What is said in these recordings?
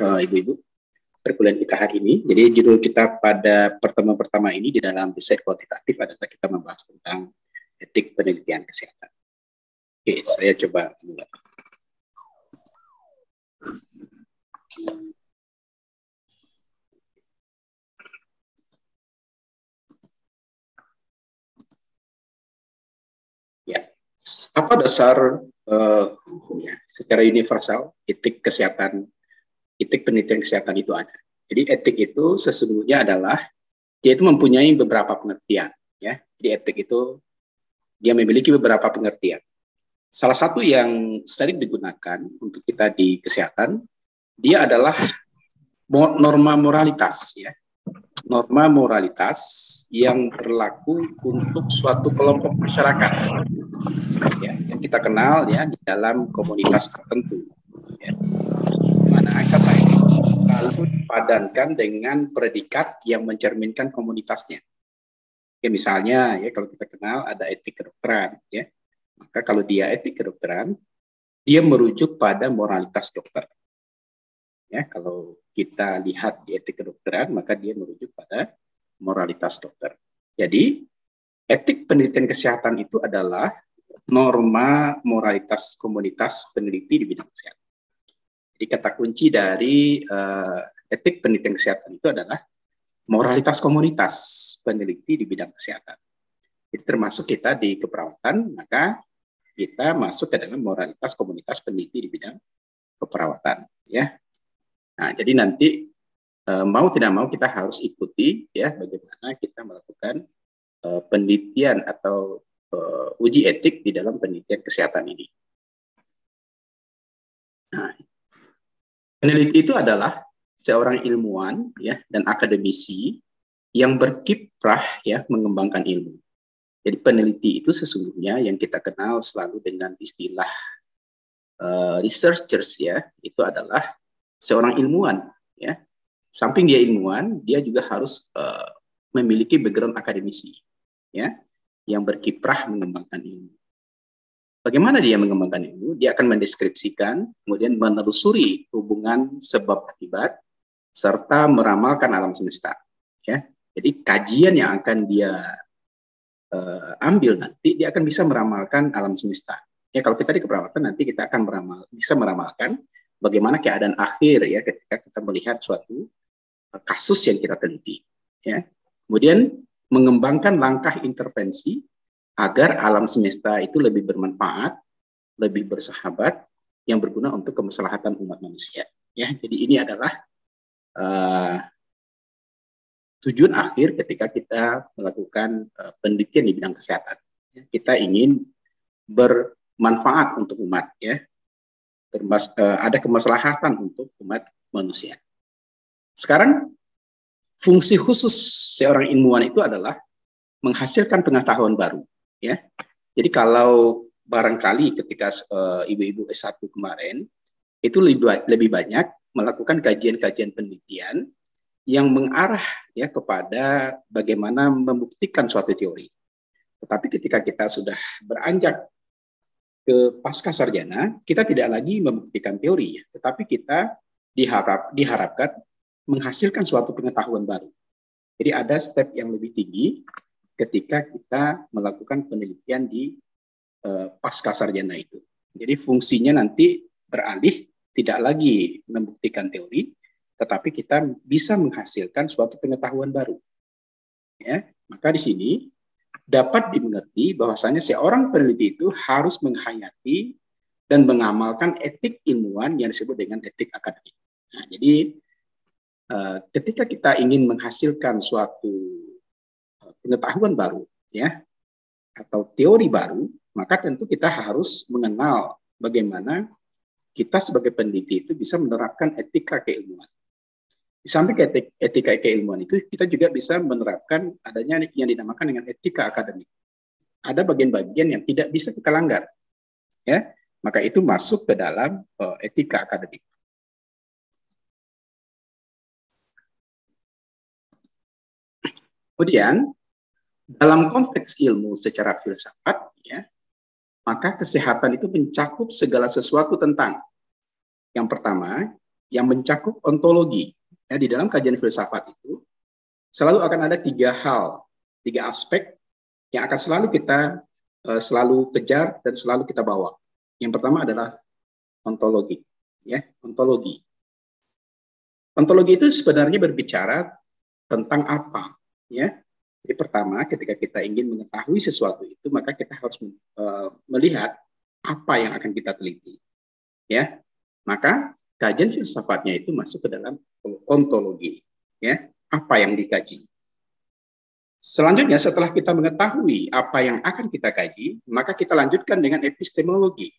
ibu-ibu perkuliahan kita hari ini. Jadi judul kita pada pertemuan pertama ini di dalam riset kuantitatif adalah kita membahas tentang etik penelitian kesehatan. Oke, saya coba mulai. Ya, apa dasar uh, ya, secara universal etik kesehatan, etik penelitian kesehatan itu ada. Jadi etik itu sesungguhnya adalah dia itu mempunyai beberapa pengertian, ya. Jadi etik itu dia memiliki beberapa pengertian. Salah satu yang sering digunakan untuk kita di kesehatan, dia adalah norma moralitas, ya. Norma moralitas yang berlaku untuk suatu kelompok masyarakat, ya, yang kita kenal ya di dalam komunitas tertentu. Ya. Mana kata lalu dipadankan dengan predikat yang mencerminkan komunitasnya. Ya misalnya ya kalau kita kenal ada etik kedokteran ya. Maka kalau dia etik kedokteran, dia merujuk pada moralitas dokter. Ya, kalau kita lihat di etik kedokteran, maka dia merujuk pada moralitas dokter. Jadi, etik penelitian kesehatan itu adalah norma moralitas komunitas peneliti di bidang kesehatan. Jadi kata kunci dari uh, etik penelitian kesehatan itu adalah moralitas komunitas peneliti di bidang kesehatan. Jadi termasuk kita di keperawatan, maka kita masuk ke dalam moralitas komunitas peneliti di bidang keperawatan. Ya, Nah, jadi nanti uh, mau tidak mau kita harus ikuti ya bagaimana kita melakukan uh, penelitian atau uh, uji etik di dalam penelitian kesehatan ini. Nah, peneliti itu adalah seorang ilmuwan ya dan akademisi yang berkiprah ya mengembangkan ilmu. Jadi peneliti itu sesungguhnya yang kita kenal selalu dengan istilah uh, researchers ya, itu adalah seorang ilmuwan ya samping dia ilmuwan dia juga harus uh, memiliki background akademisi ya yang berkiprah mengembangkan ilmu bagaimana dia mengembangkan ilmu dia akan mendeskripsikan kemudian menelusuri hubungan sebab akibat serta meramalkan alam semesta ya. Jadi kajian yang akan dia uh, ambil nanti dia akan bisa meramalkan alam semesta. Ya kalau kita di keperawatan nanti kita akan meramal bisa meramalkan bagaimana keadaan akhir ya ketika kita melihat suatu kasus yang kita teliti ya. Kemudian mengembangkan langkah intervensi agar alam semesta itu lebih bermanfaat lebih bersahabat yang berguna untuk kemaslahatan umat manusia. Ya jadi ini adalah uh, tujuan akhir ketika kita melakukan uh, penelitian di bidang kesehatan. Ya, kita ingin bermanfaat untuk umat ya. Termas, uh, ada kemaslahatan untuk umat manusia. Sekarang fungsi khusus seorang ilmuwan itu adalah menghasilkan pengetahuan baru, ya. Jadi kalau barangkali ketika uh, ibu-ibu S1 kemarin itu lebih, lebih banyak melakukan kajian-kajian penelitian yang mengarah ya kepada bagaimana membuktikan suatu teori. Tetapi ketika kita sudah beranjak ke pasca sarjana, kita tidak lagi membuktikan teori, ya, tetapi kita diharap, diharapkan menghasilkan suatu pengetahuan baru. Jadi ada step yang lebih tinggi ketika kita melakukan penelitian di uh, pasca sarjana itu. Jadi fungsinya nanti beralih tidak lagi membuktikan teori, tetapi kita bisa menghasilkan suatu pengetahuan baru. Ya, maka di sini dapat dimengerti bahwasanya seorang peneliti itu harus menghayati dan mengamalkan etik ilmuwan yang disebut dengan etik akademik. Nah, jadi uh, ketika kita ingin menghasilkan suatu pengetahuan baru, ya, atau teori baru, maka tentu kita harus mengenal bagaimana kita sebagai peneliti itu bisa menerapkan etika keilmuan. Di samping etik, etika keilmuan itu, kita juga bisa menerapkan adanya yang dinamakan dengan etika akademik. Ada bagian-bagian yang tidak bisa kita langgar. Ya, maka itu masuk ke dalam uh, etika akademik. Kemudian dalam konteks ilmu secara filsafat, ya, maka kesehatan itu mencakup segala sesuatu tentang yang pertama yang mencakup ontologi. Ya, di dalam kajian filsafat itu selalu akan ada tiga hal, tiga aspek yang akan selalu kita uh, selalu kejar dan selalu kita bawa. Yang pertama adalah ontologi, ya, ontologi. Ontologi itu sebenarnya berbicara tentang apa, ya. Jadi pertama, ketika kita ingin mengetahui sesuatu itu, maka kita harus uh, melihat apa yang akan kita teliti, ya. Maka kajian filsafatnya itu masuk ke dalam ontologi, ya. Apa yang dikaji. Selanjutnya setelah kita mengetahui apa yang akan kita kaji, maka kita lanjutkan dengan epistemologi.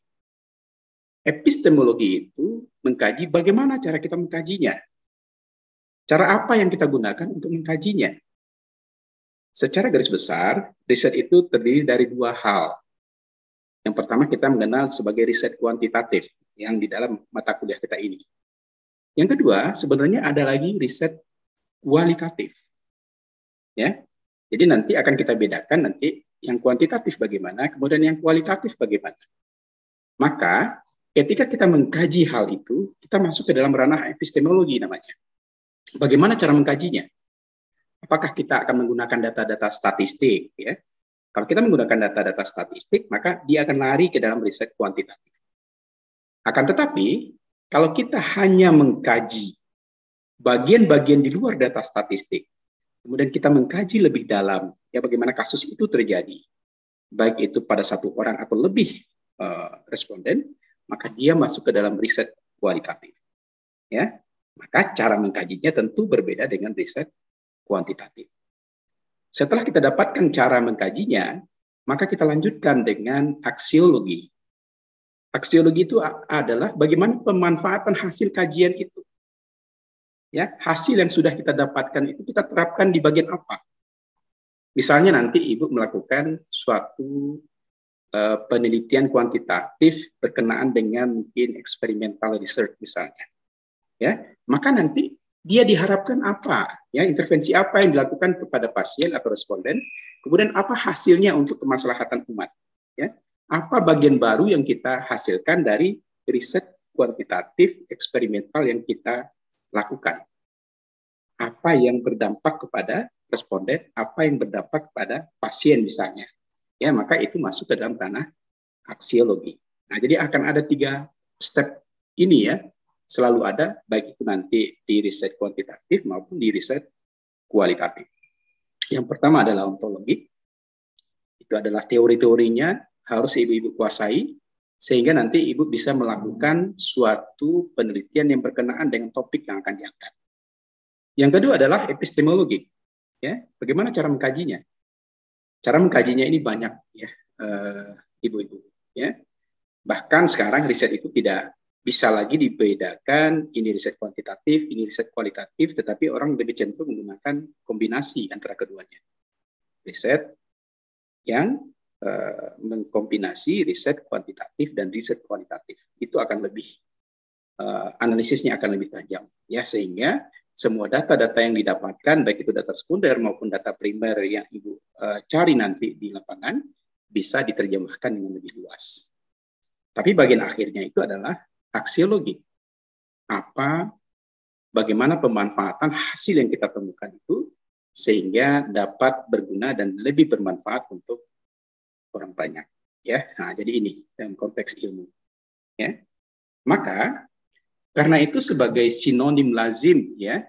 Epistemologi itu mengkaji bagaimana cara kita mengkajinya. Cara apa yang kita gunakan untuk mengkajinya. Secara garis besar, riset itu terdiri dari dua hal. Yang pertama kita mengenal sebagai riset kuantitatif yang di dalam mata kuliah kita ini. Yang kedua, sebenarnya ada lagi riset kualitatif. Ya, jadi nanti akan kita bedakan nanti yang kuantitatif bagaimana, kemudian yang kualitatif bagaimana. Maka ketika kita mengkaji hal itu, kita masuk ke dalam ranah epistemologi namanya. Bagaimana cara mengkajinya? Apakah kita akan menggunakan data-data statistik? Ya? Kalau kita menggunakan data-data statistik, maka dia akan lari ke dalam riset kuantitatif. Akan tetapi, kalau kita hanya mengkaji bagian-bagian di luar data statistik, kemudian kita mengkaji lebih dalam ya bagaimana kasus itu terjadi, baik itu pada satu orang atau lebih uh, responden, maka dia masuk ke dalam riset kualitatif. Ya, maka cara mengkajinya tentu berbeda dengan riset kuantitatif. Setelah kita dapatkan cara mengkajinya, maka kita lanjutkan dengan aksiologi. Aksiologi itu adalah bagaimana pemanfaatan hasil kajian itu ya hasil yang sudah kita dapatkan itu kita terapkan di bagian apa? Misalnya nanti ibu melakukan suatu uh, penelitian kuantitatif berkenaan dengan mungkin experimental research misalnya, ya maka nanti dia diharapkan apa? Ya intervensi apa yang dilakukan kepada pasien atau responden? Kemudian apa hasilnya untuk kemaslahatan umat? Ya apa bagian baru yang kita hasilkan dari riset kuantitatif eksperimental yang kita lakukan. Apa yang berdampak kepada responden, apa yang berdampak kepada pasien misalnya. Ya, maka itu masuk ke dalam ranah aksiologi. Nah, jadi akan ada tiga step ini ya, selalu ada, baik itu nanti di riset kuantitatif maupun di riset kualitatif. Yang pertama adalah ontologi. Itu adalah teori-teorinya harus ibu-ibu kuasai sehingga nanti ibu bisa melakukan suatu penelitian yang berkenaan dengan topik yang akan diangkat. Yang kedua adalah epistemologi. Ya, bagaimana cara mengkajinya? Cara mengkajinya ini banyak ya, uh, ibu-ibu. Ya, bahkan sekarang riset itu tidak bisa lagi dibedakan ini riset kuantitatif, ini riset kualitatif, tetapi orang lebih cenderung menggunakan kombinasi antara keduanya. Riset yang uh, mengkombinasi riset kuantitatif dan riset kualitatif itu akan lebih uh, analisisnya akan lebih tajam ya sehingga semua data-data yang didapatkan baik itu data sekunder maupun data primer yang ibu uh, cari nanti di lapangan bisa diterjemahkan dengan lebih luas. Tapi bagian akhirnya itu adalah aksiologi. Apa bagaimana pemanfaatan hasil yang kita temukan itu sehingga dapat berguna dan lebih bermanfaat untuk orang banyak ya? Nah jadi ini dalam konteks ilmu ya. Maka karena itu sebagai sinonim lazim ya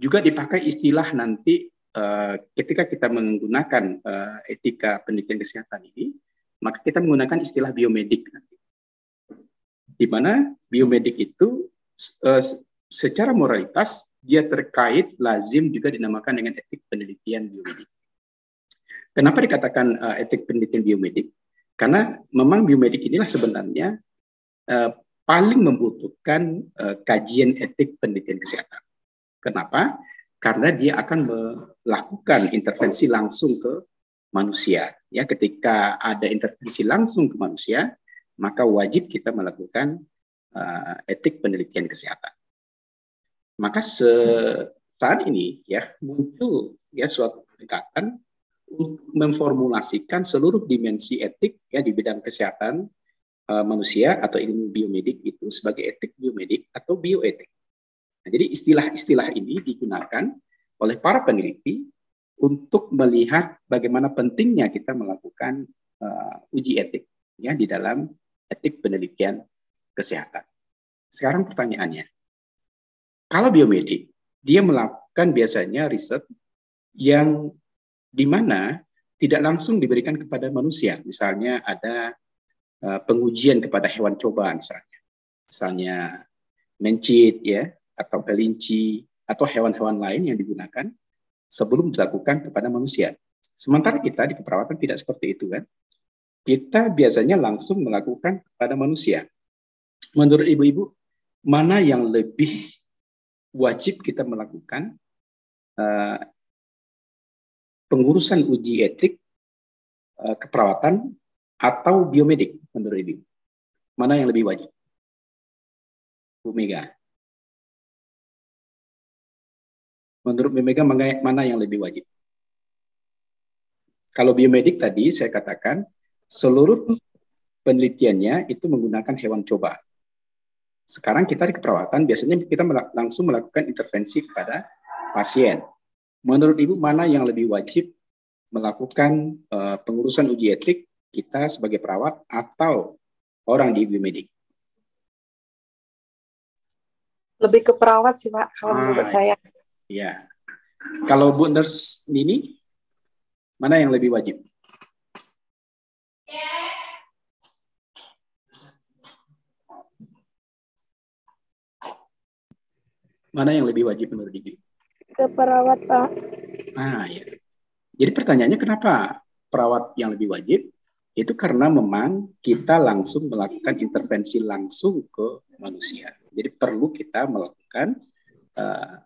juga dipakai istilah nanti uh, ketika kita menggunakan uh, etika pendidikan kesehatan ini maka kita menggunakan istilah biomedik di mana biomedik itu uh, secara moralitas dia terkait lazim juga dinamakan dengan etik penelitian biomedik Kenapa dikatakan uh, etik penelitian biomedik? Karena memang biomedik inilah sebenarnya uh, paling membutuhkan uh, kajian etik penelitian kesehatan. Kenapa? Karena dia akan melakukan intervensi langsung ke manusia. Ya, ketika ada intervensi langsung ke manusia, maka wajib kita melakukan uh, etik penelitian kesehatan. Maka saat ini ya muncul ya suatu pendekatan memformulasikan seluruh dimensi etik ya di bidang kesehatan uh, manusia atau ilmu biomedik itu sebagai etik biomedik atau bioetik. Nah, jadi istilah-istilah ini digunakan oleh para peneliti untuk melihat bagaimana pentingnya kita melakukan uh, uji etik ya di dalam etik penelitian kesehatan. Sekarang pertanyaannya, kalau biomedik dia melakukan biasanya riset yang di mana tidak langsung diberikan kepada manusia. Misalnya ada uh, pengujian kepada hewan coba misalnya. Misalnya mencit ya atau kelinci atau hewan-hewan lain yang digunakan sebelum dilakukan kepada manusia. Sementara kita di keperawatan tidak seperti itu kan. Kita biasanya langsung melakukan kepada manusia. Menurut ibu-ibu, mana yang lebih wajib kita melakukan uh, pengurusan uji etik uh, keperawatan atau biomedik menurut Ibu? Mana yang lebih wajib? Bu Mega. Menurut Bu Mega mana yang lebih wajib? Kalau biomedik tadi saya katakan seluruh penelitiannya itu menggunakan hewan coba. Sekarang kita di keperawatan biasanya kita langsung melakukan intervensi kepada pasien Menurut Ibu mana yang lebih wajib melakukan uh, pengurusan uji etik kita sebagai perawat atau orang di biomedik? Lebih ke perawat sih Pak, kalau ah, menurut saya. Ya. Kalau Bu Nurse ini, mana yang lebih wajib? Mana yang lebih wajib menurut Ibu? ke perawat, Pak. Nah, ya. Jadi pertanyaannya kenapa perawat yang lebih wajib? Itu karena memang kita langsung melakukan intervensi langsung ke manusia. Jadi perlu kita melakukan uh,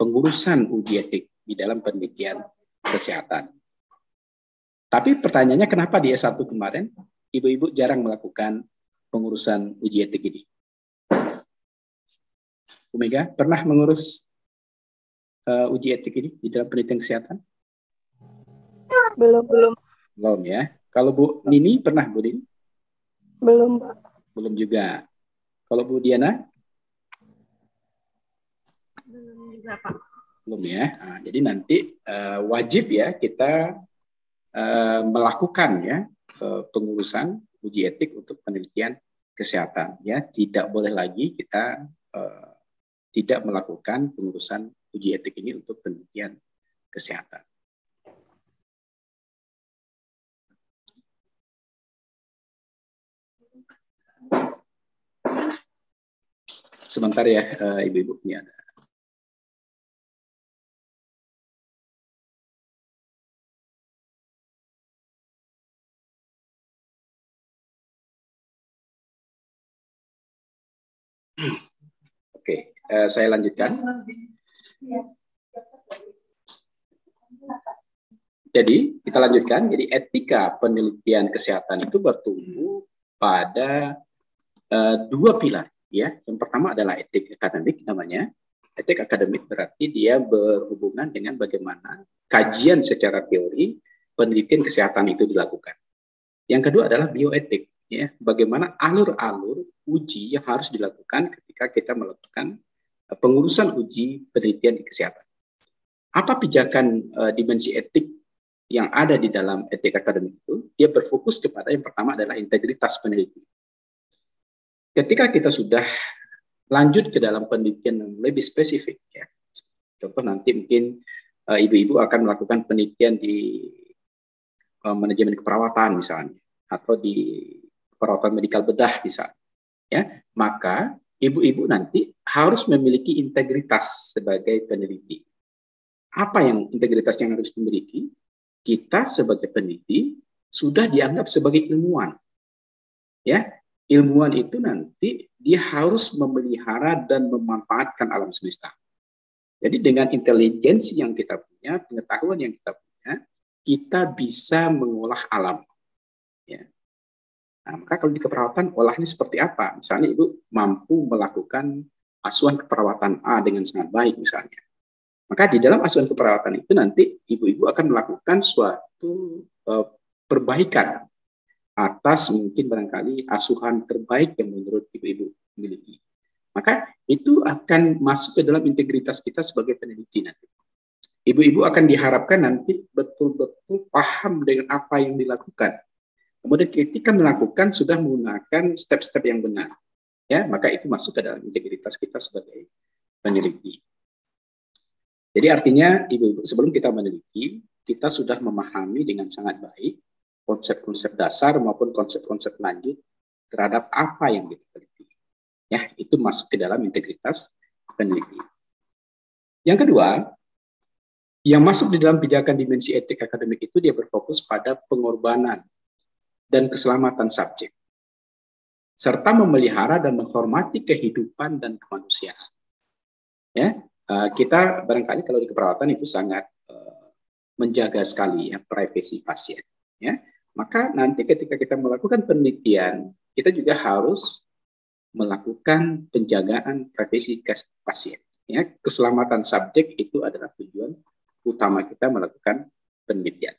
pengurusan uji etik di dalam penelitian kesehatan. Tapi pertanyaannya kenapa di S1 kemarin ibu-ibu jarang melakukan pengurusan uji etik ini? Bu Mega pernah mengurus uh, uji etik ini di dalam penelitian kesehatan? Belum, belum. Belum ya. Kalau Bu Nini pernah Bu Nini? Belum, Pak. Belum juga. Kalau Bu Diana? Belum juga, Pak. Belum ya. Nah, jadi nanti uh, wajib ya kita uh, melakukan ya uh, pengurusan uji etik untuk penelitian kesehatan ya. Tidak boleh lagi kita uh, tidak melakukan pengurusan uji etik ini untuk penelitian kesehatan. Sebentar ya, eh, ibu-ibu ini ada. Oke, uh, saya lanjutkan. Jadi kita lanjutkan. Jadi etika penelitian kesehatan itu bertumbuh pada uh, dua pilar. Ya, yang pertama adalah etik akademik namanya. Etik akademik berarti dia berhubungan dengan bagaimana kajian secara teori penelitian kesehatan itu dilakukan. Yang kedua adalah bioetik, ya, bagaimana alur-alur uji yang harus dilakukan ketika kita melakukan pengurusan uji penelitian di kesehatan. Apa pijakan uh, dimensi etik yang ada di dalam etik akademik itu? Dia berfokus kepada yang pertama adalah integritas peneliti. Ketika kita sudah lanjut ke dalam penelitian yang lebih spesifik, ya, contoh nanti mungkin uh, ibu-ibu akan melakukan penelitian di uh, manajemen keperawatan misalnya, atau di perawatan medikal bedah misalnya, ya, maka ibu-ibu nanti harus memiliki integritas sebagai peneliti. Apa yang integritas yang harus dimiliki? Kita sebagai peneliti sudah dianggap sebagai ilmuwan. Ya, ilmuwan itu nanti dia harus memelihara dan memanfaatkan alam semesta. Jadi dengan intelijensi yang kita punya, pengetahuan yang kita punya, kita bisa mengolah alam. Nah, maka kalau di keperawatan olahnya seperti apa? Misalnya ibu mampu melakukan asuhan keperawatan A dengan sangat baik misalnya. Maka di dalam asuhan keperawatan itu nanti ibu-ibu akan melakukan suatu uh, perbaikan atas mungkin barangkali asuhan terbaik yang menurut ibu-ibu miliki. Maka itu akan masuk ke dalam integritas kita sebagai peneliti nanti. Ibu-ibu akan diharapkan nanti betul-betul paham dengan apa yang dilakukan. Kemudian ketika melakukan sudah menggunakan step-step yang benar. Ya, maka itu masuk ke dalam integritas kita sebagai peneliti. Jadi artinya sebelum kita meneliti, kita sudah memahami dengan sangat baik konsep-konsep dasar maupun konsep-konsep lanjut terhadap apa yang kita teliti. Ya, itu masuk ke dalam integritas peneliti. Yang kedua, yang masuk di dalam pijakan dimensi etik akademik itu dia berfokus pada pengorbanan dan keselamatan subjek serta memelihara dan menghormati kehidupan dan kemanusiaan. Ya, uh, kita barangkali kalau di keperawatan itu sangat uh, menjaga sekali ya privasi pasien. Ya, maka nanti ketika kita melakukan penelitian, kita juga harus melakukan penjagaan privasi pasien. Ya, keselamatan subjek itu adalah tujuan utama kita melakukan penelitian.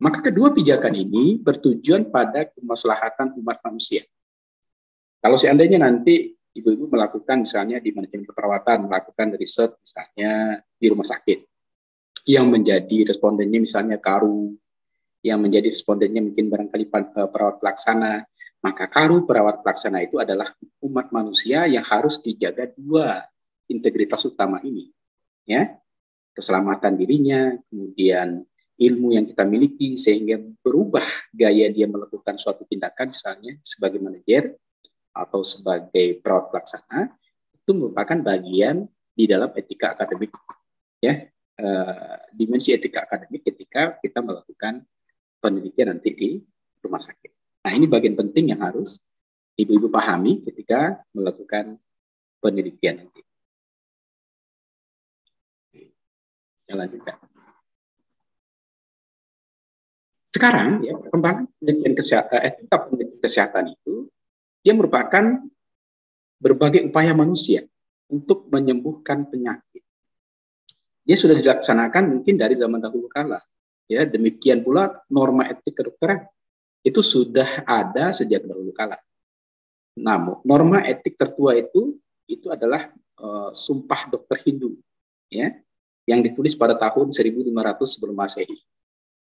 Maka kedua pijakan ini bertujuan pada kemaslahatan umat manusia. Kalau seandainya nanti ibu-ibu melakukan misalnya di manajemen keperawatan, melakukan riset misalnya di rumah sakit, yang menjadi respondennya misalnya karu, yang menjadi respondennya mungkin barangkali eh, perawat pelaksana, maka karu perawat pelaksana itu adalah umat manusia yang harus dijaga dua integritas utama ini, ya keselamatan dirinya, kemudian ilmu yang kita miliki sehingga berubah gaya dia melakukan suatu tindakan misalnya sebagai manajer atau sebagai perawat pelaksana itu merupakan bagian di dalam etika akademik ya uh, dimensi etika akademik ketika kita melakukan penelitian nanti di rumah sakit. Nah ini bagian penting yang harus ibu-ibu pahami ketika melakukan penelitian nanti. Saya lanjutkan. Sekarang ya perkembangan penelitian kesehatan, eh, etika penelitian kesehatan itu dia merupakan berbagai upaya manusia untuk menyembuhkan penyakit. Dia sudah dilaksanakan mungkin dari zaman dahulu kala. Ya, demikian pula norma etik kedokteran itu sudah ada sejak dahulu kala. Namun norma etik tertua itu itu adalah uh, sumpah dokter Hindu, ya, yang ditulis pada tahun 1500 sebelum Masehi.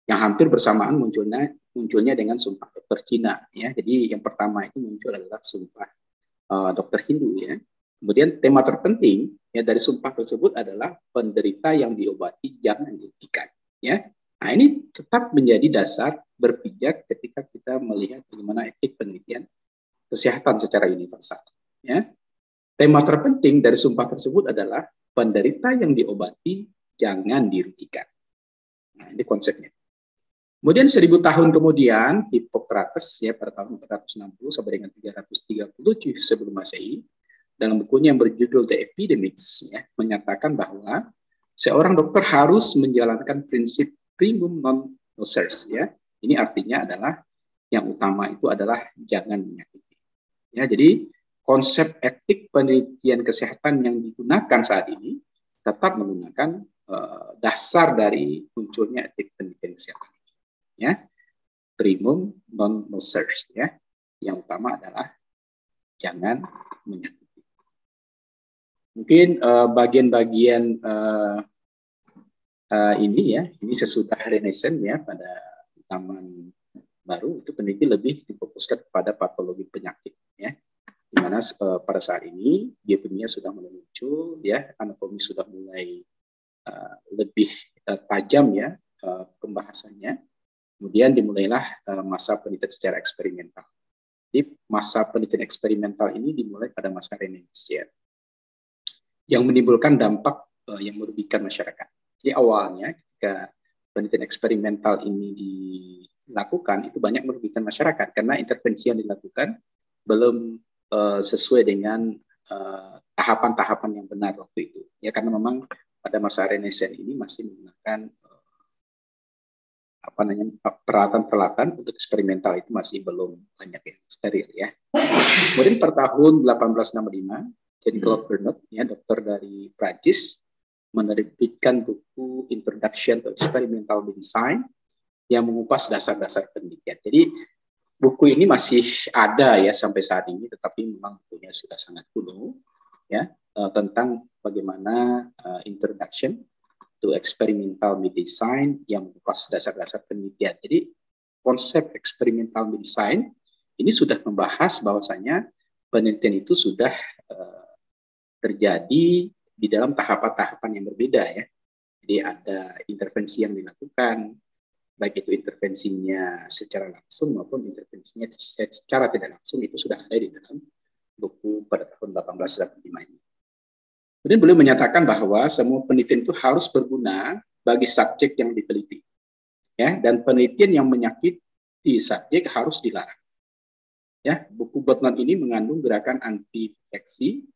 Yang hampir bersamaan munculnya munculnya dengan sumpah dokter Cina ya. Jadi yang pertama itu muncul adalah sumpah uh, dokter Hindu ya. Kemudian tema terpenting ya dari sumpah tersebut adalah penderita yang diobati jangan dihentikan ya. Nah, ini tetap menjadi dasar berpijak ketika kita melihat bagaimana etik penelitian kesehatan secara universal ya. Tema terpenting dari sumpah tersebut adalah penderita yang diobati jangan dirugikan. Nah, ini konsepnya. Kemudian seribu tahun kemudian Hippocrates ya pada tahun 460 sampai dengan 337 sebelum Masehi dalam bukunya yang berjudul The Epidemics ya, menyatakan bahwa seorang dokter harus menjalankan prinsip primum non nocere ya. Ini artinya adalah yang utama itu adalah jangan menyakiti. Ya, jadi konsep etik penelitian kesehatan yang digunakan saat ini tetap menggunakan uh, dasar dari munculnya etik penelitian kesehatan. Ya, primum non nocere ya. Yang utama adalah jangan menyakiti. Mungkin uh, bagian-bagian uh, uh, ini ya, ini sesudah Renaissance ya pada zaman baru itu peneliti lebih difokuskan pada patologi penyakit ya di mana uh, pada saat ini biokimia sudah mulai muncul, ya anatomi sudah mulai uh, lebih uh, tajam ya uh, pembahasannya. Kemudian dimulailah uh, masa penelitian secara eksperimental. Jadi masa penelitian eksperimental ini dimulai pada masa Renaissance ya, yang menimbulkan dampak uh, yang merugikan masyarakat. Jadi awalnya ketika penelitian eksperimental ini dilakukan itu banyak merugikan masyarakat karena intervensi yang dilakukan belum uh, sesuai dengan eh, tahapan-tahapan yang benar waktu itu. Ya karena memang pada masa Renaissance ini masih menggunakan apa namanya peralatan-peralatan untuk eksperimental itu masih belum banyak yang steril ya. Kemudian per tahun 1865 jadi Claude Bernard ya dokter dari Prancis menerbitkan buku Introduction to Experimental Design yang mengupas dasar-dasar penelitian. Jadi buku ini masih ada ya sampai saat ini, tetapi memang bukunya sudah sangat kuno ya uh, tentang bagaimana uh, introduction to experimental medicine yang mengupas dasar-dasar penelitian. Jadi konsep experimental medicine ini sudah membahas bahwasanya penelitian itu sudah uh, terjadi di dalam tahapan-tahapan yang berbeda ya. Jadi ada intervensi yang dilakukan, baik itu intervensinya secara langsung maupun intervensinya secara tidak langsung itu sudah ada di dalam buku pada tahun 1885 ini. Kemudian beliau menyatakan bahwa semua penelitian itu harus berguna bagi subjek yang diteliti. Ya, dan penelitian yang menyakiti subjek harus dilarang. Ya, buku Botnon ini mengandung gerakan anti infeksi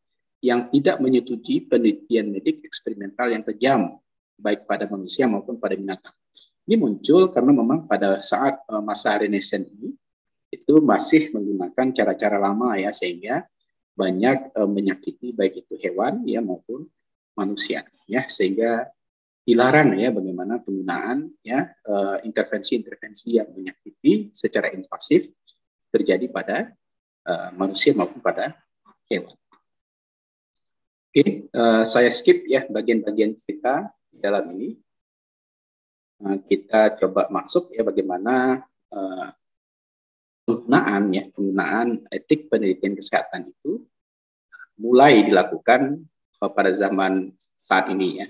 yang tidak menyetujui penelitian medik eksperimental yang kejam baik pada manusia maupun pada binatang. Ini muncul karena memang pada saat uh, masa Renaissance ini itu masih menggunakan cara-cara lama ya sehingga banyak uh, menyakiti baik itu hewan ya maupun manusia ya sehingga dilarang ya bagaimana penggunaan ya intervensi-intervensi uh, yang menyakiti secara invasif terjadi pada uh, manusia maupun pada hewan. Oke, okay, uh, saya skip ya bagian-bagian kita dalam ini. Nah, kita coba masuk ya bagaimana uh, penggunaan ya penggunaan etik penelitian kesehatan itu mulai dilakukan uh, pada zaman saat ini ya.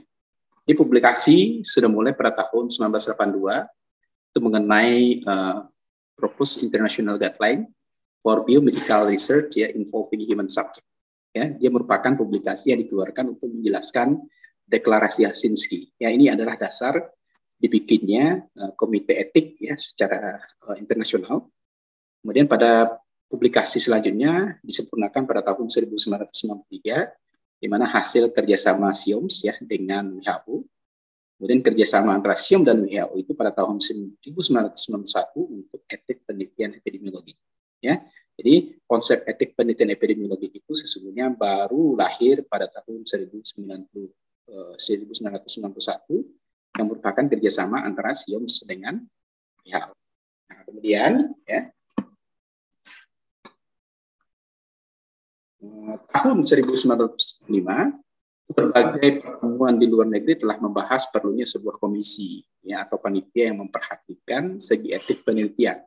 Di publikasi sudah mulai pada tahun 1982 itu mengenai uh, Proposed International Guideline for Biomedical Research ya involving human subject. Ya, dia merupakan publikasi yang dikeluarkan untuk menjelaskan deklarasi Helsinki. Ya, ini adalah dasar dibikinnya uh, komite etik ya secara uh, internasional. Kemudian pada publikasi selanjutnya disempurnakan pada tahun 1993 di mana hasil kerjasama SIOMS ya dengan WHO. Kemudian kerjasama antara SIOM dan WHO itu pada tahun 1991 untuk etik penelitian epidemiologi. Ya, jadi konsep etik penelitian epidemiologi itu sesungguhnya baru lahir pada tahun 1990, uh, 1991 yang merupakan kerjasama antara SIOMS dengan WHO. Nah, kemudian ya eh, tahun 1905 berbagai pertemuan di luar negeri telah membahas perlunya sebuah komisi ya atau panitia yang memperhatikan segi etik penelitian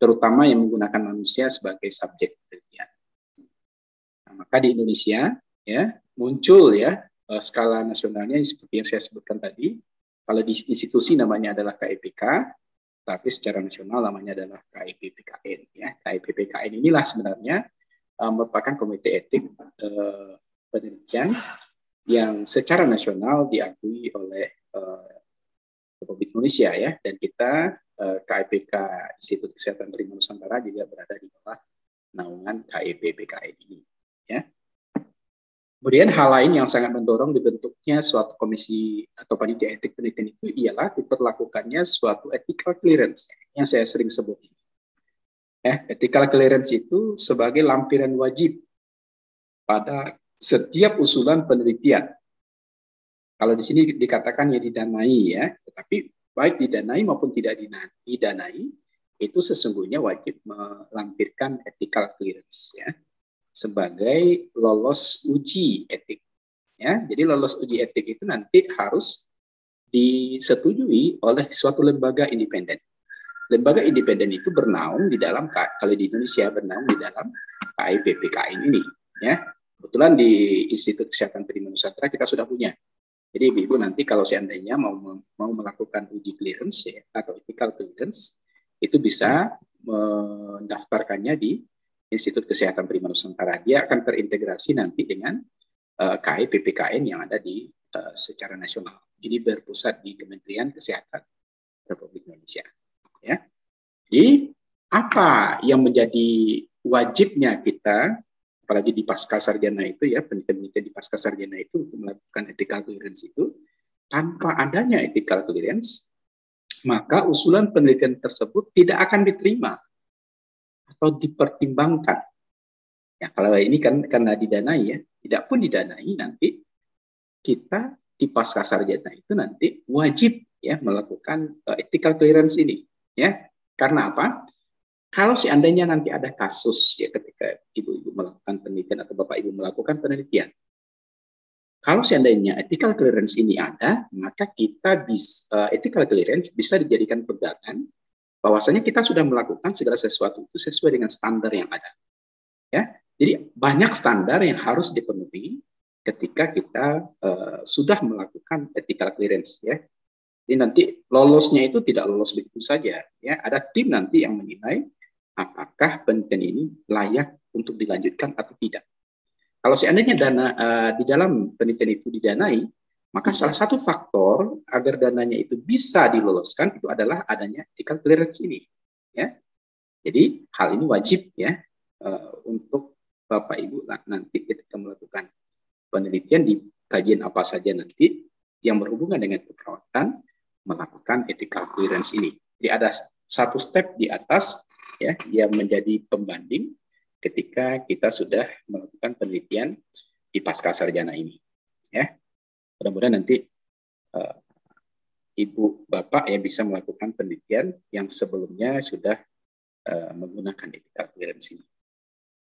terutama yang menggunakan manusia sebagai subjek penelitian. Nah, maka di Indonesia ya muncul ya eh, skala nasionalnya seperti yang saya sebutkan tadi kalau di institusi namanya adalah KIPK, tapi secara nasional namanya adalah KIPPKN. Ya, KIPPKN inilah sebenarnya uh, merupakan komite etik uh, penelitian yang secara nasional diakui oleh uh, Republik Indonesia ya, dan kita uh, KIPK Institut Kesehatan Prima Nusantara juga berada di bawah naungan KIPPKN ini. Ya. Kemudian hal lain yang sangat mendorong dibentuknya suatu komisi atau panitia etik penelitian itu ialah diperlakukannya suatu ethical clearance yang saya sering sebut ini. Eh, ethical clearance itu sebagai lampiran wajib pada setiap usulan penelitian. Kalau di sini dikatakan ya didanai ya, tetapi baik didanai maupun tidak didanai itu sesungguhnya wajib melampirkan ethical clearance ya sebagai lolos uji etik. Ya, jadi lolos uji etik itu nanti harus disetujui oleh suatu lembaga independen. Lembaga independen itu bernaung di dalam kalau di Indonesia bernaung di dalam KIPPKN ini, ya. Kebetulan di Institut Kesehatan Prima Nusantara kita sudah punya. Jadi ibu-ibu nanti kalau seandainya mau mau melakukan uji clearance ya, atau ethical clearance itu bisa mendaftarkannya di Institut Kesehatan Prima Nusantara. Dia akan terintegrasi nanti dengan uh, eh, KI PPKN yang ada di uh, secara nasional. Jadi berpusat di Kementerian Kesehatan Republik Indonesia. Ya. Jadi apa yang menjadi wajibnya kita, apalagi di pasca sarjana itu ya, penelitian-penelitian di pasca sarjana itu untuk melakukan ethical clearance itu, tanpa adanya ethical clearance, maka usulan penelitian tersebut tidak akan diterima atau dipertimbangkan. Ya, kalau ini kan karena didanai ya, tidak pun didanai nanti kita di pasca sarjana itu nanti wajib ya melakukan uh, ethical clearance ini ya. Karena apa? kalau seandainya nanti ada kasus ya ketika ibu-ibu melakukan penelitian atau bapak ibu melakukan penelitian, kalau seandainya ethical clearance ini ada, maka kita bisa uh, ethical clearance bisa dijadikan pegangan bahwasanya kita sudah melakukan segala sesuatu itu sesuai dengan standar yang ada. Ya, jadi banyak standar yang harus dipenuhi ketika kita uh, sudah melakukan ethical clearance ya. Jadi nanti lolosnya itu tidak lolos begitu saja ya. Ada tim nanti yang menilai apakah penelitian ini layak untuk dilanjutkan atau tidak. Kalau seandainya dana uh, di dalam penelitian itu didanai, maka salah satu faktor agar dananya itu bisa diloloskan itu adalah adanya ethical clearance ini. Ya, jadi hal ini wajib ya uh, untuk bapak ibu nanti ketika melakukan penelitian di kajian apa saja nanti yang berhubungan dengan keperawatan melakukan ethical clearance ini. Jadi ada satu step di atas ya yang menjadi pembanding ketika kita sudah melakukan penelitian di pasca sarjana ini ya. Mudah-mudahan nanti uh, ibu bapak ya bisa melakukan penelitian yang sebelumnya sudah uh, menggunakan ethical clearance ini.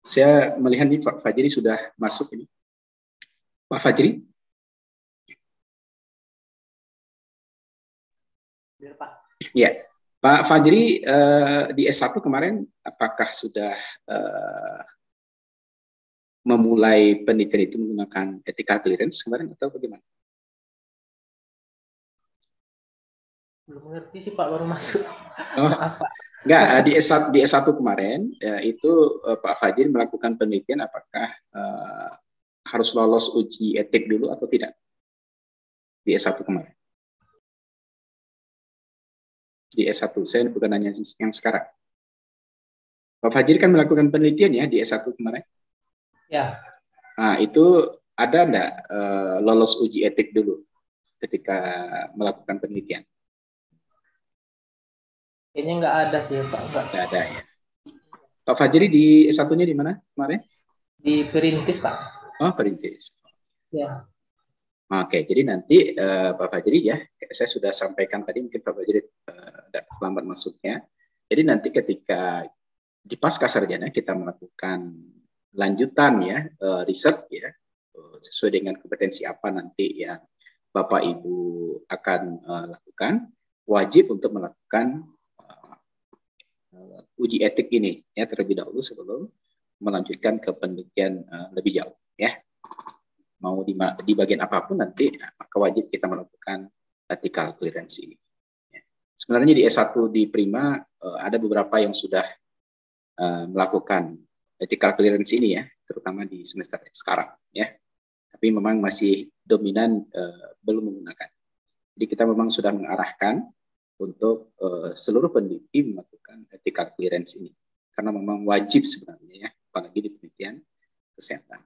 Saya melihat nih Pak Fajri sudah masuk ini. Pak Fajri Ya, Pak Fajri uh, di S1 kemarin apakah sudah uh, memulai penelitian itu menggunakan ethical clearance kemarin atau bagaimana? Belum mengerti sih Pak baru masuk. Oh, enggak di S1 di S1 kemarin ya, itu uh, Pak Fajri melakukan penelitian apakah uh, harus lolos uji etik dulu atau tidak di S1 kemarin? Di S1. Saya bukan hanya yang sekarang. Pak Fajri kan melakukan penelitian ya di S1 kemarin. Ya. Nah, itu ada enggak uh, lolos uji etik dulu ketika melakukan penelitian? Kayaknya nggak ada sih Pak. Nggak. Nggak ada ya. Pak Fajri di S1-nya di mana kemarin? Di Perintis Pak. Oh, Perintis. Ya. Oke, jadi nanti uh, Pak Fajri ya, saya sudah sampaikan tadi mungkin Pak Fajri uh, lambat masuknya. Jadi nanti ketika di pasca sarjana kita melakukan lanjutan ya uh, riset ya sesuai dengan kompetensi apa nanti yang Bapak Ibu akan uh, lakukan, wajib untuk melakukan uji etik ini ya terlebih dahulu sebelum melanjutkan ke penelitian uh, lebih jauh ya mau di, di bagian apa pun nanti maka wajib kita melakukan ethical clearance ini. Ya. Sebenarnya di S1 di Prima uh, ada beberapa yang sudah uh, melakukan ethical clearance ini ya, terutama di semester sekarang ya. Tapi memang masih dominan uh, belum menggunakan. Jadi kita memang sudah mengarahkan untuk uh, seluruh peneliti melakukan ethical clearance ini karena memang wajib sebenarnya ya, apalagi di penelitian kesehatan.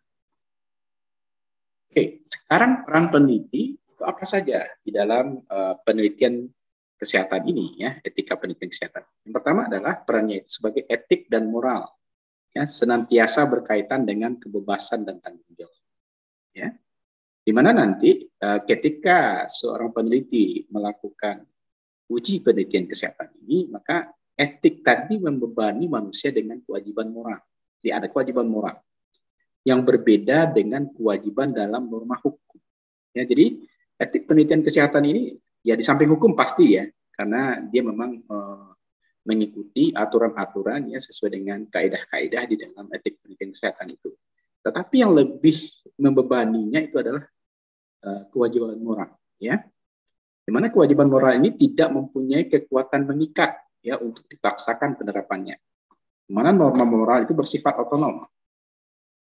Oke, sekarang peran peneliti itu apa saja di dalam uh, penelitian kesehatan ini ya, etika penelitian kesehatan. Yang pertama adalah perannya itu sebagai etik dan moral ya, senantiasa berkaitan dengan kebebasan dan tanggung jawab. Ya. Di mana nanti uh, ketika seorang peneliti melakukan uji penelitian kesehatan ini, maka etik tadi membebani manusia dengan kewajiban moral. Jadi ada kewajiban moral yang berbeda dengan kewajiban dalam norma hukum. Ya, jadi etik penelitian kesehatan ini ya di samping hukum pasti ya, karena dia memang uh, mengikuti aturan-aturan ya sesuai dengan kaidah-kaidah di dalam etik penelitian kesehatan itu. Tetapi yang lebih membebaninya itu adalah uh, kewajiban moral, ya. Di mana kewajiban moral ini tidak mempunyai kekuatan mengikat ya untuk dipaksakan penerapannya. Di mana norma moral itu bersifat otonom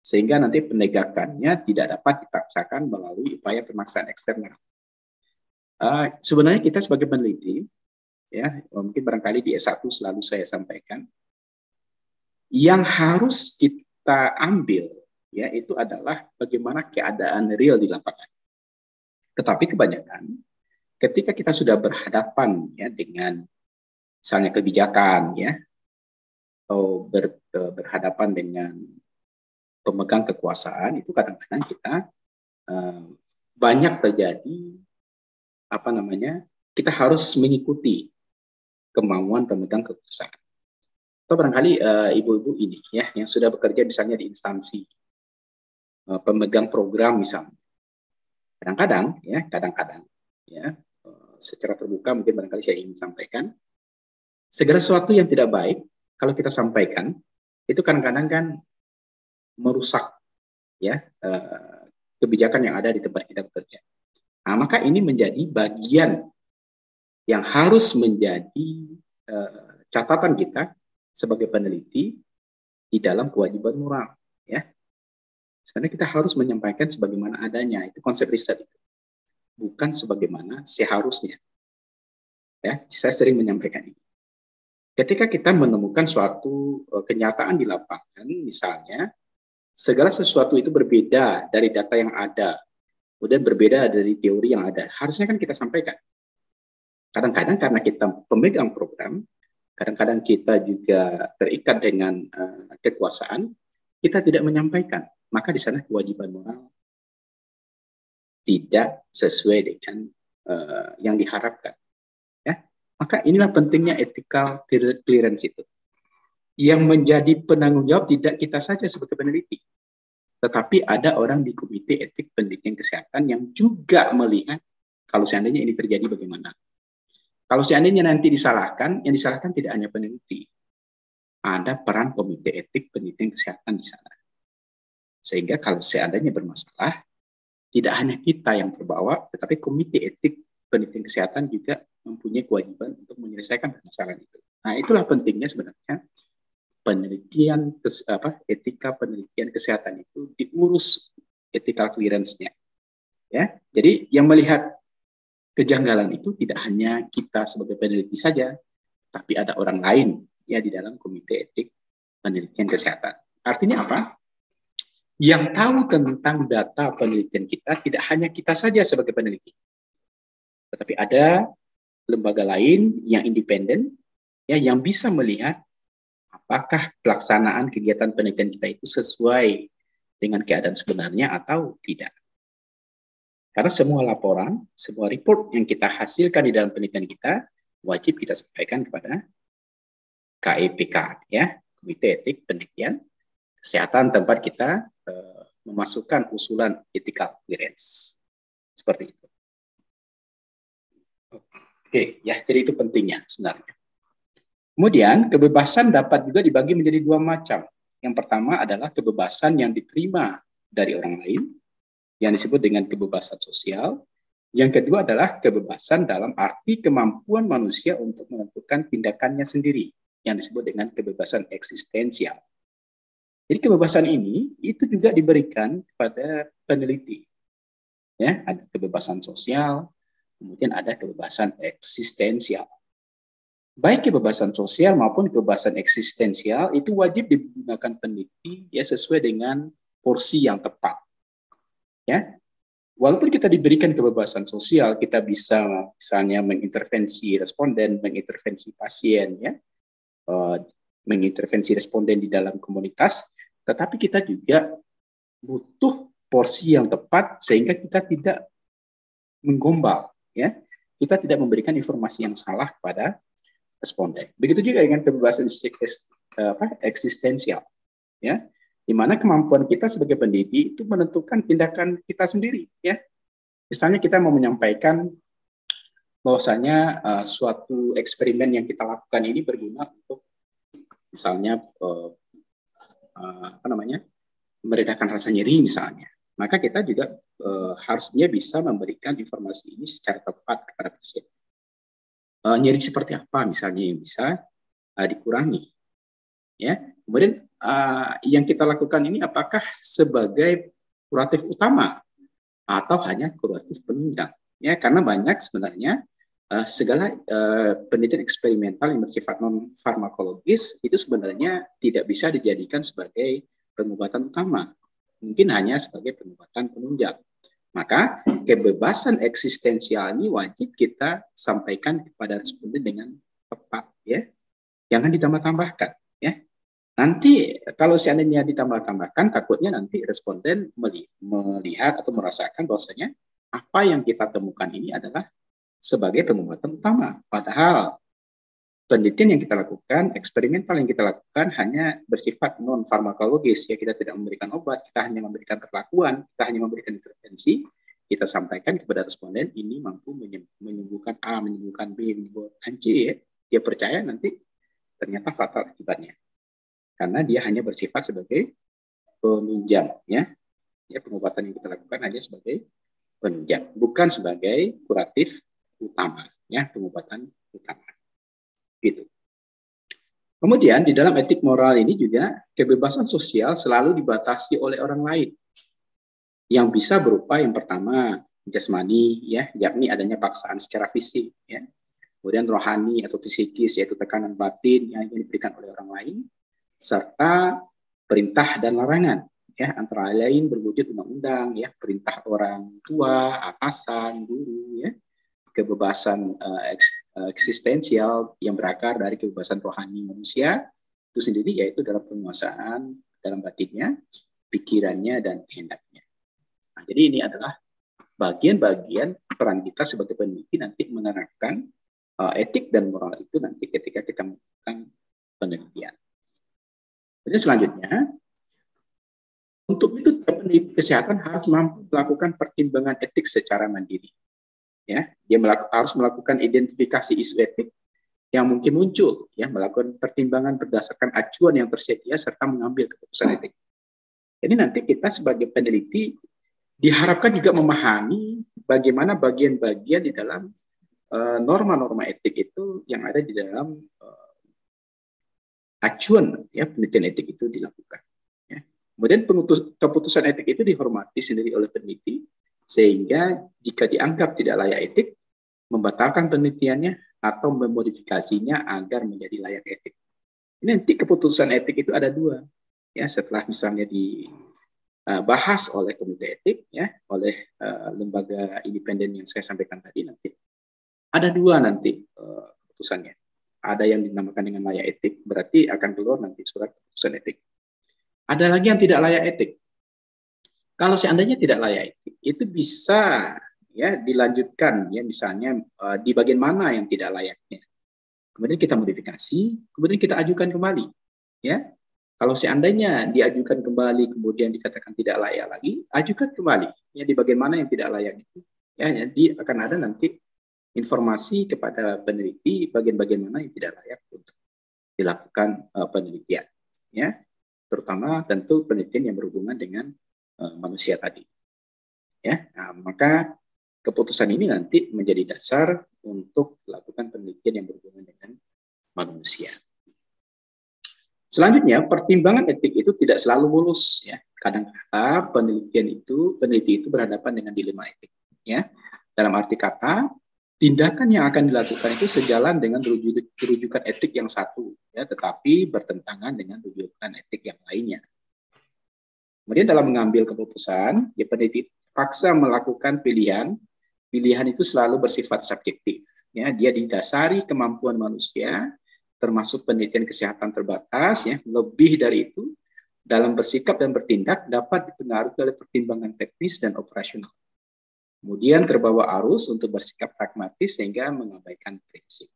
sehingga nanti penegakannya tidak dapat dipaksakan melalui upaya pemaksaan eksternal. Uh, sebenarnya kita sebagai peneliti, ya mungkin barangkali di S1 selalu saya sampaikan, yang harus kita ambil ya itu adalah bagaimana keadaan real di lapangan. Tetapi kebanyakan ketika kita sudah berhadapan ya dengan misalnya kebijakan ya atau ber, berhadapan dengan pemegang kekuasaan itu kadang-kadang kita uh, banyak terjadi apa namanya kita harus mengikuti kemauan pemegang kekuasaan. Atau barangkali uh, ibu-ibu ini ya yang sudah bekerja misalnya di instansi uh, pemegang program misalnya. Kadang-kadang ya, kadang-kadang ya uh, secara terbuka mungkin barangkali saya ingin sampaikan segala sesuatu yang tidak baik kalau kita sampaikan itu kadang-kadang kan merusak ya uh, kebijakan yang ada di tempat kita bekerja. Nah, maka ini menjadi bagian yang harus menjadi uh, catatan kita sebagai peneliti di dalam kewajiban moral ya. Sebenarnya kita harus menyampaikan sebagaimana adanya itu konsep riset itu. Bukan sebagaimana seharusnya. Ya saya sering menyampaikan ini. Ketika kita menemukan suatu uh, kenyataan di lapangan misalnya segala sesuatu itu berbeda dari data yang ada kemudian berbeda dari teori yang ada harusnya kan kita sampaikan kadang-kadang karena kita pemegang program kadang-kadang kita juga terikat dengan uh, kekuasaan, kita tidak menyampaikan. Maka di sana kewajiban moral tidak sesuai dengan uh, yang diharapkan. Ya, maka inilah pentingnya ethical clearance itu. Yang menjadi penanggung jawab tidak kita saja sebagai peneliti, tetapi ada orang di Komite Etik Penelitian Kesehatan yang juga melihat kalau seandainya ini terjadi bagaimana. Kalau seandainya nanti disalahkan, yang disalahkan tidak hanya peneliti. Ada peran komite etik penelitian kesehatan di sana. Sehingga kalau seandainya bermasalah, tidak hanya kita yang terbawa, tetapi komite etik penelitian kesehatan juga mempunyai kewajiban untuk menyelesaikan permasalahan itu. Nah, itulah pentingnya sebenarnya penelitian apa etika penelitian kesehatan itu diurus ethical clearance-nya. Ya. Jadi yang melihat kejanggalan itu tidak hanya kita sebagai peneliti saja, tapi ada orang lain ya di dalam komite etik penelitian kesehatan. Artinya apa? Yang tahu tentang data penelitian kita tidak hanya kita saja sebagai peneliti, tetapi ada lembaga lain yang independen ya yang bisa melihat apakah pelaksanaan kegiatan penelitian kita itu sesuai dengan keadaan sebenarnya atau tidak. Karena semua laporan, semua report yang kita hasilkan di dalam penelitian kita wajib kita sampaikan kepada KEPK ya, Komite Etik Penelitian Kesehatan tempat kita uh, memasukkan usulan ethical clearance. Seperti itu. Oke, ya, jadi itu pentingnya sebenarnya. Kemudian kebebasan dapat juga dibagi menjadi dua macam. Yang pertama adalah kebebasan yang diterima dari orang lain yang disebut dengan kebebasan sosial. Yang kedua adalah kebebasan dalam arti kemampuan manusia untuk menentukan tindakannya sendiri, yang disebut dengan kebebasan eksistensial. Jadi kebebasan ini itu juga diberikan kepada peneliti. Ya, ada kebebasan sosial, kemudian ada kebebasan eksistensial. Baik kebebasan sosial maupun kebebasan eksistensial itu wajib digunakan peneliti ya sesuai dengan porsi yang tepat. Ya. Walaupun kita diberikan kebebasan sosial kita bisa misalnya mengintervensi responden mengintervensi pasien ya. Uh, mengintervensi responden di dalam komunitas tetapi kita juga butuh porsi yang tepat sehingga kita tidak menggombal ya. Kita tidak memberikan informasi yang salah kepada responden begitu juga dengan kebebasan apa eksistensial ya. Di mana kemampuan kita sebagai pendidik itu menentukan tindakan kita sendiri ya. Misalnya kita mau menyampaikan bahwasanya uh, suatu eksperimen yang kita lakukan ini berguna untuk misalnya uh, uh, apa namanya meredakan rasa nyeri misalnya. Maka kita juga uh, harusnya bisa memberikan informasi ini secara tepat kepada pasien uh, nyeri seperti apa misalnya yang bisa uh, dikurangi ya kemudian uh, yang kita lakukan ini apakah sebagai kuratif utama atau hanya kuratif penunjang? Ya, karena banyak sebenarnya uh, segala uh, penelitian eksperimental yang bersifat non farmakologis itu sebenarnya tidak bisa dijadikan sebagai pengobatan utama, mungkin hanya sebagai pengobatan penunjang. Maka kebebasan eksistensial ini wajib kita sampaikan kepada responden dengan tepat, ya. Jangan ditambah-tambahkan, ya. Nanti kalau seandainya ditambah-tambahkan, takutnya nanti responden melihat atau merasakan bahwasanya apa yang kita temukan ini adalah sebagai pengobatan utama. Padahal penelitian yang kita lakukan, eksperimental yang kita lakukan hanya bersifat non farmakologis ya kita tidak memberikan obat, kita hanya memberikan perlakuan, kita hanya memberikan intervensi, kita sampaikan kepada responden ini mampu menyembuhkan A, menyembuhkan B, menyembuhkan C ya. Dia percaya nanti ternyata fatal akibatnya. Karena dia hanya bersifat sebagai penunjang ya. Ya pengobatan yang kita lakukan hanya sebagai penunjang, bukan sebagai kuratif utama ya, pengobatan utama. Gitu. Kemudian di dalam etik moral ini juga kebebasan sosial selalu dibatasi oleh orang lain. Yang bisa berupa yang pertama jasmani ya, yakni adanya paksaan secara fisik ya. Kemudian rohani atau psikis yaitu tekanan batin yang diberikan oleh orang lain serta perintah dan larangan ya antara lain berwujud undang-undang ya perintah orang tua atasan guru ya kebebasan uh, eksistensial yang berakar dari kebebasan rohani manusia itu sendiri yaitu dalam penguasaan dalam batinnya, pikirannya dan kehendaknya. Nah, jadi ini adalah bagian-bagian peran kita sebagai peneliti nanti menerapkan uh, etik dan moral itu nanti ketika kita melakukan penelitian. Kemudian selanjutnya, untuk itu peneliti kesehatan harus mampu melakukan pertimbangan etik secara mandiri ya dia melaku, harus melakukan identifikasi isu etik yang mungkin muncul ya melakukan pertimbangan berdasarkan acuan yang tersedia serta mengambil keputusan etik. Jadi nanti kita sebagai peneliti diharapkan juga memahami bagaimana bagian-bagian di dalam uh, norma-norma etik itu yang ada di dalam uh, acuan ya penelitian etik itu dilakukan. Ya. Kemudian keputusan etik itu dihormati sendiri oleh peneliti sehingga jika dianggap tidak layak etik, membatalkan penelitiannya atau memodifikasinya agar menjadi layak etik. Ini nanti keputusan etik itu ada dua. Ya, setelah misalnya dibahas uh, oleh komite etik, ya, oleh uh, lembaga independen yang saya sampaikan tadi nanti, ada dua nanti uh, keputusannya. Ada yang dinamakan dengan layak etik, berarti akan keluar nanti surat keputusan etik. Ada lagi yang tidak layak etik. Kalau seandainya tidak layak itu bisa ya dilanjutkan ya misalnya uh, di bagian mana yang tidak layaknya. Kemudian kita modifikasi, kemudian kita ajukan kembali. Ya, kalau seandainya diajukan kembali kemudian dikatakan tidak layak lagi, ajukan kembali ya di bagian mana yang tidak layak itu. Ya, jadi akan ada nanti informasi kepada peneliti bagian-bagian mana yang tidak layak untuk dilakukan uh, penelitian. Ya, terutama tentu penelitian yang berhubungan dengan uh, manusia tadi. Ya, nah, maka keputusan ini nanti menjadi dasar untuk melakukan penelitian yang berhubungan dengan manusia. Selanjutnya, pertimbangan etik itu tidak selalu mulus ya. Kadang-kadang penelitian itu peneliti itu berhadapan dengan dilema etik ya. Dalam arti kata, tindakan yang akan dilakukan itu sejalan dengan rujukan etik yang satu ya, tetapi bertentangan dengan rujukan etik yang lainnya. Kemudian dalam mengambil keputusan, ya peneliti paksa melakukan pilihan. Pilihan itu selalu bersifat subjektif. Ya, dia didasari kemampuan manusia, termasuk penelitian kesehatan terbatas. Ya, lebih dari itu, dalam bersikap dan bertindak dapat dipengaruhi oleh pertimbangan teknis dan operasional. Kemudian terbawa arus untuk bersikap pragmatis sehingga mengabaikan prinsip.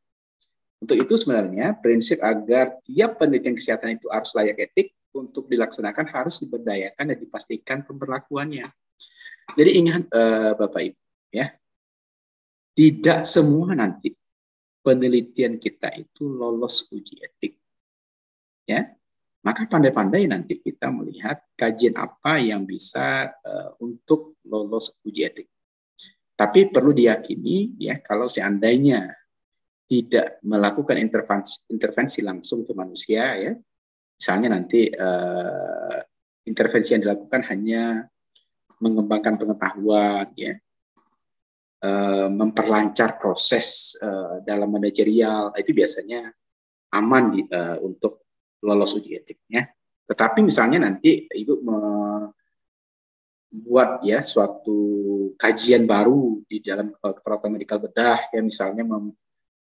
Untuk itu sebenarnya prinsip agar tiap penelitian kesehatan itu harus layak etik untuk dilaksanakan harus diberdayakan dan dipastikan pemberlakuannya. Jadi ingat uh, Bapak Ibu, ya, tidak semua nanti penelitian kita itu lolos uji etik. Ya, maka pandai-pandai nanti kita melihat kajian apa yang bisa uh, untuk lolos uji etik. Tapi perlu diyakini ya kalau seandainya tidak melakukan intervensi, intervensi langsung ke manusia ya Misalnya nanti uh, intervensi yang dilakukan hanya mengembangkan pengetahuan, ya, uh, memperlancar proses uh, dalam manajerial, itu biasanya aman di, uh, untuk lolos uji etiknya. Tetapi misalnya nanti ibu membuat ya suatu kajian baru di dalam keperawatan medikal bedah, ya misalnya mem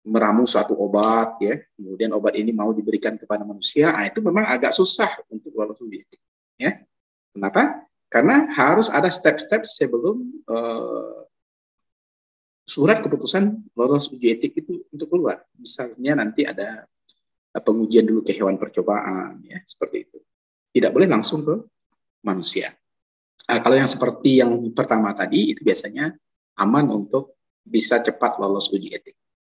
meramu suatu obat ya kemudian obat ini mau diberikan kepada manusia ah, itu memang agak susah untuk lolos uji etik ya kenapa karena harus ada step-step sebelum uh, surat keputusan lolos uji etik itu untuk keluar. Misalnya nanti ada pengujian dulu ke hewan percobaan, ya seperti itu. Tidak boleh langsung ke manusia. Nah, kalau yang seperti yang pertama tadi itu biasanya aman untuk bisa cepat lolos uji etik.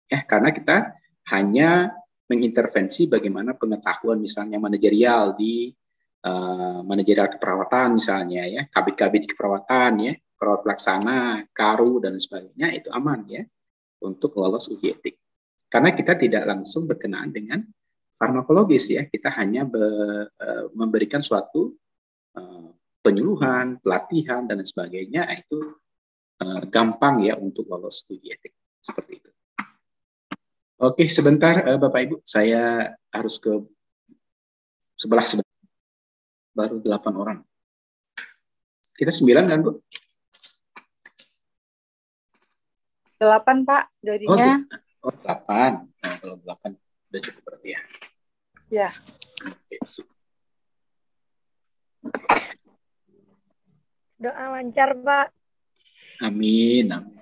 Ya, karena kita hanya mengintervensi bagaimana pengetahuan misalnya manajerial di uh, manajerial keperawatan misalnya ya, kabit-kabit keperawatan ya, perawat pelaksana, karu dan sebagainya itu aman ya untuk lolos uji etik. Karena kita tidak langsung berkenaan dengan farmakologis ya, kita hanya be, uh, memberikan suatu uh, penyuluhan, pelatihan dan sebagainya itu uh, gampang ya untuk lolos uji etik seperti itu. Oke, sebentar uh, Bapak Ibu, saya harus ke sebelah sebelah. Baru delapan orang. Kita sembilan kan Bu? Delapan Pak, jadinya. Oh, oh delapan. Nah, kalau delapan udah cukup berarti ya. Ya. Oke, Doa lancar, Pak. Amin, amin.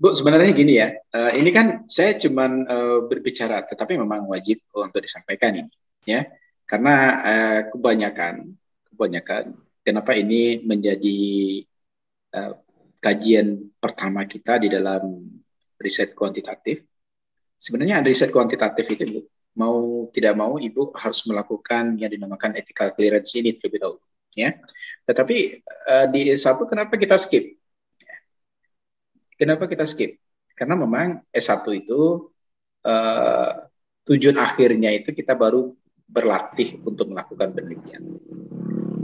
Bu, sebenarnya gini ya, uh, ini kan saya cuma uh, eh, berbicara, tetapi memang wajib untuk disampaikan ini, ya, karena uh, kebanyakan, kebanyakan, kenapa ini menjadi uh, kajian pertama kita di dalam riset kuantitatif. Sebenarnya ada riset kuantitatif itu, Bu. mau tidak mau ibu harus melakukan yang dinamakan ethical clearance ini terlebih dahulu, ya. Tetapi uh, di S1 kenapa kita skip? Kenapa kita skip? Karena memang S1 itu uh, tujuan akhirnya itu kita baru berlatih untuk melakukan penelitian.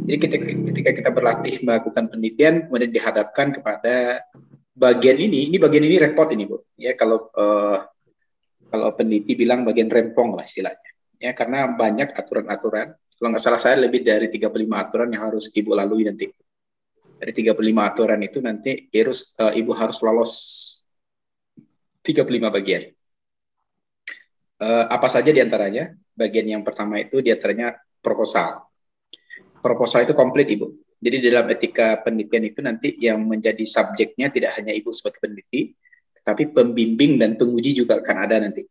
Jadi ketika, ketika kita berlatih melakukan penelitian, kemudian dihadapkan kepada bagian ini, ini bagian ini repot ini bu. Ya kalau uh, kalau peneliti bilang bagian rempong lah istilahnya. Ya karena banyak aturan-aturan kalau nggak salah saya lebih dari 35 aturan yang harus ibu lalui nanti. Dari 35 aturan itu nanti harus uh, ibu harus lolos 35 bagian. Uh, apa saja di antaranya? Bagian yang pertama itu di antaranya proposal. Proposal itu komplit ibu. Jadi dalam etika penelitian itu nanti yang menjadi subjeknya tidak hanya ibu sebagai peneliti, tapi pembimbing dan penguji juga akan ada nanti.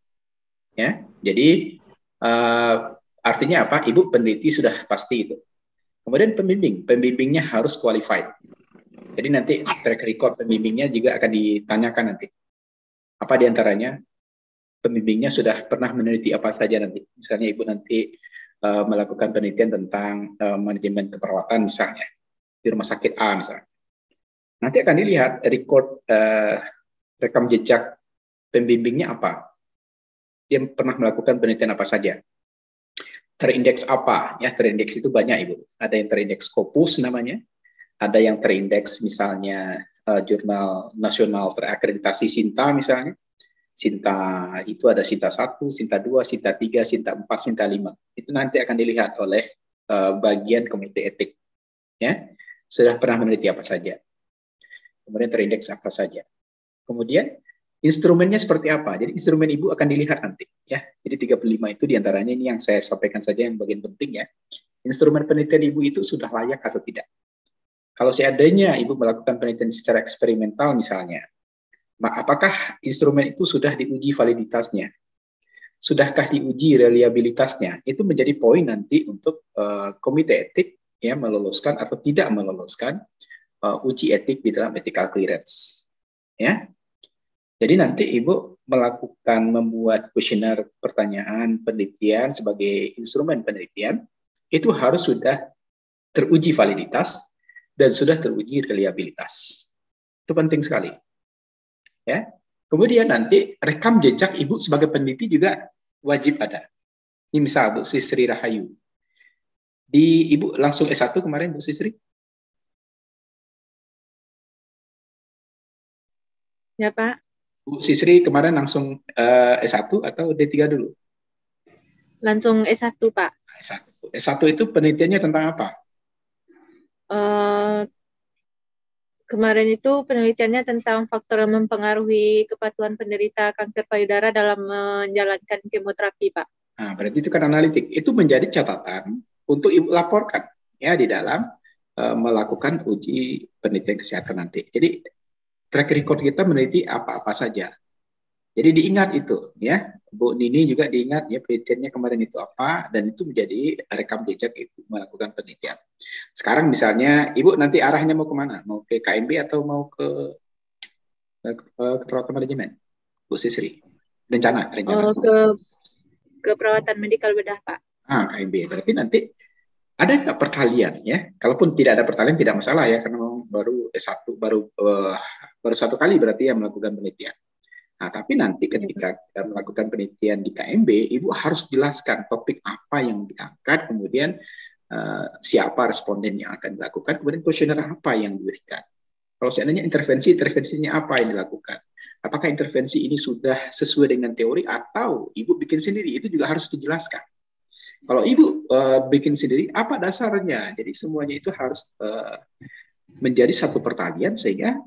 Ya, jadi uh, Artinya apa? Ibu peneliti sudah pasti itu. Kemudian pembimbing, pembimbingnya harus qualified. Jadi nanti track record pembimbingnya juga akan ditanyakan nanti. Apa di antaranya? Pembimbingnya sudah pernah meneliti apa saja nanti. Misalnya ibu nanti uh, melakukan penelitian tentang uh, manajemen keperawatan misalnya di rumah sakit A misalnya. Nanti akan dilihat record uh, rekam jejak pembimbingnya apa. Dia pernah melakukan penelitian apa saja terindeks apa? Ya, terindeks itu banyak Ibu. Ada yang terindeks Scopus namanya, ada yang terindeks misalnya uh, jurnal nasional terakreditasi Sinta misalnya. Sinta itu ada Sinta 1, Sinta 2, Sinta 3, Sinta 4, Sinta 5. Itu nanti akan dilihat oleh uh, bagian komite etik. Ya, sudah pernah meneliti apa saja. Kemudian terindeks apa saja. Kemudian Instrumennya seperti apa? Jadi instrumen ibu akan dilihat nanti ya. Jadi 35 itu di antaranya ini yang saya sampaikan saja yang bagian penting ya. Instrumen penelitian ibu itu sudah layak atau tidak? Kalau seandainya ibu melakukan penelitian secara eksperimental misalnya, apakah instrumen itu sudah diuji validitasnya? Sudahkah diuji reliabilitasnya? Itu menjadi poin nanti untuk uh, komite etik ya meloloskan atau tidak meloloskan uh, uji etik di dalam ethical clearance. Ya, jadi nanti Ibu melakukan membuat kuesioner pertanyaan penelitian sebagai instrumen penelitian itu harus sudah teruji validitas dan sudah teruji reliabilitas. Itu penting sekali. Ya. Kemudian nanti rekam jejak Ibu sebagai peneliti juga wajib ada. Ini misal Bu Sisri Rahayu. Di Ibu langsung S1 kemarin Bu Sisri? Ya Pak. Bu Sisri kemarin langsung uh, eh, S1 atau D3 dulu? Langsung S1, Pak. S1. S1 itu penelitiannya tentang apa? Uh, kemarin itu penelitiannya tentang faktor yang mempengaruhi kepatuhan penderita kanker payudara dalam menjalankan kemoterapi, Pak. Nah, berarti itu kan analitik. Itu menjadi catatan untuk ibu laporkan ya di dalam uh, melakukan uji penelitian kesehatan nanti. Jadi track record kita meneliti apa-apa saja. Jadi diingat itu ya. Bu Nini juga diingat ya penelitiannya kemarin itu apa dan itu menjadi rekam jejak Ibu melakukan penelitian. Sekarang misalnya Ibu nanti arahnya mau ke mana? Mau ke KMB atau mau ke ke, ke perawatan manajemen? Bu Sisri. Rencana, rencana. Oh, ke ke perawatan medikal bedah, Pak. Ah, KMB. Berarti nanti ada nggak pertalian ya? Kalaupun tidak ada pertalian tidak masalah ya karena baru S1 baru uh, baru satu kali berarti yang melakukan penelitian. Nah, tapi nanti ketika kita melakukan penelitian di KMB, Ibu harus jelaskan topik apa yang diangkat, kemudian uh, siapa responden yang akan dilakukan, kemudian kuesioner apa yang diberikan. Kalau seandainya intervensi, intervensinya apa yang dilakukan? Apakah intervensi ini sudah sesuai dengan teori atau Ibu bikin sendiri? Itu juga harus dijelaskan. Kalau Ibu uh, bikin sendiri, apa dasarnya? Jadi semuanya itu harus uh, menjadi satu pertalian sehingga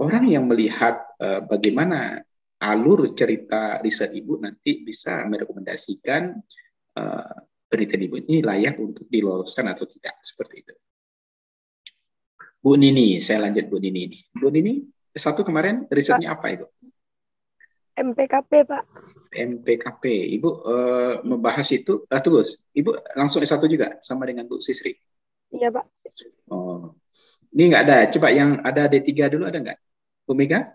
orang yang melihat uh, bagaimana alur cerita riset ibu nanti bisa merekomendasikan uh, penelitian ibu ini layak untuk diloloskan atau tidak seperti itu. Bu Nini, saya lanjut Bu Nini ini. Bu Nini, satu kemarin risetnya apa ibu? MPKP pak. MPKP, ibu uh, membahas itu, uh, tunggu, ibu langsung S1 juga sama dengan Bu Sisri? Iya pak. Oh, ini nggak ada. Coba yang ada D3 dulu ada nggak? Bu Mega?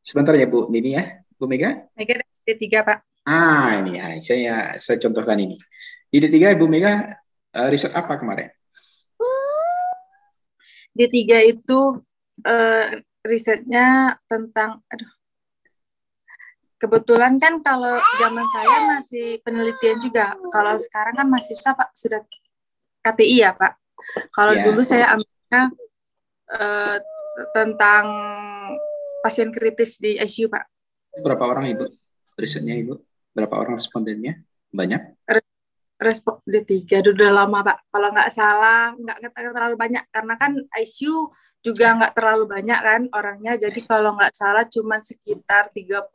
Sebentar ya Bu Nini ya. Bu Mega? Mega D3 Pak. Ah ini ya, saya, saya contohkan ini. Di D3 Bu Mega uh, riset apa kemarin? D3 itu uh, risetnya tentang aduh kebetulan kan kalau zaman saya masih penelitian juga. Kalau sekarang kan mahasiswa Pak sudah KTI ya Pak. Kalau yeah. dulu saya ambilnya uh, tentang pasien kritis di ICU, Pak. Berapa orang Ibu? Risetnya Ibu? Berapa orang respondennya? Banyak? Respon D3, udah lama, Pak. Kalau nggak salah, nggak terlalu banyak. Karena kan ICU juga nggak terlalu banyak kan orangnya. Jadi kalau nggak salah cuma sekitar 33.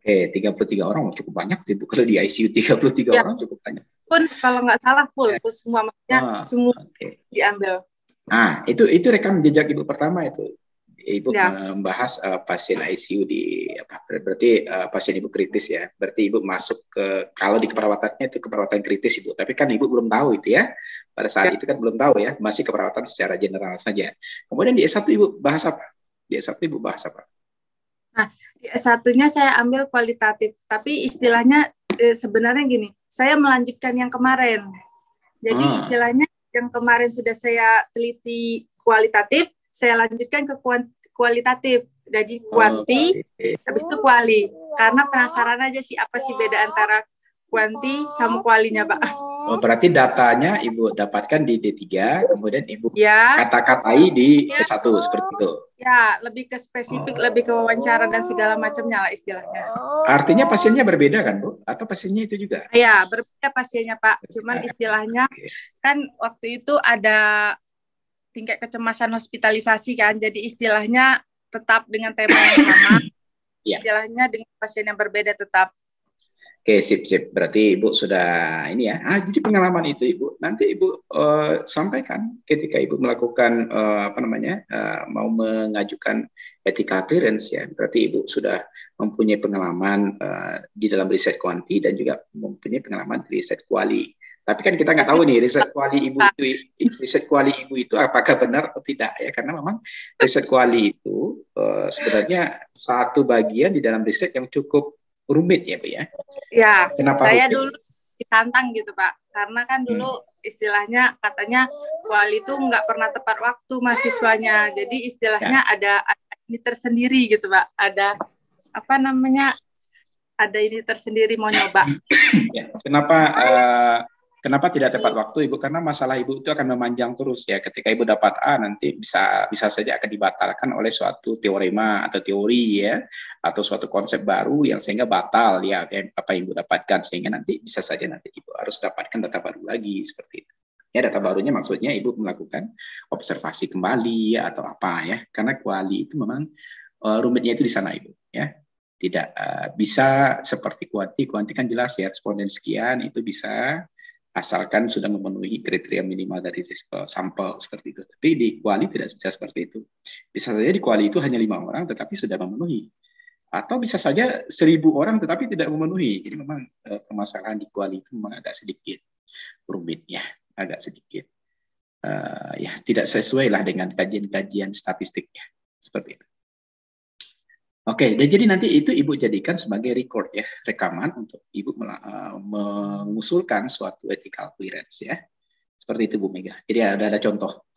Oke, 33 orang cukup banyak. Ibu. Kalau di ICU 33 ya. orang cukup banyak. Pun kalau nggak salah full, full semua. Maksudnya oh, semua okay. diambil. Nah, itu itu rekam jejak ibu pertama itu. Ibu ya. membahas uh, pasien ICU di apa berarti uh, pasien ibu kritis ya. Berarti ibu masuk ke kalau di keperawatannya itu keperawatan kritis ibu. Tapi kan ibu belum tahu itu ya. Pada saat ya. itu kan belum tahu ya, masih keperawatan secara general saja. Kemudian di S1 ibu bahas apa? Di S1 ibu bahas apa? Nah, di S1-nya saya ambil kualitatif, tapi istilahnya eh, sebenarnya gini, saya melanjutkan yang kemarin. Jadi ah. istilahnya yang kemarin sudah saya teliti kualitatif, saya lanjutkan ke kualitatif. Jadi kuanti, oh, habis itu kuali. Karena penasaran aja sih apa sih beda antara kuanti sama kualinya, Pak. Oh, berarti datanya Ibu dapatkan di D3, kemudian Ibu ya. kata-katai di ya. S1 seperti itu. Ya, lebih ke spesifik, oh. lebih ke wawancara dan segala macamnya lah istilahnya. Artinya pasiennya berbeda kan, Bu? Atau pasiennya itu juga? Ya, berbeda pasiennya, Pak. Cuman istilahnya okay. kan waktu itu ada tingkat kecemasan hospitalisasi kan. Jadi istilahnya tetap dengan tema yang sama. ya. Istilahnya dengan pasien yang berbeda tetap. Oke, sip sip. Berarti Ibu sudah ini ya. Ah, jadi pengalaman itu Ibu. Nanti Ibu uh, sampaikan ketika Ibu melakukan uh, apa namanya? Uh, mau mengajukan etika clearance ya. Berarti Ibu sudah mempunyai pengalaman uh, di dalam riset kuanti dan juga mempunyai pengalaman di riset kuali. Tapi kan kita nggak tahu nih riset kuali ibu itu riset kuali ibu itu apakah benar atau tidak ya karena memang riset kuali itu uh, sebenarnya satu bagian di dalam riset yang cukup rumit ya, Bu ya? Ya, Kenapa saya rumit? dulu ditantang gitu, Pak. Karena kan dulu hmm. istilahnya katanya kuali itu nggak pernah tepat waktu mahasiswanya. Jadi istilahnya ya. ada, ada ini tersendiri gitu, Pak. Ada apa namanya? Ada ini tersendiri mau nyoba. Ya. Kenapa uh, Kenapa tidak tepat waktu Ibu? Karena masalah Ibu itu akan memanjang terus ya. Ketika Ibu dapat A nanti bisa bisa saja akan dibatalkan oleh suatu teorema atau teori ya atau suatu konsep baru yang sehingga batal ya apa yang Ibu dapatkan sehingga nanti bisa saja nanti Ibu harus dapatkan data baru lagi seperti itu. Ya data barunya maksudnya Ibu melakukan observasi kembali ya, atau apa ya. Karena kuali itu memang uh, rumitnya itu di sana Ibu ya tidak uh, bisa seperti kuanti kuanti kan jelas ya responden sekian itu bisa asalkan sudah memenuhi kriteria minimal dari sampel seperti itu. Tapi di kuali tidak bisa seperti itu. Bisa saja di kuali itu hanya lima orang, tetapi sudah memenuhi. Atau bisa saja seribu orang, tetapi tidak memenuhi. Jadi memang uh, permasalahan di kuali itu memang agak sedikit rumit ya, agak sedikit. Uh, ya tidak sesuai lah dengan kajian-kajian statistiknya seperti itu. Oke, dan jadi nanti itu ibu jadikan sebagai record ya, rekaman untuk ibu uh, mengusulkan suatu ethical clearance ya. Seperti itu Bu Mega. Jadi ada ada contoh.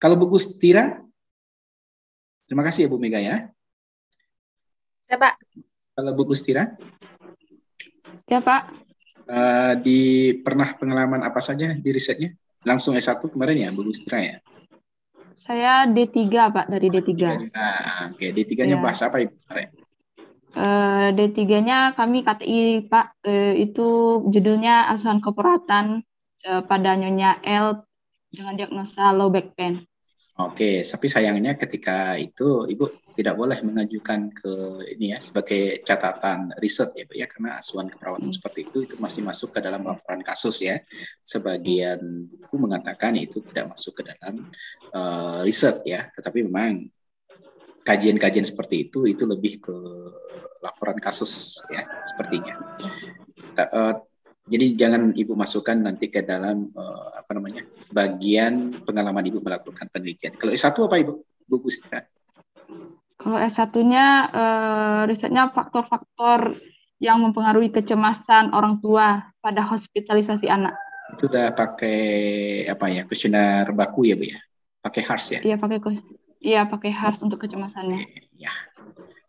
Kalau Bu Gustira, terima kasih ya Bu Mega ya. Ya Pak. Kalau Bu Gustira? Ya Pak. Uh, di pernah pengalaman apa saja di risetnya? Langsung S1 kemarin ya Bu Gustira ya? Saya D3, Pak, dari D3. Nah, oke, D3-nya ya. bahas apa Ibu kemarin? Uh, D3-nya kami KTI, Pak. Uh, itu judulnya asuhan keperatan uh, pada Nyonya L dengan diagnosa low back pain. Oke, tapi sayangnya ketika itu Ibu tidak boleh mengajukan ke ini ya sebagai catatan riset ya, ya karena asuhan keperawatan hmm. seperti itu itu masih masuk ke dalam laporan kasus ya. Sebagian buku mengatakan itu tidak masuk ke dalam uh, riset ya, tetapi memang kajian-kajian seperti itu itu lebih ke laporan kasus ya sepertinya. Uh, jadi jangan ibu masukkan nanti ke dalam uh, apa namanya bagian pengalaman ibu melakukan penelitian. Kalau S1 apa ibu? Bu Gustina? Kalau S1-nya uh, risetnya faktor-faktor yang mempengaruhi kecemasan orang tua pada hospitalisasi anak. Itu udah pakai apa ya kuesioner baku ya bu ya? Pakai HARS ya? Iya pakai iya pakai HARS untuk kecemasannya. Ya.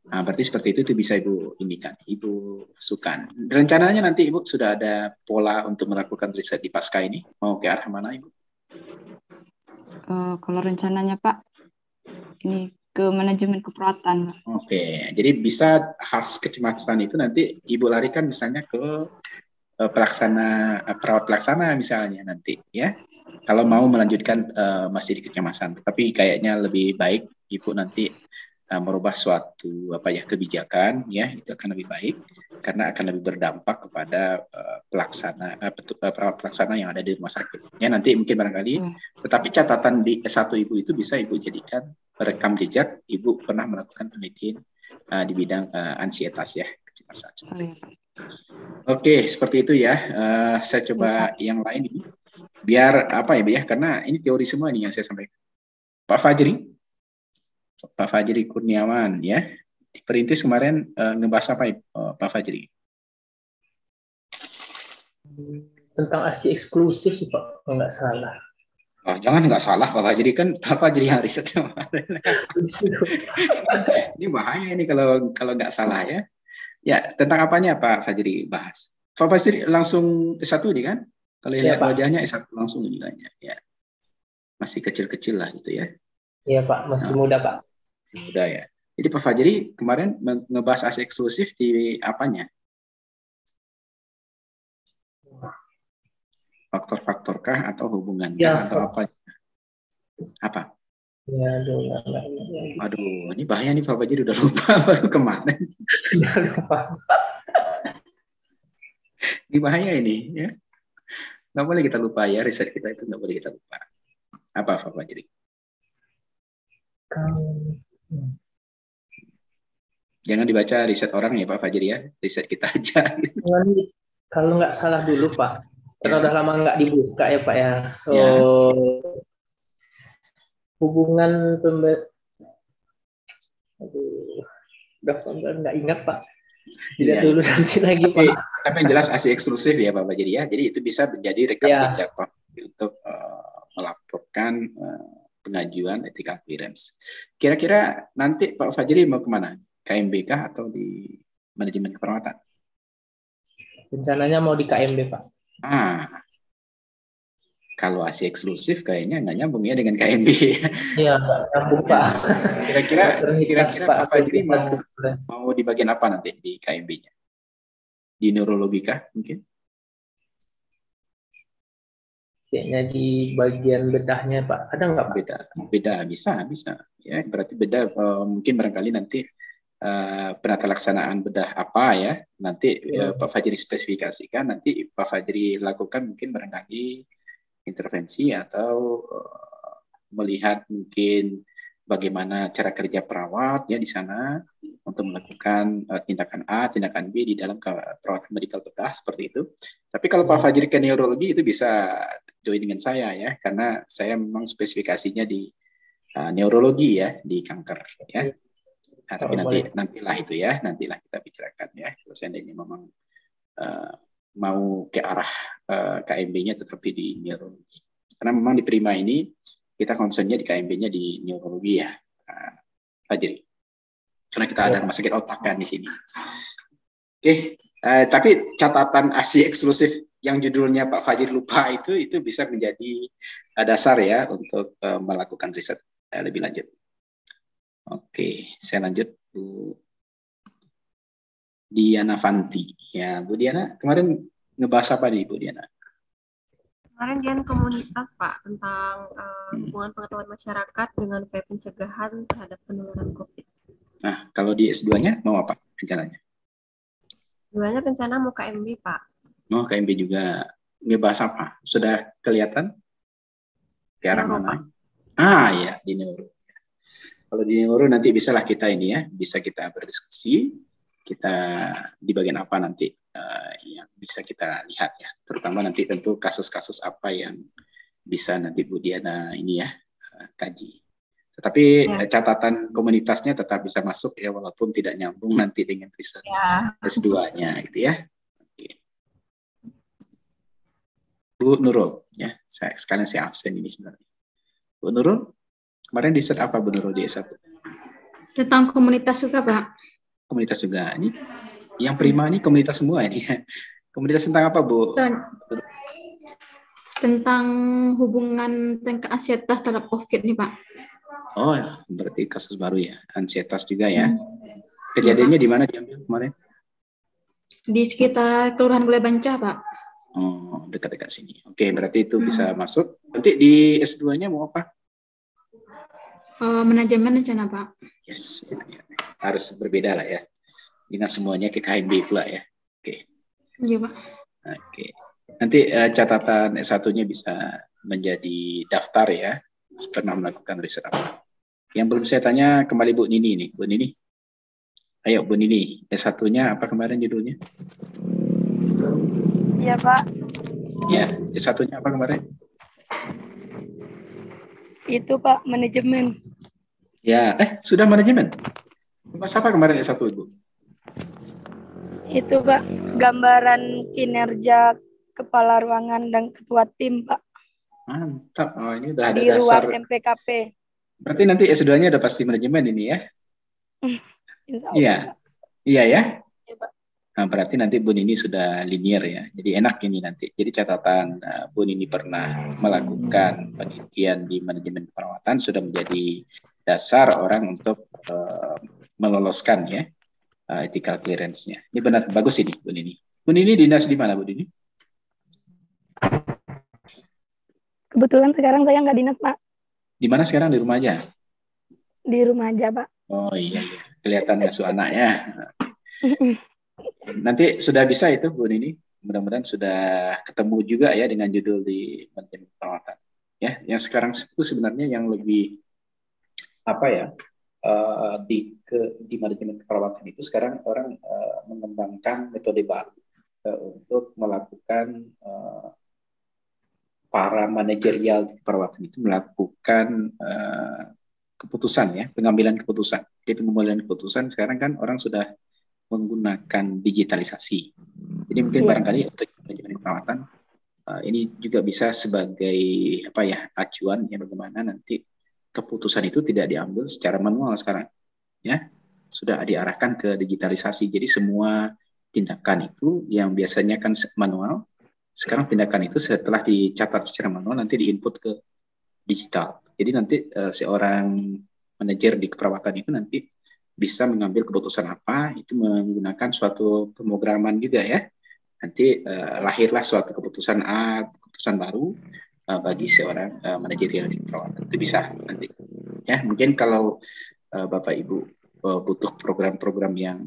Nah, berarti seperti itu itu bisa Ibu indikan, Ibu masukkan. Rencananya nanti Ibu sudah ada pola untuk melakukan riset di pasca ini? Mau ke arah mana Ibu? Uh, kalau rencananya Pak, ini ke manajemen keperawatan. Oke, jadi bisa khas kecemasan itu nanti Ibu larikan misalnya ke uh, pelaksana uh, perawat pelaksana misalnya nanti ya. Kalau mau melanjutkan uh, masih di kecemasan, tapi kayaknya lebih baik Ibu nanti uh, merubah suatu apa ya kebijakan ya itu akan lebih baik karena akan lebih berdampak kepada uh, pelaksana uh, petu, uh, perawat pelaksana yang ada di rumah sakit. Ya nanti mungkin barangkali hmm. tetapi catatan di S1 Ibu itu bisa Ibu jadikan rekam jejak Ibu pernah melakukan penelitian uh, di bidang uh, ansietas ya kecemasan. Oke, seperti itu ya. Uh, saya coba ya. yang lain ini biar apa ya, ya karena ini teori semua nih yang saya sampaikan. Pak Fajri. Pak Fajri Kurniawan ya. Di perintis kemarin uh, ngebahas apa uh, Pak Fajri? Tentang ASI eksklusif sih Pak, nggak salah. Oh, jangan nggak salah Pak Fajri kan Pak Fajri yang riset kemarin. ini bahaya ini kalau kalau nggak salah ya. Ya tentang apanya Pak Fajri bahas? Pak Fajri langsung S1 ini kan? Kalau ya, lihat Pak. wajahnya S1 langsung juga ya. Masih kecil-kecil lah gitu ya. Iya Pak, masih nah, muda Pak muda ya. Jadi Pak Fajri kemarin ngebahas ASI eksklusif di apanya? Faktor-faktorkah atau hubungan ya, atau apa? Apa? Ya, aduh, aduh, ini bahaya nih Pak Fajri udah lupa baru kemarin. Ya, lupa. ini bahaya ini ya. Nggak boleh kita lupa ya, riset kita itu nggak boleh kita lupa. Apa Pak Fajri? Jangan dibaca riset orang ya Pak Fajri ya, riset kita aja. Kalau nggak salah dulu Pak, karena ya. udah lama nggak dibuka ya Pak ya. ya. Oh, hubungan pembe Aduh, udah nggak ingat Pak. Tidak dulu nanti lagi Pak. Tapi yang jelas asli eksklusif ya Pak Fajri ya. Jadi itu bisa menjadi rekam ya. jejak untuk uh, melaporkan uh, pengajuan ethical clearance. Kira-kira nanti Pak Fajri mau ke mana? KMB kah atau di manajemen keperawatan? Rencananya mau di KMB Pak. Ah, kalau ASI eksklusif kayaknya nggak nyambung ya dengan KMB. Iya, nyambung Pak. Kira-kira kira-kira Pak Fajri mau, mau di bagian apa nanti di KMB-nya? Di neurologi kah mungkin? kayaknya di bagian bedahnya Pak ada nggak beda beda bisa bisa ya berarti beda uh, mungkin barangkali nanti uh, penata laksanaan bedah apa ya nanti uh, Pak Fajri spesifikasikan nanti Pak Fajri lakukan mungkin barangkali intervensi atau uh, melihat mungkin bagaimana cara kerja perawat ya di sana untuk melakukan uh, tindakan A, tindakan B di dalam perawatan medikal bedah seperti itu. Tapi kalau Pak Fajri ke neurologi itu bisa join dengan saya ya, karena saya memang spesifikasinya di uh, neurologi ya di kanker ya. Nah, tapi nanti nantilah itu ya, nantilah kita bicarakan ya. Kalau seandainya memang uh, mau ke arah uh, KMB-nya tetapi di neurologi. Karena memang di Prima ini kita concernnya di KMB-nya di neurologi ya, uh, Fajri. Karena kita ada rumah sakit otak kan di sini. Oke, okay. uh, tapi catatan ASI eksklusif yang judulnya Pak Fajri lupa itu itu bisa menjadi uh, dasar ya untuk uh, melakukan riset uh, lebih lanjut. Oke, okay. saya lanjut Bu Diana Fanti. Ya, Bu Diana, kemarin ngebahas apa nih Bu Diana? Kemarin dia komunitas Pak tentang uh, hubungan pengetahuan masyarakat dengan upaya pencegahan terhadap penularan COVID. Nah, kalau di S2-nya mau apa rencananya? S2-nya rencana mau KMB Pak. Mau oh, KMB juga. Ngebahas apa? Sudah kelihatan? Ke arah mana? Ah, ya, di neuro. Kalau di neuro nanti bisalah kita ini ya, bisa kita berdiskusi, kita di bagian apa nanti uh, yang bisa kita lihat ya. Terutama nanti tentu kasus-kasus apa yang bisa nanti Bu Diana ini ya uh, kaji. Tetapi ya. catatan komunitasnya tetap bisa masuk ya walaupun tidak nyambung nanti dengan riset ya. S2-nya gitu ya. Oke. Bu Nurul ya, saya sekalian saya absen ini sebenarnya. Bu Nurul, kemarin di set apa Bu Nurul di S1? Tentang komunitas juga, Pak. Komunitas juga. Ini yang prima ini komunitas semua ini. Komunitas tentang apa, Bu? Tentang hubungan tentang ansietas terhadap COVID nih, Pak. Oh, ya. berarti kasus baru ya. Ansietas juga ya. Hmm. Kejadiannya di mana diambil kemarin? Di sekitar Kelurahan Gulai Banca, Pak. Oh, dekat-dekat sini. Oke, berarti itu hmm. bisa masuk. Nanti di S2-nya mau apa? Uh, manajemen rencana, Pak. Yes, ya, ya. harus berbeda lah ya dengan semuanya ke KMB pula ya. Oke. Iya, Pak. Oke. Nanti uh, catatan S1-nya bisa menjadi daftar ya, pernah melakukan riset apa. Yang belum saya tanya kembali Bu Nini nih, Bu Nini. Ayo Bu Nini, S1-nya apa kemarin judulnya? Iya, Pak. Ya, S1-nya apa kemarin? Itu Pak, manajemen. Ya, eh sudah manajemen. Mas apa kemarin S1 Ibu? Itu Pak, gambaran kinerja kepala ruangan dan ketua tim Pak. Mantap. Oh, ini udah ada Di dasar. ruang MPKP. Berarti nanti S2-nya udah pasti manajemen ini ya? Iya. Iya ya? Iya, Pak. Nah, berarti nanti Bun ini sudah linear ya. Jadi enak ini nanti. Jadi catatan uh, Bun ini pernah melakukan penelitian di manajemen perawatan sudah menjadi dasar orang untuk uh, meloloskan ya uh, ethical clearance-nya. Ini benar bagus ini Bu Nini. Bu Nini dinas di mana Bu Nini? Kebetulan sekarang saya nggak dinas Pak. Di mana sekarang di rumah aja? Di rumah aja Pak. Oh iya iya kelihatan ngasuh anak ya. Nanti sudah bisa itu Bu Nini. Mudah-mudahan sudah ketemu juga ya dengan judul di manajemen perawatan. Ya, yang sekarang itu sebenarnya yang lebih apa ya uh, di ke di manajemen keperawatan itu sekarang orang uh, mengembangkan metode baru uh, untuk melakukan uh, para manajerial keperawatan itu melakukan uh, keputusan ya pengambilan keputusan. Jadi pengambilan keputusan sekarang kan orang sudah menggunakan digitalisasi. Jadi mungkin ya. barangkali untuk manajemen keperawatan uh, ini juga bisa sebagai apa ya acuan ya bagaimana nanti keputusan itu tidak diambil secara manual sekarang ya. Sudah diarahkan ke digitalisasi. Jadi semua tindakan itu yang biasanya kan manual sekarang tindakan itu setelah dicatat secara manual nanti diinput ke digital. Jadi nanti uh, seorang manajer di keperawatan itu nanti bisa mengambil keputusan apa itu menggunakan suatu pemrograman juga ya. Nanti uh, lahirlah suatu keputusan A keputusan baru uh, bagi seorang uh, manajerial di perawatan itu bisa nanti ya mungkin kalau uh, bapak ibu uh, butuh program-program yang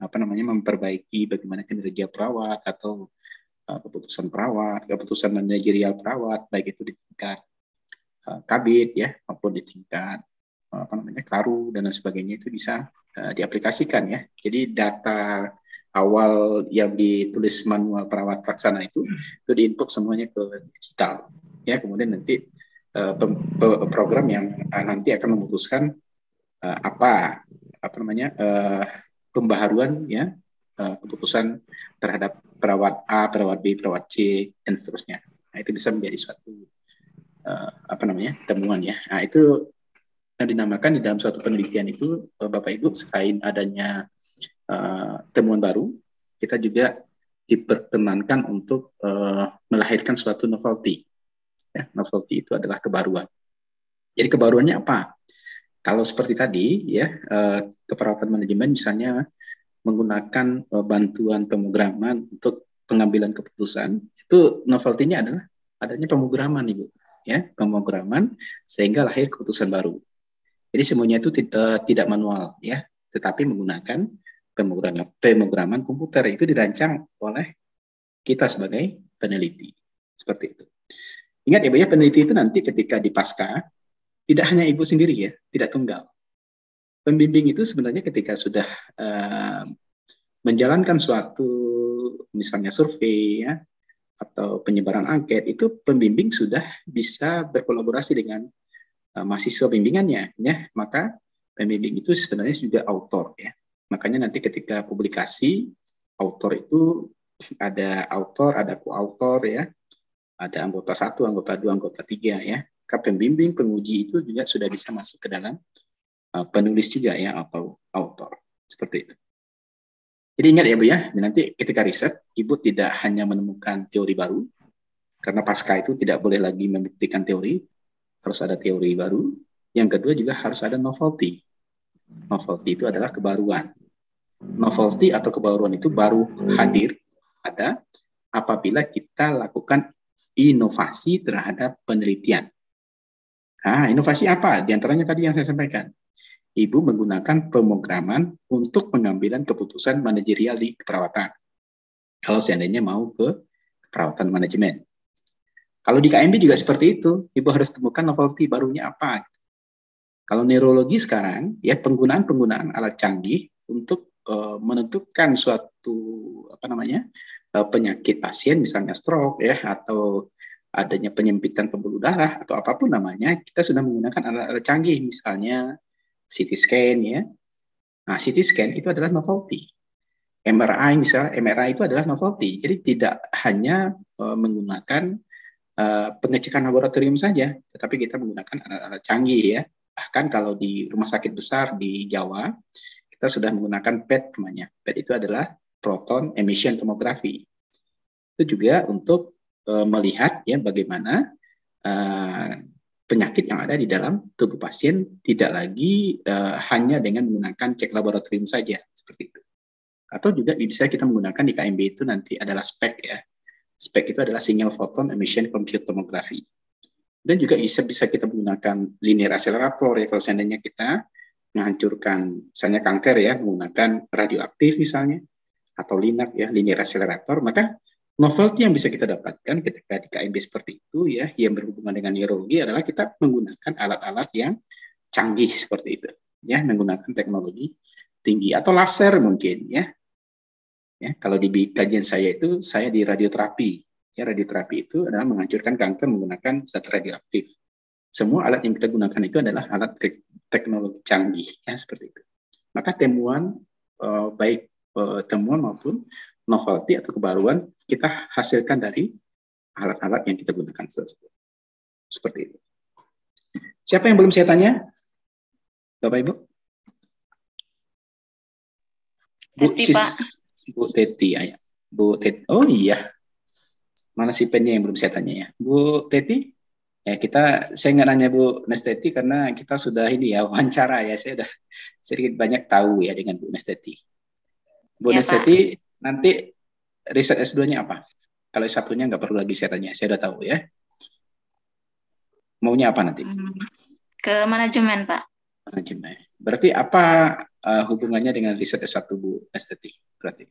apa namanya memperbaiki bagaimana kinerja perawat atau uh, keputusan perawat, keputusan manajerial perawat, baik itu di tingkat uh, kabit ya maupun di tingkat uh, apa namanya karu dan lain sebagainya itu bisa uh, diaplikasikan ya. Jadi data awal yang ditulis manual perawat pelaksana itu itu diinput semuanya ke digital ya kemudian nanti uh, program yang uh, nanti akan memutuskan uh, apa apa namanya uh, pembaharuan ya uh, keputusan terhadap perawat A, perawat B, perawat C dan seterusnya. Nah, itu bisa menjadi suatu uh, apa namanya temuan ya. Nah, itu yang dinamakan di dalam suatu penelitian itu uh, Bapak Ibu selain adanya uh, temuan baru, kita juga diperkenankan untuk uh, melahirkan suatu novelty. Ya, novelty itu adalah kebaruan. Jadi kebaruannya apa? Kalau seperti tadi ya uh, keperawatan manajemen misalnya menggunakan uh, bantuan pemrograman untuk pengambilan keputusan itu novelty-nya adalah adanya pemrograman ibu ya pemrograman sehingga lahir keputusan baru. Jadi semuanya itu tidak, tidak manual ya tetapi menggunakan pemrograman komputer itu dirancang oleh kita sebagai peneliti seperti itu. Ingat ya, ya peneliti itu nanti ketika di pasca tidak hanya ibu sendiri ya, tidak tunggal. Pembimbing itu sebenarnya ketika sudah uh, menjalankan suatu misalnya survei ya atau penyebaran angket itu pembimbing sudah bisa berkolaborasi dengan uh, mahasiswa bimbingannya ya maka pembimbing itu sebenarnya juga autor ya makanya nanti ketika publikasi autor itu ada autor ada koautor ya ada anggota satu anggota dua anggota tiga ya pembimbing, penguji itu juga sudah bisa masuk ke dalam uh, penulis juga ya atau author seperti itu. Jadi ingat ya Bu ya, nanti ketika riset Ibu tidak hanya menemukan teori baru karena pasca itu tidak boleh lagi membuktikan teori, harus ada teori baru. Yang kedua juga harus ada novelty. Novelty itu adalah kebaruan. Novelty atau kebaruan itu baru hadir ada apabila kita lakukan inovasi terhadap penelitian. Nah, inovasi apa? Di antaranya tadi yang saya sampaikan. Ibu menggunakan pemrograman untuk pengambilan keputusan manajerial di keperawatan. Kalau seandainya mau ke keperawatan manajemen. Kalau di KMB juga seperti itu, Ibu harus temukan novelty barunya apa. Kalau neurologi sekarang, ya penggunaan-penggunaan alat canggih untuk uh, menentukan suatu apa namanya uh, penyakit pasien, misalnya stroke ya atau adanya penyempitan pembuluh darah atau apa pun namanya, kita sudah menggunakan alat-alat canggih, misalnya CT scan ya. Nah, CT scan itu adalah novelty. MRI misalnya, MRI itu adalah novelty. Jadi tidak hanya uh, menggunakan uh, pengecekan laboratorium saja, tetapi kita menggunakan alat-alat canggih ya. Bahkan kalau di rumah sakit besar di Jawa, kita sudah menggunakan PET namanya. PET itu adalah proton emission tomography. Itu juga untuk uh, melihat ya bagaimana uh, penyakit yang ada di dalam tubuh pasien tidak lagi uh, hanya dengan menggunakan cek laboratorium saja seperti itu. Atau juga bisa kita menggunakan di KMB itu nanti adalah spek ya. Spek itu adalah sinyal photon emission computed tomography. Dan juga bisa bisa kita menggunakan linear accelerator ya kalau seandainya kita menghancurkan misalnya kanker ya menggunakan radioaktif misalnya atau linak ya linear accelerator maka novelty yang bisa kita dapatkan ketika di KMB seperti itu ya yang berhubungan dengan neurologi adalah kita menggunakan alat-alat yang canggih seperti itu ya menggunakan teknologi tinggi atau laser mungkin ya. Ya kalau di kajian saya itu saya di radioterapi. Ya radioterapi itu adalah menghancurkan kanker menggunakan zat radioaktif semua alat yang kita gunakan itu adalah alat teknologi canggih ya seperti itu maka temuan uh, baik uh, temuan maupun novelty atau kebaruan kita hasilkan dari alat-alat yang kita gunakan tersebut. Seperti itu. Siapa yang belum saya tanya? Bapak Ibu? Bu Teti, Sis, Pak. Bu Teti, ya. Bu Teti. Oh iya. Mana si pennya yang belum saya tanya ya? Bu Teti? Ya kita, saya nggak nanya Bu Nesteti karena kita sudah ini ya wawancara ya. Saya sudah sedikit banyak tahu ya dengan Bu Nesteti. Bu Ya, Nesteti nanti riset S2-nya apa? Kalau satunya nggak perlu lagi saya tanya, saya udah tahu ya. Maunya apa nanti? Hmm, Ke manajemen, Pak. Manajemen. Berarti apa uh, hubungannya dengan riset S1 Bu Estetik? Berarti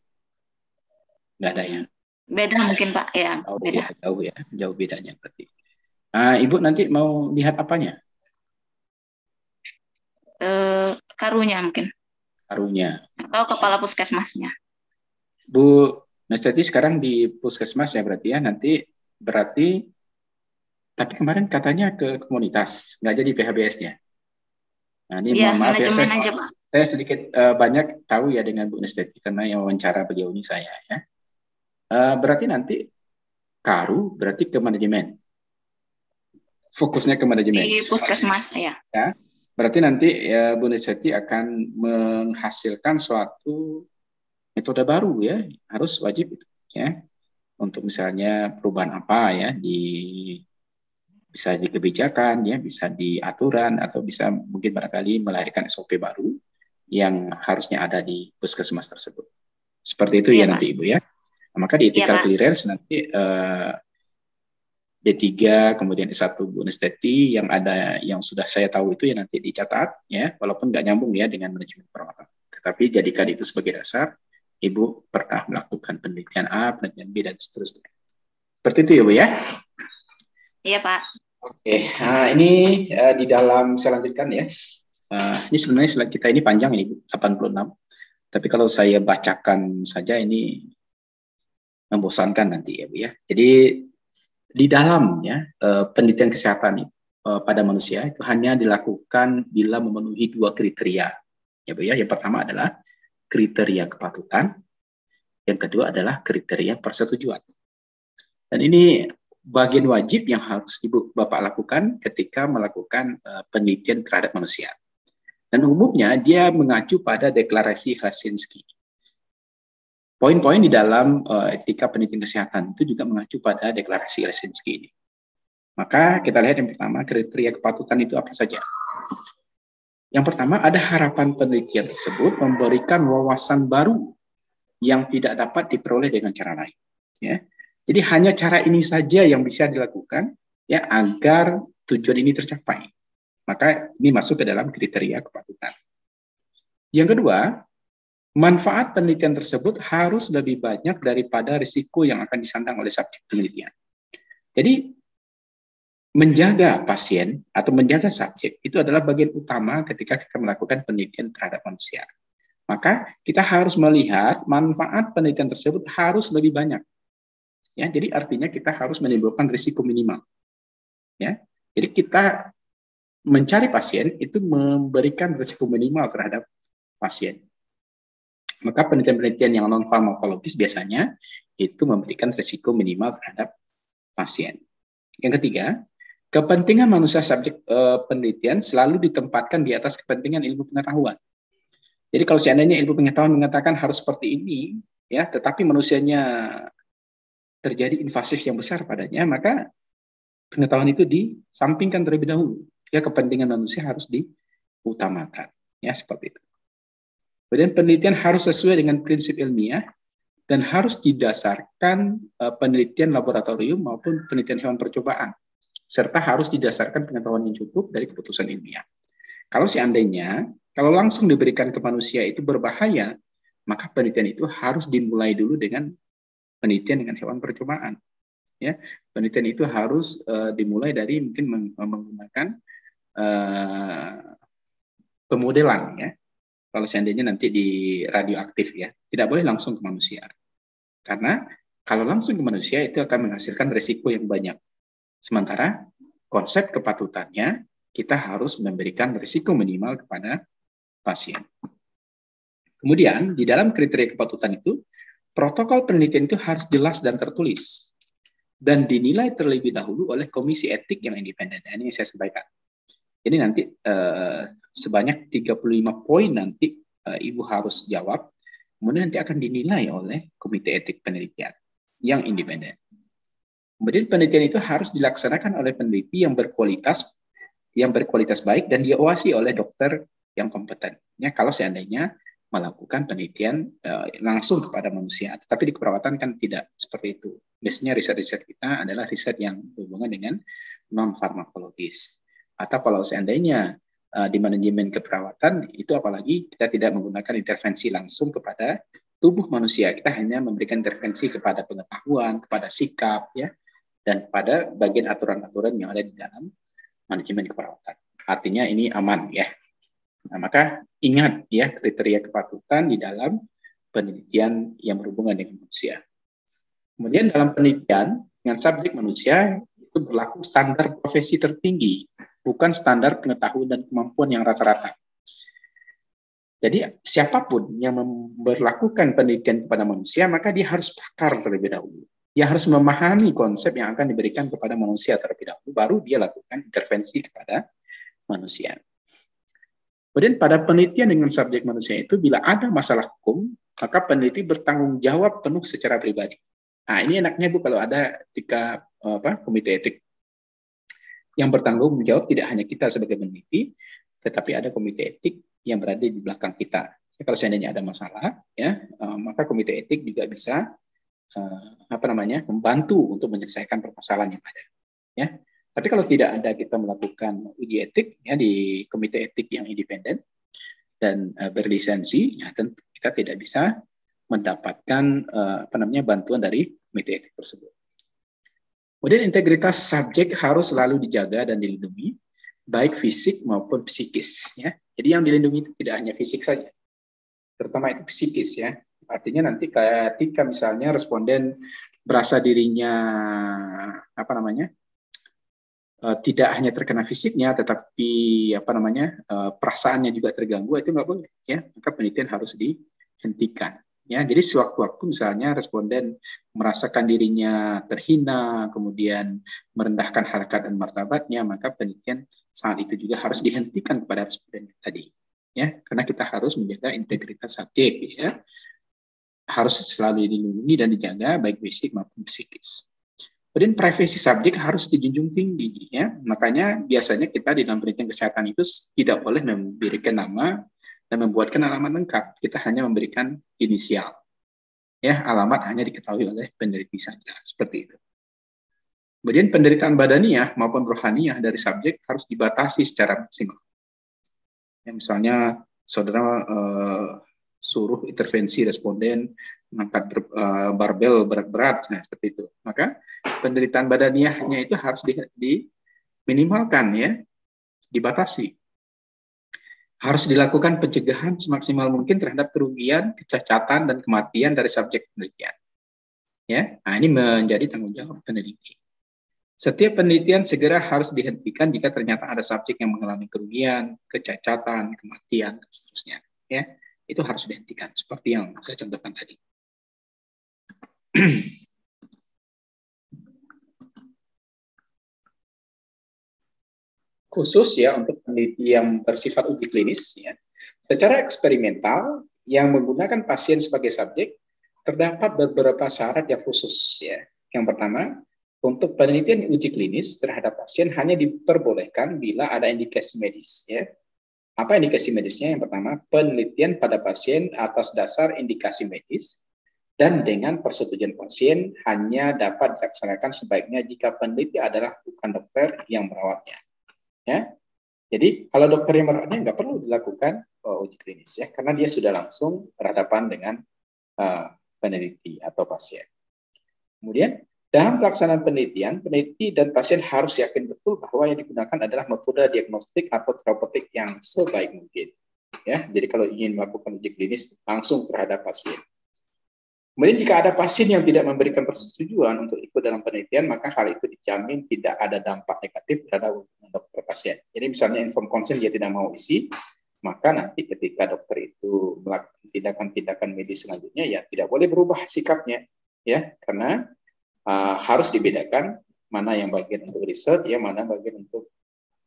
nggak ada ya? Beda mungkin Pak, ya jauh, beda. Ya, jauh ya, jauh bedanya berarti. Uh, Ibu nanti mau lihat apanya? Uh, karunya mungkin. Karunya. Atau kepala puskesmasnya. Bu Nesteti sekarang di puskesmas ya berarti ya nanti berarti tapi kemarin katanya ke komunitas nggak jadi PHBS-nya. Nah ini ya, mohon maaf ya saya, aja, Pak. saya sedikit uh, banyak tahu ya dengan Bu Nesteti karena yang wawancara beliau ini saya ya. Uh, berarti nanti Karu berarti ke manajemen. Fokusnya ke manajemen. Di puskesmas ya. ya. Berarti nanti ya Bu Nesteti akan menghasilkan suatu metode baru ya harus wajib itu ya untuk misalnya perubahan apa ya di bisa di kebijakan ya bisa di aturan atau bisa mungkin barangkali melahirkan SOP baru yang harusnya ada di puskesmas tersebut seperti itu ya, ya nanti ibu ya nah, maka di iya, ethical ya, clearance nanti uh, D3 kemudian S1 Bu Nesteti yang ada yang sudah saya tahu itu ya nanti dicatat ya walaupun nggak nyambung ya dengan manajemen perawatan tetapi jadikan itu sebagai dasar Ibu pernah melakukan penelitian A, penelitian B, dan seterusnya. Seperti itu ya Bu ya? Iya Pak. Oke, nah ini uh, di dalam saya lanjutkan ya. Uh, ini sebenarnya slide kita ini panjang ini Bu, 86. Tapi kalau saya bacakan saja ini membosankan nanti ya Bu ya. Jadi di dalam ya uh, penelitian kesehatan uh, pada manusia itu hanya dilakukan bila memenuhi dua kriteria ya Bu ya. Yang pertama adalah kriteria kepatutan, yang kedua adalah kriteria persetujuan. Dan ini bagian wajib yang harus Ibu Bapak lakukan ketika melakukan uh, penelitian terhadap manusia. Dan umumnya dia mengacu pada deklarasi Helsinki. Poin-poin di dalam uh, etika penelitian kesehatan itu juga mengacu pada deklarasi Helsinki ini. Maka kita lihat yang pertama kriteria kepatutan itu apa saja. Yang pertama, ada harapan penelitian tersebut memberikan wawasan baru yang tidak dapat diperoleh dengan cara lain. Ya. Jadi hanya cara ini saja yang bisa dilakukan ya agar tujuan ini tercapai. Maka ini masuk ke dalam kriteria kepatutan. Yang kedua, manfaat penelitian tersebut harus lebih banyak daripada risiko yang akan disandang oleh subjek penelitian. Jadi menjaga pasien atau menjaga subjek itu adalah bagian utama ketika kita melakukan penelitian terhadap manusia. Maka kita harus melihat manfaat penelitian tersebut harus lebih banyak. Ya, jadi artinya kita harus menimbulkan risiko minimal. Ya, jadi kita mencari pasien itu memberikan risiko minimal terhadap pasien. Maka penelitian-penelitian yang non farmakologis biasanya itu memberikan risiko minimal terhadap pasien. Yang ketiga, Kepentingan manusia subjek uh, penelitian selalu ditempatkan di atas kepentingan ilmu pengetahuan. Jadi kalau seandainya ilmu pengetahuan mengatakan harus seperti ini, ya, tetapi manusianya terjadi invasif yang besar padanya, maka pengetahuan itu disampingkan terlebih dahulu. Ya, kepentingan manusia harus diutamakan. Ya, seperti itu. Kemudian penelitian harus sesuai dengan prinsip ilmiah dan harus didasarkan uh, penelitian laboratorium maupun penelitian hewan percobaan serta harus didasarkan pengetahuan yang cukup dari keputusan ilmiah. Kalau seandainya, kalau langsung diberikan ke manusia itu berbahaya, maka penelitian itu harus dimulai dulu dengan penelitian dengan hewan percobaan. Ya, penelitian itu harus uh, dimulai dari mungkin menggunakan uh, pemodelan ya. Kalau seandainya nanti di radioaktif ya, tidak boleh langsung ke manusia. Karena kalau langsung ke manusia itu akan menghasilkan resiko yang banyak. Sementara konsep kepatutannya kita harus memberikan risiko minimal kepada pasien. Kemudian di dalam kriteria kepatutan itu protokol penelitian itu harus jelas dan tertulis dan dinilai terlebih dahulu oleh komisi etik yang independen. Ini saya sampaikan. Jadi nanti eh, sebanyak 35 poin nanti eh, Ibu harus jawab, kemudian nanti akan dinilai oleh komite etik penelitian yang independen. Kemudian penelitian itu harus dilaksanakan oleh peneliti yang berkualitas yang berkualitas baik dan diawasi oleh dokter yang kompeten. Ya, kalau seandainya melakukan penelitian uh, langsung kepada manusia, tetapi di keperawatan kan tidak seperti itu. Biasanya riset-riset kita adalah riset yang berhubungan dengan non farmakologis. Atau kalau seandainya uh, di manajemen keperawatan itu apalagi kita tidak menggunakan intervensi langsung kepada tubuh manusia. Kita hanya memberikan intervensi kepada pengetahuan, kepada sikap, ya, dan pada bagian aturan-aturan yang ada di dalam manajemen keperawatan. Artinya ini aman, ya. Nah, maka ingat ya kriteria kepatutan di dalam penelitian yang berhubungan dengan manusia. Kemudian dalam penelitian dengan subjek manusia itu berlaku standar profesi tertinggi, bukan standar pengetahuan dan kemampuan yang rata-rata. Jadi siapa pun yang memperlakukan penelitian kepada manusia, maka dia harus pakar terlebih dahulu. Dia harus memahami konsep yang akan diberikan kepada manusia terlebih dahulu, baru dia lakukan intervensi kepada manusia. Kemudian pada penelitian dengan subjek manusia itu, bila ada masalah hukum, maka peneliti bertanggung jawab penuh secara pribadi. Nah, ini enaknya Bu kalau ada ketika apa komite etik yang bertanggung jawab tidak hanya kita sebagai peneliti, tetapi ada komite etik yang berada di belakang kita. Ya, kalau seandainya ada masalah, ya uh, maka komite etik juga bisa uh, apa namanya membantu untuk menyelesaikan permasalahan yang ada. Ya, tapi kalau tidak ada kita melakukan uji etik ya di komite etik yang independen dan uh, berlisensi, ya tentu kita tidak bisa mendapatkan apa namanya bantuan dari komite etik tersebut. Kemudian integritas subjek harus selalu dijaga dan dilindungi, baik fisik maupun psikis. Ya. Jadi yang dilindungi itu tidak hanya fisik saja, terutama itu psikis ya. Artinya nanti ketika misalnya responden berasa dirinya apa namanya uh, tidak hanya terkena fisiknya, tetapi apa namanya uh, perasaannya juga terganggu itu nggak boleh ya. Maka penelitian harus dihentikan. Ya, jadi sewaktu-waktu misalnya responden merasakan dirinya terhina, kemudian merendahkan harkat dan martabatnya, maka penelitian saat itu juga harus dihentikan kepada responden tadi. Ya, karena kita harus menjaga integritas subjek ya. Harus selalu dilindungi dan dijaga baik fisik maupun psikis. Kemudian privasi subjek harus dijunjung tinggi ya. Makanya biasanya kita di dalam penelitian kesehatan itu tidak boleh memberikan nama dan membuatkan alamat lengkap. Kita hanya memberikan inisial. Ya, alamat hanya diketahui oleh peneliti saja. Seperti itu. Kemudian penderitaan badaniah maupun rohaniah dari subjek harus dibatasi secara maksimal. Ya, misalnya saudara uh, suruh intervensi responden mengangkat ber, uh, barbel berat-berat, nah seperti itu. Maka penderitaan badaniahnya itu harus di, diminimalkan ya, dibatasi harus dilakukan pencegahan semaksimal mungkin terhadap kerugian, kecacatan, dan kematian dari subjek penelitian. Ya, nah ini menjadi tanggung jawab peneliti. Setiap penelitian segera harus dihentikan jika ternyata ada subjek yang mengalami kerugian, kecacatan, kematian, dan seterusnya. Ya, itu harus dihentikan seperti yang saya contohkan tadi. khusus ya untuk peneliti yang bersifat uji klinis ya. Secara eksperimental yang menggunakan pasien sebagai subjek terdapat beberapa syarat yang khusus ya. Yang pertama, untuk penelitian uji klinis terhadap pasien hanya diperbolehkan bila ada indikasi medis ya. Apa indikasi medisnya? Yang pertama, penelitian pada pasien atas dasar indikasi medis dan dengan persetujuan pasien hanya dapat dilaksanakan sebaiknya jika peneliti adalah bukan dokter yang merawatnya. Ya. Jadi kalau dokter yang merawatnya nggak perlu dilakukan uh, uji klinis ya, karena dia sudah langsung berhadapan dengan uh, peneliti atau pasien. Kemudian dalam pelaksanaan penelitian, peneliti dan pasien harus yakin betul bahwa yang digunakan adalah metode diagnostik atau terapeutik yang sebaik mungkin. Ya, jadi kalau ingin melakukan uji klinis langsung terhadap pasien. Kemudian jika ada pasien yang tidak memberikan persetujuan untuk ikut dalam penelitian, maka hal itu dijamin tidak ada dampak negatif terhadap dokter pasien. Jadi misalnya inform consent dia tidak mau isi, maka nanti ketika dokter itu melakukan tindakan-tindakan medis selanjutnya, ya tidak boleh berubah sikapnya, ya karena uh, harus dibedakan mana yang bagian untuk riset, ya mana bagian untuk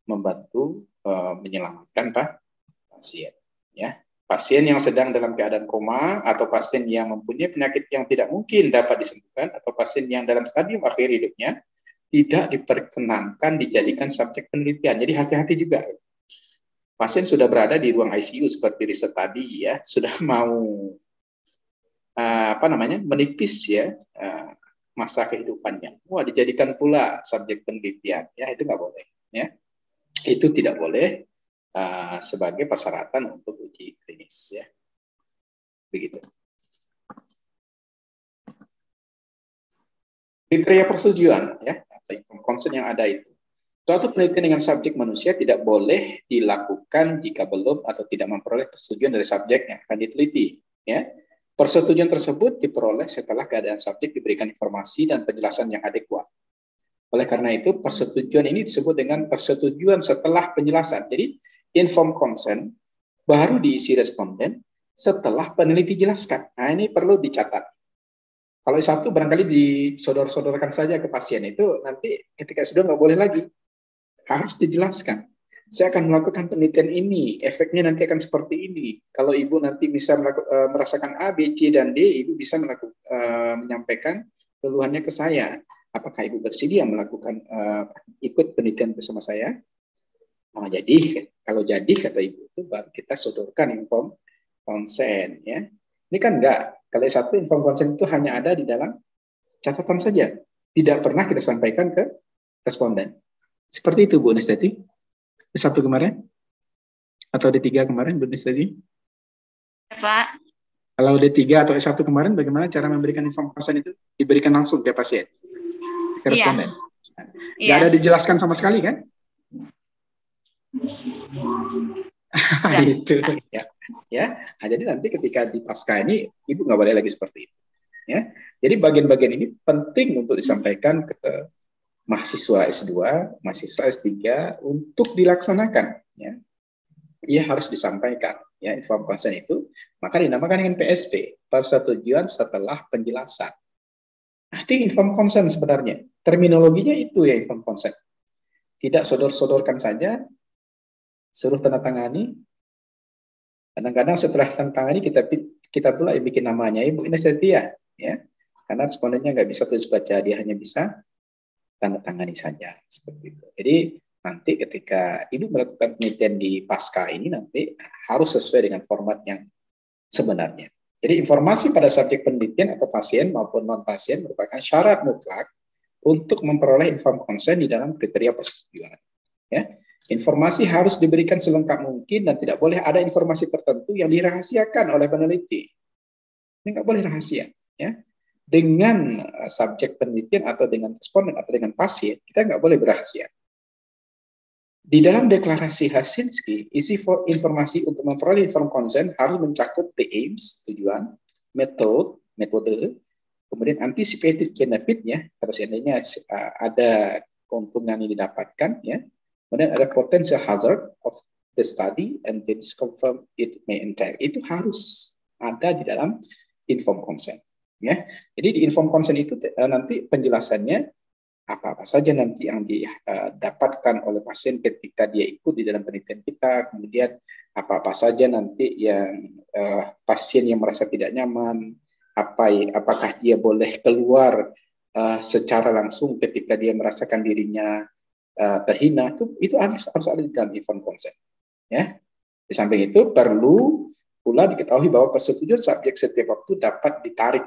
membantu uh, menyelamatkan pak pasien, ya pasien yang sedang dalam keadaan koma atau pasien yang mempunyai penyakit yang tidak mungkin dapat disembuhkan atau pasien yang dalam stadium akhir hidupnya tidak diperkenankan dijadikan subjek penelitian. Jadi hati-hati juga. Pasien sudah berada di ruang ICU seperti riset tadi ya, sudah mau uh, apa namanya menipis ya uh, masa kehidupannya. Wah dijadikan pula subjek penelitian ya itu nggak boleh ya. Itu tidak boleh uh, sebagai persyaratan untuk uji klinis ya. Begitu. Kriteria persetujuan ya, atau concern yang ada itu. Suatu penelitian dengan subjek manusia tidak boleh dilakukan jika belum atau tidak memperoleh persetujuan dari subjek yang akan diteliti. Ya. Persetujuan tersebut diperoleh setelah keadaan subjek diberikan informasi dan penjelasan yang adekuat. Oleh karena itu, persetujuan ini disebut dengan persetujuan setelah penjelasan. Jadi, inform consent baru diisi responden setelah peneliti jelaskan. Nah, ini perlu dicatat. Kalau satu barangkali disodor-sodorkan saja ke pasien itu nanti ketika sudah nggak boleh lagi harus dijelaskan. Saya akan melakukan penelitian ini, efeknya nanti akan seperti ini. Kalau ibu nanti bisa uh, merasakan A, B, C, dan D, ibu bisa melakukan, uh, menyampaikan keluhannya ke saya. Apakah ibu bersedia melakukan uh, ikut penelitian bersama saya? Nah, jadi kalau jadi kata ibu itu baru kita sodorkan inform konsen ya. Ini kan enggak kalau satu inform consent itu hanya ada di dalam catatan saja. Tidak pernah kita sampaikan ke responden. Seperti itu Bu Nesteti. Satu kemarin? Atau D3 kemarin Bu Nesteti? Pak. Kalau D3 atau S1 kemarin bagaimana cara memberikan inform consent itu? Diberikan langsung ke pasien? Ke iya. responden? Iya. Tidak ada dijelaskan sama sekali kan? Ya. itu ya. Ya. Nah, jadi nanti ketika di pasca ini ibu nggak boleh lagi seperti itu ya. Jadi bagian-bagian ini penting untuk disampaikan ke mahasiswa S2 mahasiswa S3 untuk dilaksanakan ya. Ia harus disampaikan ya inform consent itu. Maka dinamakan dengan PSP persetujuan setelah penjelasan. Nah, itu inform consent sebenarnya. Terminologinya itu ya inform consent tidak sodor-sodorkan saja suruh tanda tangani. Kadang-kadang setelah tanda tangani kita kita pula yang bikin namanya Ibu ini setia ya. Karena respondennya nggak bisa tulis baca, dia hanya bisa tanda tangani saja seperti itu. Jadi nanti ketika Ibu melakukan penelitian di pasca ini nanti harus sesuai dengan format yang sebenarnya. Jadi informasi pada subjek penelitian atau pasien maupun non pasien merupakan syarat mutlak untuk memperoleh inform consent di dalam kriteria persetujuan. Ya. Informasi harus diberikan selengkap mungkin dan tidak boleh ada informasi tertentu yang dirahasiakan oleh peneliti. Ini nggak boleh rahasia. Ya. Dengan uh, subjek penelitian atau dengan responden atau dengan pasien, kita nggak boleh berahasia. Di dalam deklarasi Hasinski, isi informasi untuk memperoleh inform consent harus mencakup the aims, tujuan, method, metode, kemudian anticipated benefit-nya, kalau seandainya uh, ada keuntungan yang didapatkan, ya, Kemudian ada potential hazard of the study and it's confirmed it may entail. Itu harus ada di dalam inform consent. Ya, jadi di inform consent itu uh, nanti penjelasannya apa-apa saja nanti yang didapatkan eh, oleh pasien ketika dia ikut di dalam penelitian kita, kemudian apa-apa saja nanti yang uh, pasien yang merasa tidak nyaman, apa apakah dia boleh keluar uh, secara langsung ketika dia merasakan dirinya terhina itu itu harus harus ada di dalam inform consent ya. Di samping itu perlu pula diketahui bahwa persetujuan subjek setiap waktu dapat ditarik.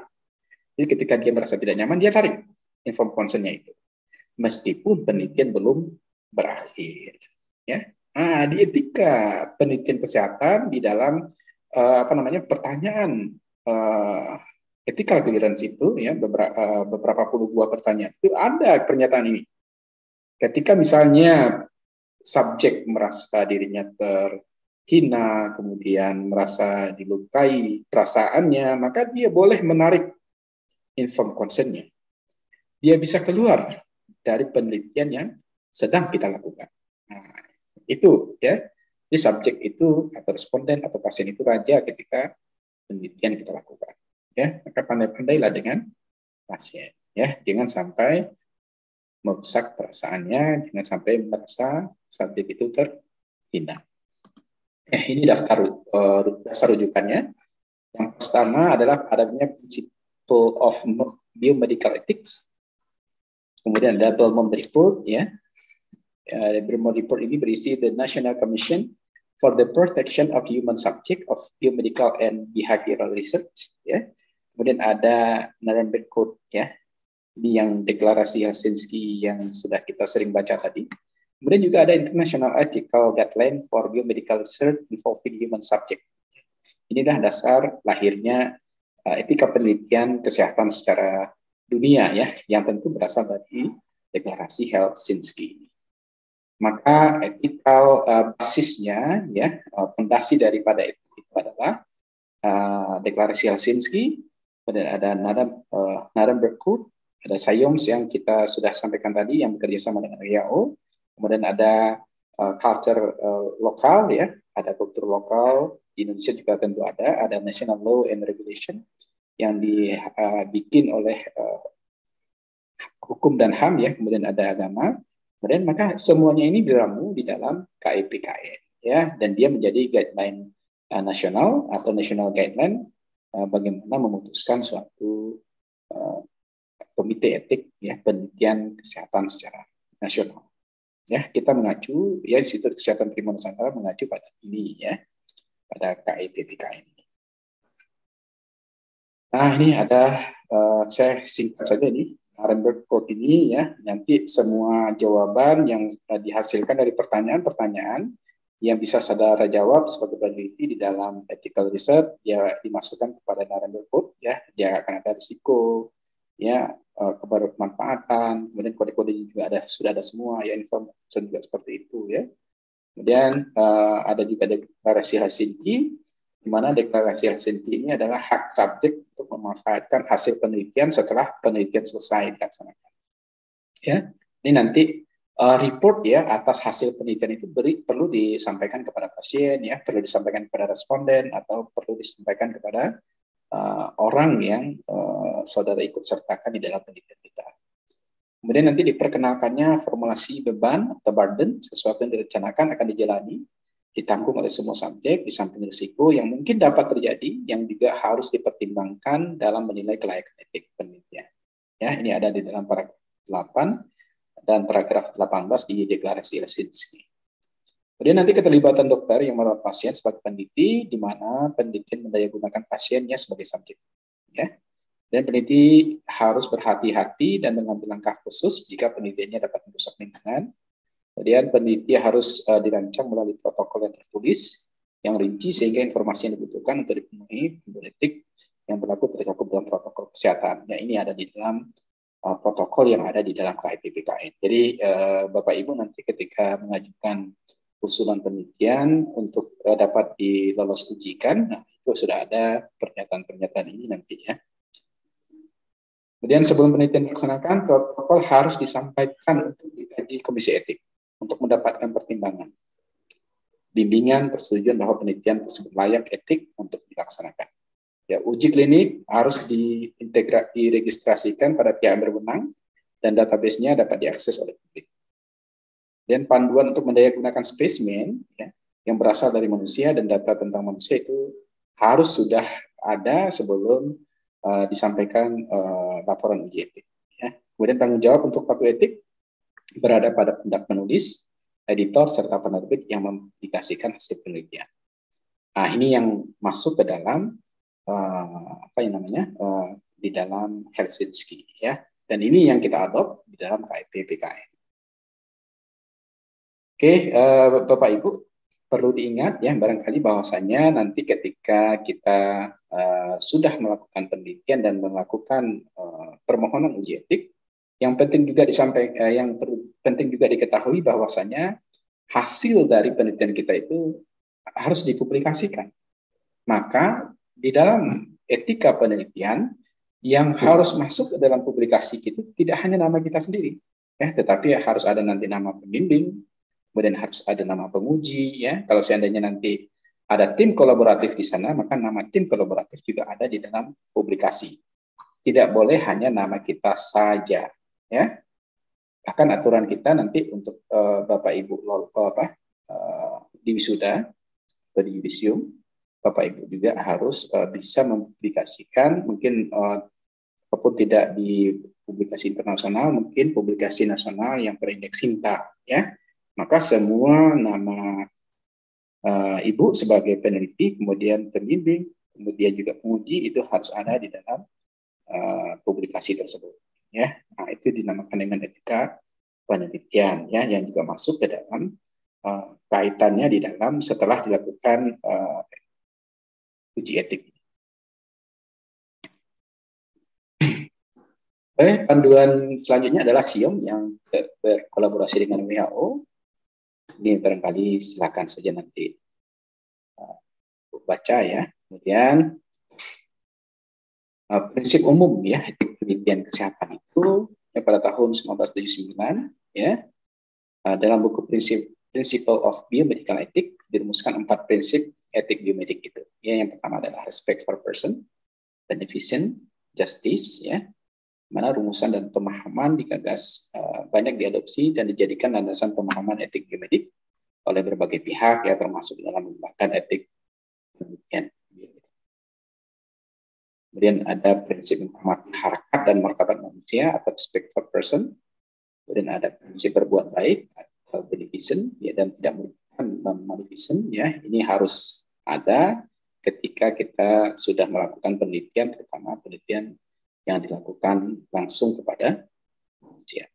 Jadi ketika dia merasa tidak nyaman dia tarik inform consentnya itu. Meskipun penelitian belum berakhir ya. Nah di etika penelitian kesehatan di dalam uh, apa namanya pertanyaan uh, ethical clearance itu ya beberapa, uh, beberapa puluh buah pertanyaan itu ada pernyataan ini Ketika misalnya subjek merasa dirinya terhina, kemudian merasa dilukai perasaannya, maka dia boleh menarik inform consentnya. Dia bisa keluar dari penelitian yang sedang kita lakukan. Nah, itu ya. Di subjek itu atau responden atau pasien itu raja ketika penelitian kita lakukan. Ya, maka pandai-pandailah dengan pasien. Ya, jangan sampai merusak perasaannya, jangan sampai merasa subjek itu terhina. Eh, ini daftar uh, dasar rujukannya. Yang pertama adalah adanya principle of biomedical ethics. Kemudian ada Belmont Report, ya. Uh, Belmont Report ini berisi the National Commission for the Protection of Human Subject of Biomedical and Behavioral Research, ya. Kemudian ada Nuremberg Code, ya, ini yang deklarasi Helsinki yang sudah kita sering baca tadi. Kemudian juga ada International Ethical Guideline for Biomedical Research Involving Human Subject. Inilah dasar lahirnya uh, etika penelitian kesehatan secara dunia ya, yang tentu berasal dari deklarasi Helsinki. Maka ethical uh, basisnya ya, uh, fondasi daripada itu adalah uh, deklarasi Helsinki, kemudian ada Nuremberg Code, ada SAYOMS yang kita sudah sampaikan tadi yang bekerja sama dengan WHO, kemudian ada uh, culture uh, lokal ya, ada kultur lokal. Di Indonesia juga tentu ada, ada national law and regulation yang dibikin uh, oleh uh, hukum dan HAM ya, kemudian ada agama, kemudian maka semuanya ini diramu di dalam KIPKN ya, dan dia menjadi guideline uh, nasional atau national guideline uh, bagaimana memutuskan suatu uh, komite etik ya penelitian kesehatan secara nasional ya kita mengacu ya Institut Kesehatan Prima Nusantara mengacu pada ini ya pada KIPPK ini. Nah ini ada uh, saya singkat saja ini Nuremberg Code ini ya nanti semua jawaban yang uh, dihasilkan dari pertanyaan-pertanyaan yang bisa saudara jawab sebagai peneliti di dalam ethical research ya dimasukkan kepada Nuremberg Code ya dia akan ada risiko ya uh, kebermanfaatan, kemudian kode-kode juga ada sudah ada semua ya informasi juga seperti itu ya. Kemudian uh, ada juga deklarasi Helsinki di mana deklarasi Helsinki ini adalah hak subjek untuk memanfaatkan hasil penelitian setelah penelitian selesai dilaksanakan. Ya, ini nanti uh, report ya atas hasil penelitian itu beri, perlu disampaikan kepada pasien ya, perlu disampaikan kepada responden atau perlu disampaikan kepada uh, orang yang uh, saudara ikut sertakan di dalam pendidikan kita. Kemudian nanti diperkenalkannya formulasi beban atau burden, sesuatu yang direncanakan akan dijalani, ditanggung oleh semua subjek di samping risiko yang mungkin dapat terjadi, yang juga harus dipertimbangkan dalam menilai kelayakan etik penelitian. Ya, ini ada di dalam paragraf 8 dan paragraf 18 di deklarasi Helsinki. Kemudian nanti keterlibatan dokter yang merawat pasien sebagai peneliti, di mana peneliti mendaya gunakan pasiennya sebagai subjek. Ya. Dan peneliti harus berhati-hati dan mengambil langkah khusus jika penelitiannya dapat merusak lingkungan. Kemudian peneliti harus uh, dirancang melalui protokol yang tertulis, yang rinci sehingga informasi yang dibutuhkan untuk dipenuhi etik yang berlaku tercakup dalam protokol kesehatan. Ya, ini ada di dalam uh, protokol yang ada di dalam KIPPKN. Jadi uh, Bapak Ibu nanti ketika mengajukan usulan penelitian untuk uh, dapat dilolos ujikan. Nah, itu sudah ada pernyataan-pernyataan ini nantinya. Kemudian sebelum penelitian dilaksanakan, protokol harus disampaikan untuk dikaji komisi etik untuk mendapatkan pertimbangan, bimbingan, persetujuan bahwa penelitian tersebut layak etik untuk dilaksanakan. Ya, uji klinik harus diintegrasi diregistrasikan pada pihak berwenang dan database-nya dapat diakses oleh publik dan panduan untuk mendaya gunakan spesimen ya, yang berasal dari manusia dan data tentang manusia itu harus sudah ada sebelum uh, disampaikan uh, laporan uji etik. Ya. Kemudian tanggung jawab untuk patuh etik berada pada pundak penulis, editor, serta penerbit yang mempublikasikan hasil penelitian. Nah, ini yang masuk ke dalam uh, apa yang namanya uh, di dalam Helsinki ya. Dan ini yang kita adopt di dalam KIP PKN. Oke, uh, Bapak Ibu, perlu diingat ya barangkali bahwasanya nanti ketika kita uh, sudah melakukan penelitian dan melakukan uh, permohonan uji etik, yang penting juga disampaikan, uh, yang perlu penting juga diketahui bahwasanya hasil dari penelitian kita itu harus dipublikasikan. Maka di dalam etika penelitian yang harus masuk ke dalam publikasi itu tidak hanya nama kita sendiri, ya, tetapi harus ada nanti nama pembimbing, kemudian harus ada nama penguji ya. Kalau seandainya nanti ada tim kolaboratif di sana, maka nama tim kolaboratif juga ada di dalam publikasi. Tidak boleh hanya nama kita saja ya. Bahkan aturan kita nanti untuk uh, Bapak Ibu uh, apa uh, di wisuda atau di yudisium, Bapak Ibu juga harus uh, bisa mempublikasikan mungkin uh, apa pun tidak di publikasi internasional, mungkin publikasi nasional yang berindeks SIMTA ya maka semua nama uh, ibu sebagai peneliti, kemudian pembimbing, kemudian juga penguji itu harus ada di dalam uh, publikasi tersebut. Ya, nah itu dinamakan dengan etika penelitian ya yang juga masuk ke dalam uh, kaitannya di dalam setelah dilakukan uh, uji etik. Eh, panduan selanjutnya adalah aksiom yang berkolaborasi dengan WHO. Ini barangkali silakan saja nanti uh, baca ya. Kemudian uh, prinsip umum ya etik penelitian kesehatan itu ya, pada tahun 1979 ya uh, dalam buku prinsip Principle of Biomedical Ethics dirumuskan empat prinsip etik biomedik itu. Ya, yang pertama adalah respect for person, beneficent, justice, ya, mana rumusan dan pemahaman digagas uh, banyak diadopsi dan dijadikan landasan pemahaman etik biomedik oleh berbagai pihak ya termasuk dalam mengembangkan etik penelitian. Kemudian ada prinsip menghormati harakat dan martabat manusia atau respect for person. Kemudian ada prinsip berbuat baik beneficent ya dan tidak merupakan non ya ini harus ada ketika kita sudah melakukan penelitian terutama penelitian yang dilakukan langsung kepada manusia.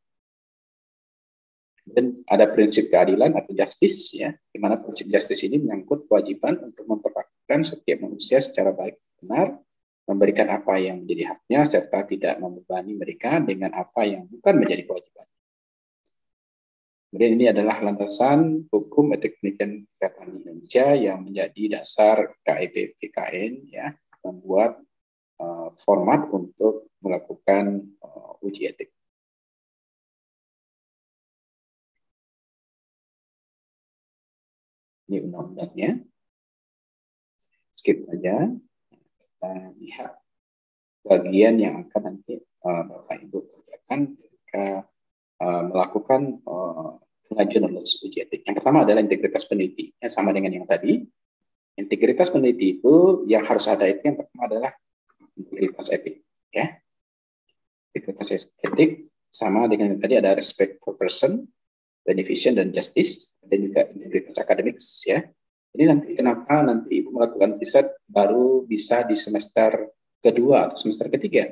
Dan ada prinsip keadilan atau justice ya, di mana prinsip justice ini menyangkut kewajiban untuk memperlakukan setiap manusia secara baik benar, memberikan apa yang menjadi haknya serta tidak membebani mereka dengan apa yang bukan menjadi kewajiban. Kemudian ini adalah landasan hukum etik penelitian kesehatan Indonesia yang menjadi dasar KEP PKN ya membuat uh, format untuk melakukan uh, uji etik. Ini undang-undangnya. Skip aja. Kita lihat bagian yang akan nanti uh, Bapak Ibu kerjakan ketika uh, melakukan uh, pengajuan lulus uji etik. Yang pertama adalah integritas peneliti, yang sama dengan yang tadi. Integritas peneliti itu yang harus ada itu yang pertama adalah integritas etik, ya. Integritas etik sama dengan yang tadi ada respect for person, beneficent dan justice, dan juga integritas akademiks, ya. Ini nanti kenapa nanti ibu melakukan riset baru bisa di semester kedua atau semester ketiga?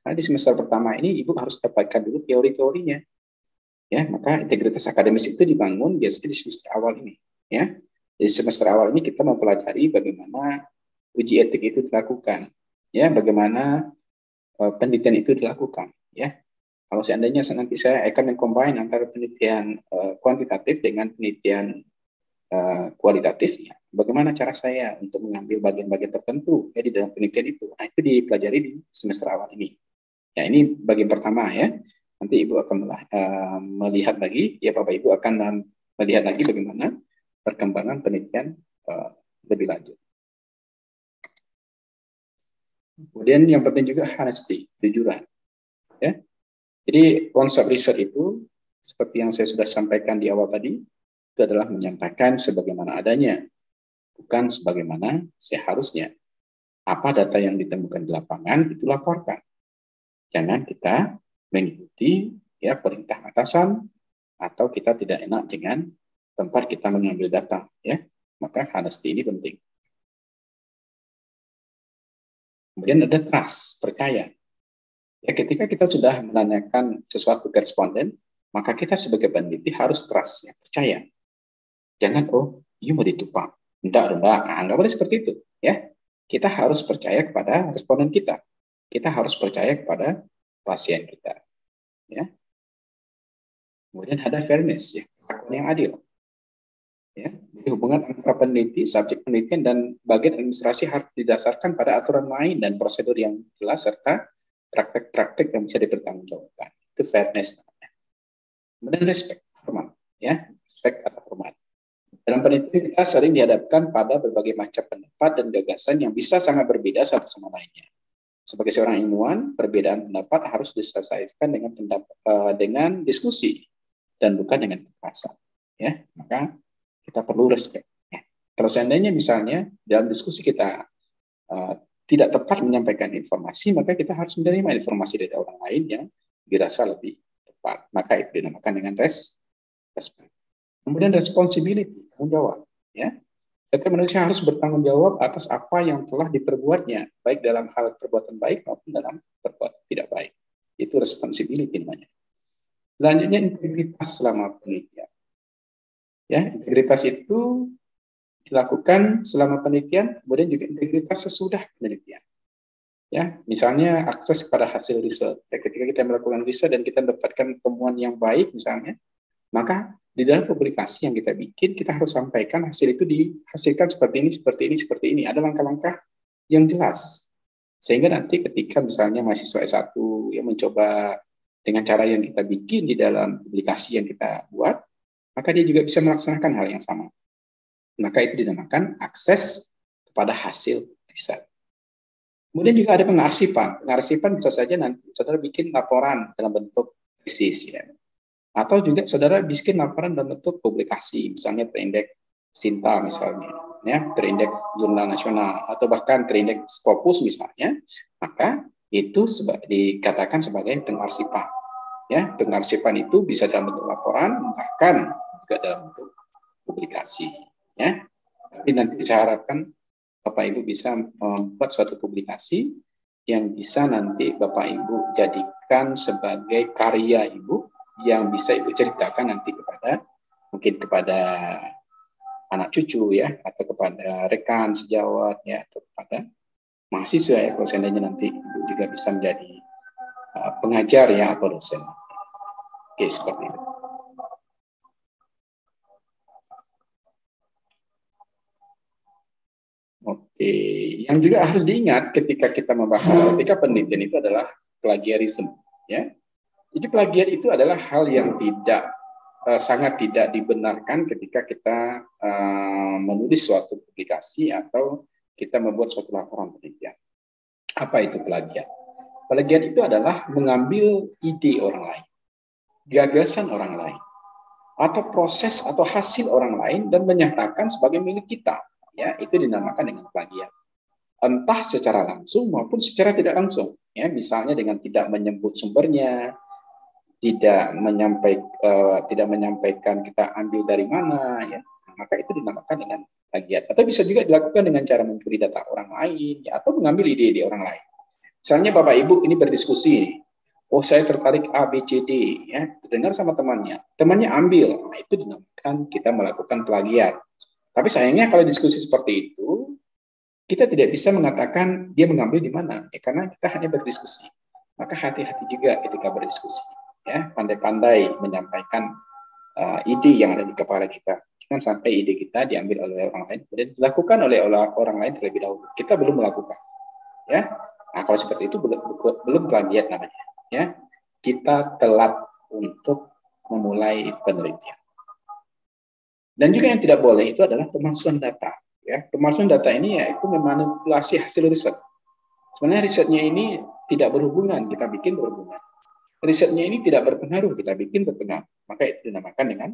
Karena di semester pertama ini ibu harus dapatkan dulu teori-teorinya, ya maka integritas akademis itu dibangun biasanya di semester awal ini ya di semester awal ini kita mempelajari bagaimana uji etik itu dilakukan ya bagaimana uh, penelitian itu dilakukan ya. Kalau seandainya nanti saya akan mengcombine antara penelitian uh, kuantitatif dengan penelitian uh, kualitatif ya. Bagaimana cara saya untuk mengambil bagian-bagian tertentu ya di dalam penelitian itu? Nah itu dipelajari di semester awal ini. Ya ini bagian pertama ya. Nanti Ibu akan uh, melihat lagi, ya Bapak Ibu akan melihat lagi bagaimana perkembangan penelitian uh, lebih lanjut. Kemudian yang penting juga honesty, kejujuran. Ya. Jadi konsep riset itu seperti yang saya sudah sampaikan di awal tadi, itu adalah menyampaikan sebagaimana adanya, bukan sebagaimana seharusnya. Apa data yang ditemukan di lapangan itu laporkan. Jangan kita mengikuti ya perintah atasan atau kita tidak enak dengan tempat kita mengambil data ya maka honesty ini penting kemudian ada trust percaya ya ketika kita sudah menanyakan sesuatu ke responden maka kita sebagai peneliti harus trust ya percaya jangan oh you mau ditumpang enggak enggak nah, enggak boleh seperti itu ya kita harus percaya kepada responden kita kita harus percaya kepada pasien kita. Ya. Kemudian ada fairness, ya, perlakuan yang adil. Ya, hubungan antara peneliti, subjek penelitian dan bagian administrasi harus didasarkan pada aturan main dan prosedur yang jelas serta praktek-praktek yang bisa dipertanggungjawabkan. Itu fairness namanya. Kemudian respect, hormat, ya, respect atau hormat. Dalam penelitian kita sering dihadapkan pada berbagai macam pendapat dan gagasan yang bisa sangat berbeda satu sama lainnya sebagai seorang ilmuwan, perbedaan pendapat harus diselesaikan dengan pendapat, uh, dengan diskusi dan bukan dengan kekerasan. Ya, maka kita perlu respect. Kalau seandainya misalnya dalam diskusi kita uh, tidak tepat menyampaikan informasi, maka kita harus menerima informasi dari orang lain yang dirasa lebih tepat. Maka itu dinamakan dengan res respect. Kemudian responsibility, tanggung jawab. Ya, setiap manusia harus bertanggung jawab atas apa yang telah diperbuatnya, baik dalam hal perbuatan baik maupun dalam perbuatan tidak baik. Itu responsibility namanya. Selanjutnya integritas selama penelitian. Ya, integritas itu dilakukan selama penelitian, kemudian juga integritas sesudah penelitian. Ya, misalnya akses pada hasil riset. Ya, ketika kita melakukan riset dan kita mendapatkan temuan yang baik misalnya, maka di dalam publikasi yang kita bikin, kita harus sampaikan hasil itu dihasilkan seperti ini, seperti ini, seperti ini. Ada langkah-langkah yang jelas. Sehingga nanti ketika misalnya mahasiswa S1 yang mencoba dengan cara yang kita bikin di dalam publikasi yang kita buat, maka dia juga bisa melaksanakan hal yang sama. Maka itu dinamakan akses kepada hasil riset. Kemudian juga ada pengarsipan. Pengarsipan bisa saja nanti saudara bikin laporan dalam bentuk tesis ya. Atau juga saudara bikin laporan dalam bentuk publikasi, misalnya terindeks Sinta misalnya, ya, terindeks jurnal nasional atau bahkan terindeks Scopus misalnya, maka itu seba dikatakan sebagai pengarsipan. Ya, pengarsipan itu bisa dalam bentuk laporan, bahkan juga dalam bentuk publikasi. Ya, tapi nanti saya harapkan Bapak Ibu bisa membuat suatu publikasi yang bisa nanti Bapak Ibu jadikan sebagai karya Ibu yang bisa Ibu ceritakan nanti kepada mungkin kepada anak cucu ya atau kepada rekan sejawat ya atau kepada mahasiswa ya kalau seandainya nanti Ibu juga bisa menjadi uh, pengajar ya atau dosen. Oke, seperti itu. Oke, yang juga harus diingat ketika kita membahas ketika penelitian itu adalah plagiarisme, ya. Jadi plagiat itu adalah hal yang tidak uh, sangat tidak dibenarkan ketika kita uh, menulis suatu publikasi atau kita membuat suatu laporan penelitian. Apa itu plagiat? Plagiat itu adalah mengambil ide orang lain, gagasan orang lain, atau proses atau hasil orang lain dan menyatakan sebagai milik kita ya itu dinamakan dengan plagiat. Entah secara langsung maupun secara tidak langsung. Ya misalnya dengan tidak menyebut sumbernya tidak menyampaikan uh, tidak menyampaikan kita ambil dari mana ya maka itu dinamakan dengan plagiat. Atau bisa juga dilakukan dengan cara mencuri data orang lain ya, atau mengambil ide-ide orang lain. Misalnya bapak ibu ini berdiskusi oh saya tertarik A B C D ya terdengar sama temannya. Temannya ambil. Nah itu dinamakan kita melakukan plagiat tapi sayangnya kalau diskusi seperti itu, kita tidak bisa mengatakan dia mengambil di mana, ya, karena kita hanya berdiskusi. Maka hati-hati juga ketika berdiskusi, ya pandai-pandai menyampaikan uh, ide yang ada di kepala kita. Jangan sampai ide kita diambil oleh orang lain, kemudian dilakukan oleh orang lain terlebih dahulu. Kita belum melakukan, ya. Nah, kalau seperti itu belum belum namanya, ya. Kita telat untuk memulai penelitian. Dan juga yang tidak boleh itu adalah pemalsuan data. Ya, pemalsuan data ini yaitu memanipulasi hasil riset. Sebenarnya risetnya ini tidak berhubungan, kita bikin berhubungan. Risetnya ini tidak berpengaruh, kita bikin berpengaruh. Maka itu dinamakan dengan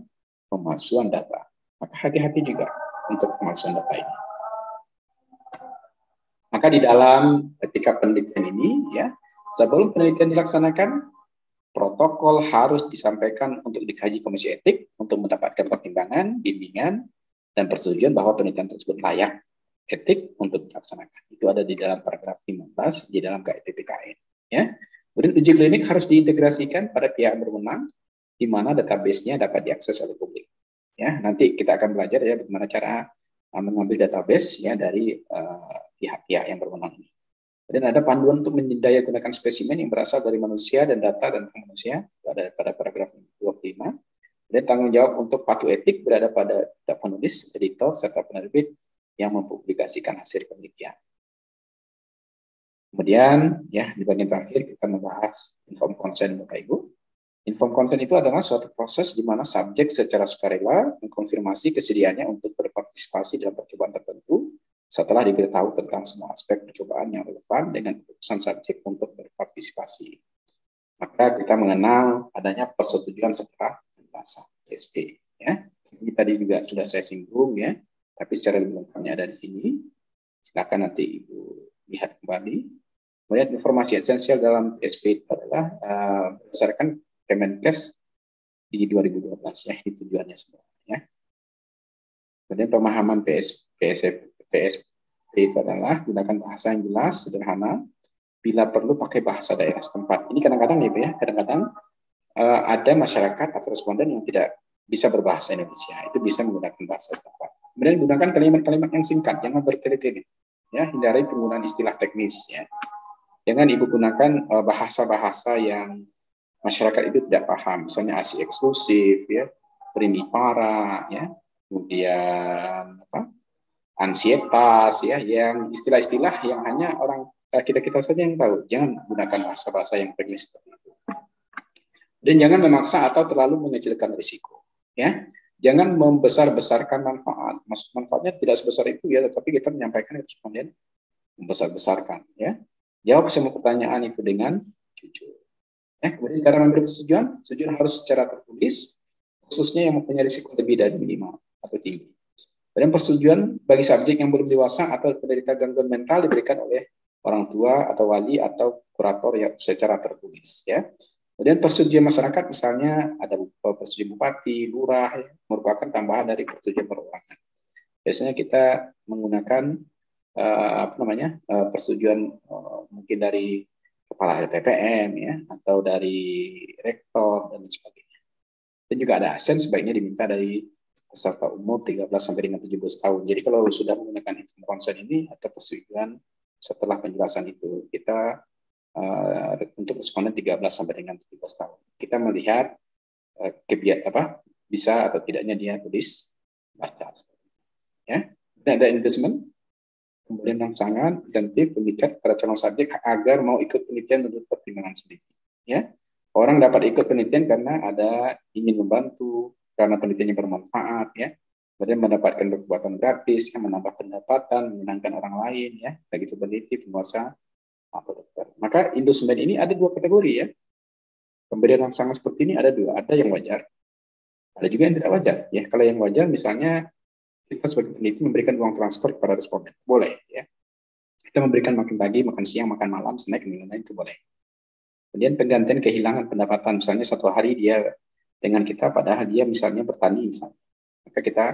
pemalsuan data. Maka hati-hati juga untuk pemalsuan data ini. Maka di dalam ketika penelitian ini, ya sebelum penelitian dilaksanakan, protokol harus disampaikan untuk dikaji komisi etik untuk mendapatkan pertimbangan, bimbingan, dan persetujuan bahwa penelitian tersebut layak etik untuk dilaksanakan. Itu ada di dalam paragraf 15 di dalam KIPPKN. Ya. Kemudian uji klinik harus diintegrasikan pada pihak berwenang di mana database-nya dapat diakses oleh publik. Ya, nanti kita akan belajar ya bagaimana cara uh, mengambil database ya dari uh, pihak-pihak uh, yang berwenang ini. Dan ada panduan untuk menyindaya gunakan spesimen yang berasal dari manusia dan data dan manusia, ada pada paragraf 25. Dan tanggung jawab untuk patuh etik berada pada penulis, editor, serta penerbit yang mempublikasikan hasil penelitian. Kemudian, ya di bagian terakhir kita membahas inform consent Bapak Ibu. Inform consent itu adalah suatu proses di mana subjek secara sukarela mengkonfirmasi kesediaannya untuk berpartisipasi dalam percobaan tertentu setelah diberitahu tentang semua aspek percobaan yang relevan dengan keputusan subjek untuk berpartisipasi. Maka kita mengenal adanya persetujuan setelah bahasa PSP. Ya. Ini tadi juga sudah saya singgung ya, tapi secara lengkapnya ada di sini. Silakan nanti Ibu lihat kembali. Kemudian informasi esensial dalam PSP itu adalah uh, berdasarkan Kemenkes di 2012 ya, itu tujuannya semua ya. Kemudian pemahaman PS, PSP PSP itu adalah gunakan bahasa yang jelas, sederhana, bila perlu pakai bahasa daerah setempat. Ini kadang-kadang gitu ya, kadang-kadang uh, ada masyarakat atau responden yang tidak bisa berbahasa Indonesia, itu bisa menggunakan bahasa setempat. Kemudian gunakan kalimat-kalimat yang singkat, jangan bertele-tele. Ya, hindari penggunaan istilah teknis ya. Jangan ibu gunakan uh, bahasa-bahasa yang masyarakat itu tidak paham, misalnya asi eksklusif ya, primipara ya, kemudian apa? Ansietas ya, yang istilah-istilah yang hanya orang eh, kita-kita saja yang tahu. Jangan gunakan bahasa-bahasa yang teknis seperti itu. Dan jangan memaksa atau terlalu mengecilkan risiko ya. Jangan membesar-besarkan manfaat. Maksud manfaatnya tidak sebesar itu ya tetapi kita menyampaikan responden membesar-besarkan ya. Jawab semua pertanyaan itu dengan jujur ya. Kemudian cara memberi persetujuan persetujuan harus secara tertulis khususnya yang mempunyai risiko lebih dari minimal atau tinggi dan persetujuan bagi subjek yang belum dewasa atau penderita gangguan mental diberikan oleh orang tua atau wali atau kurator yang secara tertulis ya Kemudian persetujuan masyarakat misalnya ada persetujuan bupati, lurah, ya, merupakan tambahan dari persetujuan perorangan. Biasanya kita menggunakan uh, apa namanya uh, persetujuan uh, mungkin dari kepala LPPM ya atau dari rektor dan sebagainya. Dan juga ada asen sebaiknya diminta dari peserta umum 13 sampai dengan 17 tahun. Jadi kalau sudah menggunakan inform consent ini atau persetujuan setelah penjelasan itu kita uh, untuk responden 13 sampai dengan 17 tahun. Kita melihat uh, kebiat apa bisa atau tidaknya dia tulis baca. Ya, dan ada endorsement, kemudian rangsangan, insentif, pendidikan pada calon subjek agar mau ikut penelitian menurut pertimbangan sendiri. Ya, orang dapat ikut penelitian karena ada ingin membantu, karena penelitiannya bermanfaat, ya, kemudian mendapatkan kekuatan gratis, yang menambah pendapatan, menyenangkan orang lain, ya, begitu peneliti, penguasa, atau dokter. Maka endorsement ini ada dua kategori ya. Pemberian rangsangan seperti ini ada dua, ada yang wajar, ada juga yang tidak wajar. Ya, kalau yang wajar misalnya kita sebagai peneliti memberikan uang transfer kepada responden, boleh ya. Kita memberikan makan pagi, makan siang, makan malam, snack, dan itu boleh. Kemudian penggantian kehilangan pendapatan, misalnya satu hari dia dengan kita, padahal dia misalnya bertani misalnya, maka kita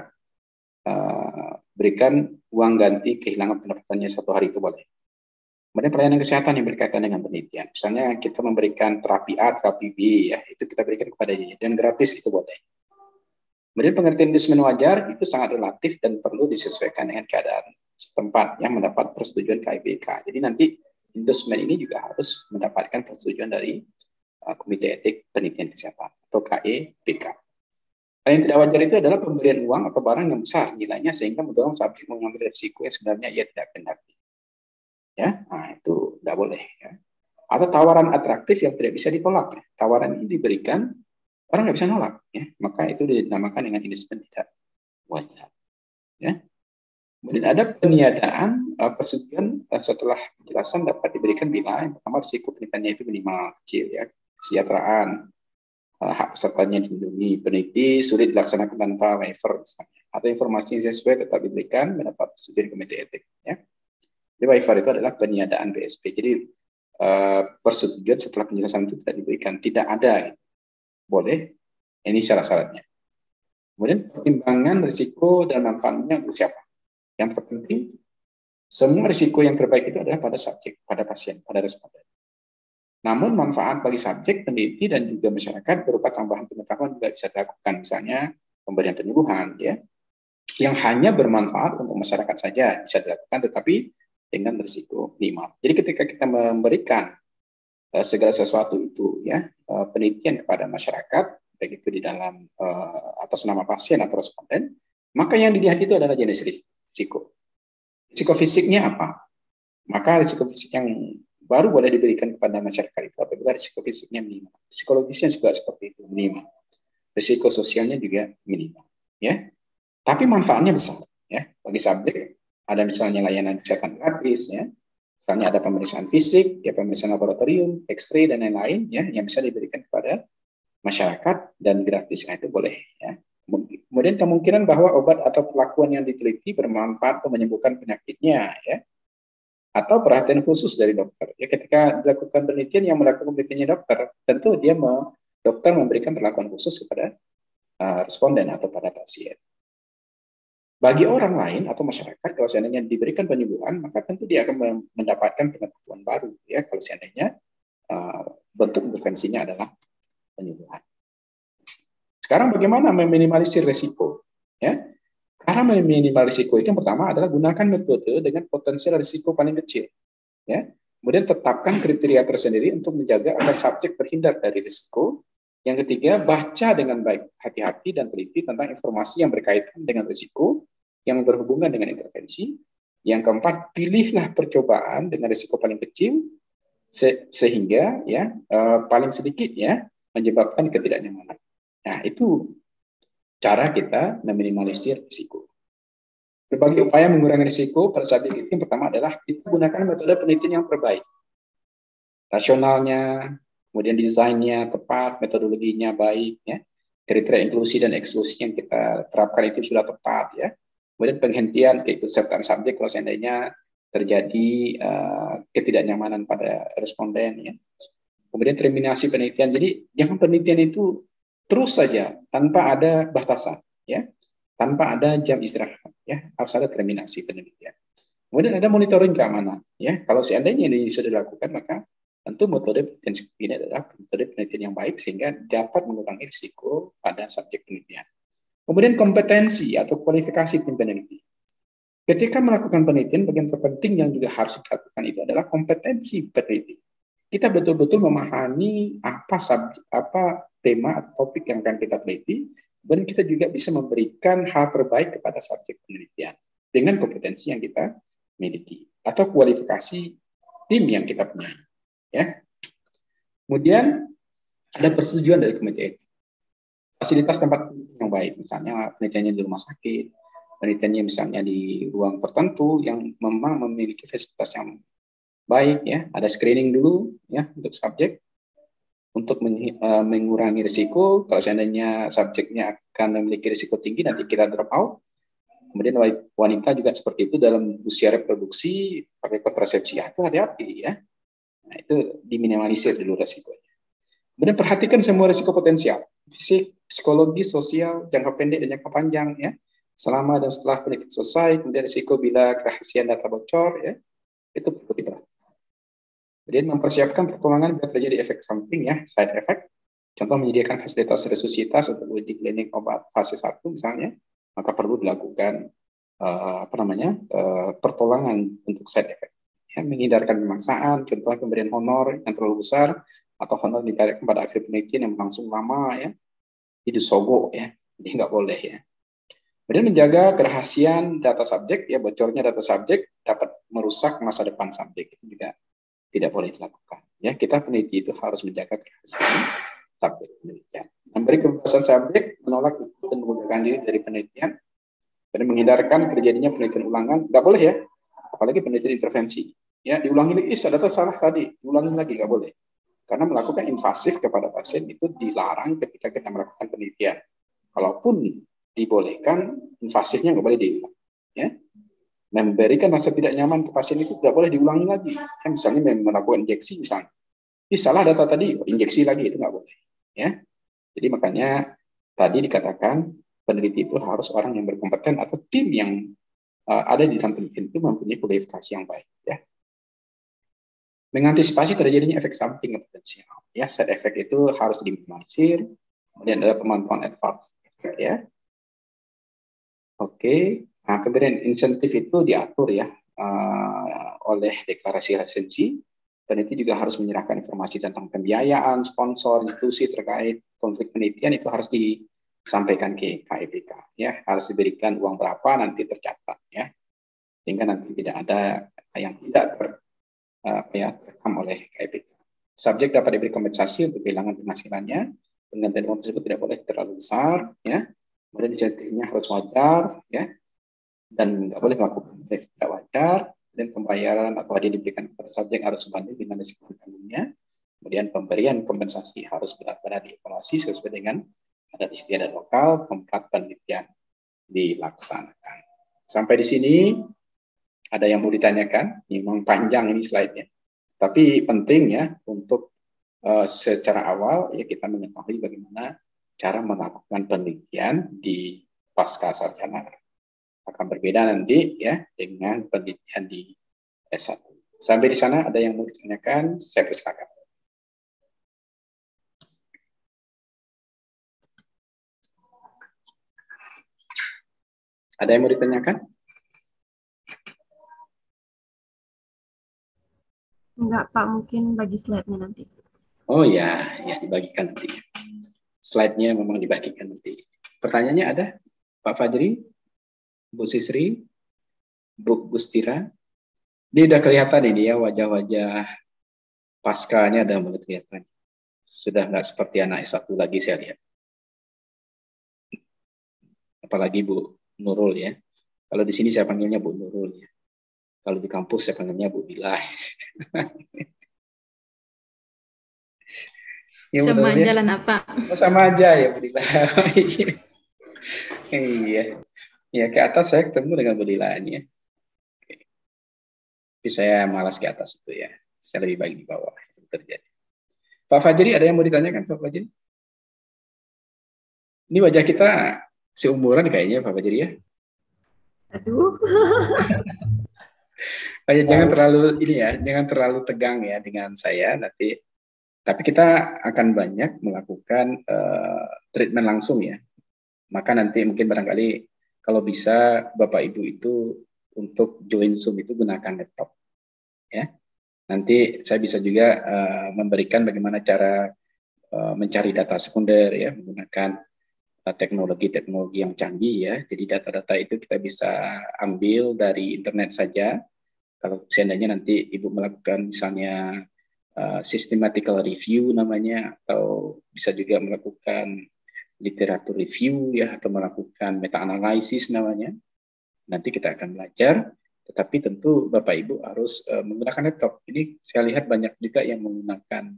uh, berikan uang ganti kehilangan pendapatannya satu hari itu boleh. Kemudian pelayanan kesehatan yang berkaitan dengan penelitian. Misalnya kita memberikan terapi A, terapi B, ya itu kita berikan kepada dia dan gratis itu boleh. Kemudian pengertian endorsement wajar itu sangat relatif dan perlu disesuaikan dengan keadaan setempat yang mendapat persetujuan KIPK. Jadi nanti endorsement ini juga harus mendapatkan persetujuan dari Komite Etik Penelitian Kesehatan atau KEPK. Hal yang tidak wajar itu adalah pemberian uang atau barang yang besar nilainya sehingga mendorong subjek mengambil risiko yang sebenarnya ia tidak kendaki. Ya nah itu tidak boleh ya. Atau tawaran atraktif yang tidak bisa ditolak ya. tawaran ini diberikan orang nggak bisa nolak ya. Maka itu dinamakan dengan investment tidak wajar ya. Kemudian ada peniadaan uh, persetujuan uh, setelah penjelasan dapat diberikan bila yang pertama risiko pernikahannya itu minimal kecil ya kesejahteraan uh, hak pesertanya dilindungi peneliti sulit dilaksanakan tanpa waiver misalnya atau informasi yang sesuai tetap diberikan mendapat persetujuan komite etik ya jadi waiver itu adalah peniadaan PSP. Jadi uh, persetujuan setelah penjelasan itu tidak diberikan, tidak ada. Boleh, ini syarat-syaratnya. Kemudian pertimbangan risiko dan manfaatnya untuk siapa? Yang terpenting, semua risiko yang terbaik itu adalah pada subjek, pada pasien, pada responden. Namun manfaat bagi subjek, peneliti, dan juga masyarakat berupa tambahan pengetahuan juga bisa dilakukan. Misalnya pemberian penyuluhan, ya, yang hanya bermanfaat untuk masyarakat saja bisa dilakukan, tetapi dengan risiko minimal. Jadi ketika kita memberikan uh, segala sesuatu itu ya uh, penelitian kepada masyarakat baik itu di dalam uh, atas nama pasien atau responden, maka yang dilihat itu adalah jenis risiko. Risiko fisiknya apa? Maka risiko fisik yang baru boleh diberikan kepada masyarakat itu apabila risiko fisiknya minimal. Psikologisnya juga seperti itu minimal. Risiko sosialnya juga minimal, ya. Tapi manfaatnya besar, ya, bagi subjek ada misalnya layanan kesehatan gratis ya misalnya ada pemeriksaan fisik ya pemeriksaan laboratorium X-ray dan lain-lain ya yang bisa diberikan kepada masyarakat dan gratis nah, itu boleh ya kemudian kemungkinan bahwa obat atau perlakuan yang diteliti bermanfaat untuk menyembuhkan penyakitnya ya atau perhatian khusus dari dokter ya ketika dilakukan penelitian yang melakukan penelitiannya dokter tentu dia mau dokter memberikan perlakuan khusus kepada uh, responden atau pada pasien bagi orang lain atau masyarakat, kalau seandainya diberikan penyembuhan, maka tentu dia akan mendapatkan pengetahuan baru. Ya, kalau seandainya uh, bentuk intervensinya adalah penyuluhan. Sekarang bagaimana meminimalisir resiko? Ya, cara meminimalisir risiko itu yang pertama adalah gunakan metode dengan potensial risiko paling kecil. Ya, kemudian tetapkan kriteria tersendiri untuk menjaga agar subjek terhindar dari risiko. Yang ketiga, baca dengan baik, hati-hati dan teliti tentang informasi yang berkaitan dengan risiko yang berhubungan dengan intervensi. Yang keempat, pilihlah percobaan dengan risiko paling kecil se sehingga ya uh, paling sedikit ya menyebabkan ketidaknyamanan. Nah, itu cara kita meminimalisir risiko. Berbagai upaya mengurangi risiko pada saat itu yang pertama adalah kita gunakan metode penelitian yang terbaik. Rasionalnya, kemudian desainnya tepat, metodologinya baik, ya. kriteria inklusi dan eksklusi yang kita terapkan itu sudah tepat, ya. Kemudian penghentian keikutsertaan subjek kalau seandainya terjadi uh, ketidaknyamanan pada responden, ya. Kemudian terminasi penelitian. Jadi jangan penelitian itu terus saja tanpa ada batasan, ya, tanpa ada jam istirahat, ya, harus ada terminasi penelitian. Kemudian ada monitoring keamanan, ya. Kalau seandainya ini sudah dilakukan, maka Tentu metode penelitian ini adalah metode penelitian yang baik sehingga dapat mengurangi risiko pada subjek penelitian. Kemudian kompetensi atau kualifikasi tim peneliti. Ketika melakukan penelitian, bagian terpenting yang juga harus dilakukan itu adalah kompetensi peneliti. Kita betul-betul memahami apa subjek, apa tema atau topik yang akan kita teliti, dan kita juga bisa memberikan hal terbaik kepada subjek penelitian dengan kompetensi yang kita miliki atau kualifikasi tim yang kita punya. Ya. Kemudian ada persetujuan dari komite etik. Fasilitas tempat yang baik, misalnya penelitiannya di rumah sakit, penelitiannya misalnya di ruang tertentu yang memang memiliki fasilitas yang baik ya ada screening dulu ya untuk subjek untuk uh, mengurangi risiko kalau seandainya subjeknya akan memiliki risiko tinggi nanti kita drop out kemudian wanita juga seperti itu dalam usia reproduksi pakai kontrasepsi ya, itu hati-hati ya Nah, itu diminimalisir dulu resikonya. Kemudian perhatikan semua risiko potensial, fisik, psikologi, sosial, jangka pendek dan jangka panjang ya. Selama dan setelah penelitian selesai, kemudian risiko bila kerahasiaan data bocor ya, itu perlu diperhatikan. Kemudian mempersiapkan pertolongan bila terjadi efek samping ya, side effect. Contoh menyediakan fasilitas resuscitas untuk uji klinik obat fase 1 misalnya, maka perlu dilakukan uh, apa namanya uh, pertolongan untuk side effect ya, menghindarkan pemaksaan, contohnya pemberian honor yang terlalu besar atau honor ditarik pada akhir penelitian yang berlangsung lama ya, itu sogo ya, jadi nggak boleh ya. Kemudian menjaga kerahasiaan data subjek, ya bocornya data subjek dapat merusak masa depan subjek itu juga tidak boleh dilakukan. Ya kita peneliti itu harus menjaga kerahasiaan subjek penelitian. Memberi kebebasan subjek menolak ikut dan mengundurkan diri dari penelitian dan menghindarkan terjadinya penelitian ulangan nggak boleh ya apalagi penelitian intervensi. Ya, diulangi lagi, data salah tadi, diulangi lagi, nggak boleh. Karena melakukan invasif kepada pasien itu dilarang ketika kita melakukan penelitian. Kalaupun dibolehkan, invasifnya nggak boleh diulang. Ya. Memberikan rasa tidak nyaman ke pasien itu tidak boleh diulangi lagi. Ya, misalnya melakukan injeksi misalnya. Ini salah data tadi, injeksi lagi itu nggak boleh. Ya. Jadi makanya tadi dikatakan peneliti itu harus orang yang berkompeten atau tim yang uh, ada di dalam penelitian itu mempunyai kualifikasi yang baik ya mengantisipasi terjadinya efek samping yang potensial ya side effect itu harus diminimalisir kemudian ada pemanfaatan adverse effect ya oke nah kemudian insentif itu diatur ya uh, oleh deklarasi resensi peneliti juga harus menyerahkan informasi tentang pembiayaan sponsor institusi terkait konflik penelitian itu harus di sampaikan ke KEPK ya harus diberikan uang berapa nanti tercatat ya sehingga nanti tidak ada yang tidak ter, apa ya terekam oleh KEPK. Subjek dapat diberi kompensasi untuk kehilangan penghasilannya. Penggantian uang tersebut tidak boleh terlalu besar, ya. Kemudian insentifnya harus wajar, ya. Dan tidak boleh melakukan tidak wajar. Dan pembayaran atau hadiah diberikan kepada subjek harus sebanding dengan resiko tanggungnya. Kemudian pemberian kompensasi harus benar-benar dievaluasi sesuai dengan adat istiadat lokal tempat penelitian dilaksanakan. Sampai di sini ada yang mau ditanyakan? Memang panjang ini slide-nya. Tapi penting ya untuk uh, secara awal ya kita mengetahui bagaimana cara melakukan penelitian di pasca sarjana akan berbeda nanti ya dengan penelitian di S1. Sampai di sana ada yang mau ditanyakan, saya persilakan. Ada yang mau ditanyakan? Enggak, Pak. Mungkin bagi slide-nya nanti. Oh ya, ya dibagikan nanti. Slide-nya memang dibagikan nanti. Pertanyaannya ada, Pak Fajri? Bu Sisri? Bu Gustira? Ini udah kelihatan ini ya wajah-wajah paskanya ada mulai kelihatan. Sudah nggak seperti anak S1 lagi saya lihat. Apalagi Bu Nurul ya. Kalau di sini saya panggilnya Bu Nurul ya. Kalau di kampus saya panggilnya Bu Bila. ya, sama jalan apa? Oh, sama aja ya Bu Bila. iya. Ya ke atas saya ketemu dengan Bu Dila ini ya. Tapi saya malas ke atas itu ya. Saya lebih baik di bawah. Itu terjadi. Pak Fajri, ada yang mau ditanyakan Pak Fajri? Ini wajah kita seumuran kayaknya Pak Fajri ya. Aduh. ya, jangan terlalu ini ya, jangan terlalu tegang ya dengan saya nanti. Tapi kita akan banyak melakukan uh, treatment langsung ya. Maka nanti mungkin barangkali kalau bisa Bapak Ibu itu untuk join Zoom itu gunakan laptop. Ya. Nanti saya bisa juga uh, memberikan bagaimana cara uh, mencari data sekunder ya menggunakan eh, teknologi-teknologi yang canggih ya. Jadi data-data itu kita bisa ambil dari internet saja. Kalau seandainya nanti Ibu melakukan misalnya uh, systematical review namanya atau bisa juga melakukan literatur review ya atau melakukan meta analisis namanya. Nanti kita akan belajar tetapi tentu Bapak Ibu harus uh, menggunakan laptop. Ini saya lihat banyak juga yang menggunakan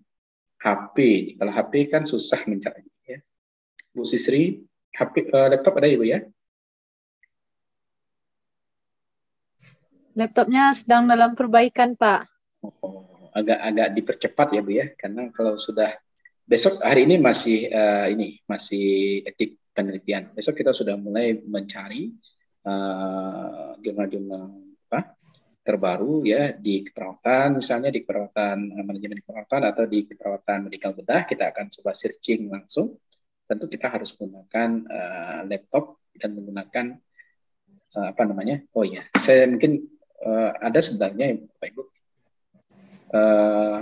HP. Kalau HP kan susah mencari. Ya. Bu Sisri, HP, uh, laptop ada Ibu ya? Laptopnya sedang dalam perbaikan, Pak. Oh, agak-agak dipercepat ya Bu ya, karena kalau sudah besok hari ini masih uh, ini masih etik penelitian. Besok kita sudah mulai mencari jurnal-jurnal uh, apa terbaru ya di keperawatan misalnya di keperawatan eh, manajemen keperawatan atau di keperawatan medikal bedah. Kita akan coba searching langsung. Tentu kita harus menggunakan uh, laptop dan menggunakan uh, apa namanya? Oh ya saya mungkin uh, ada sebenarnya Bapak Ibu. Uh,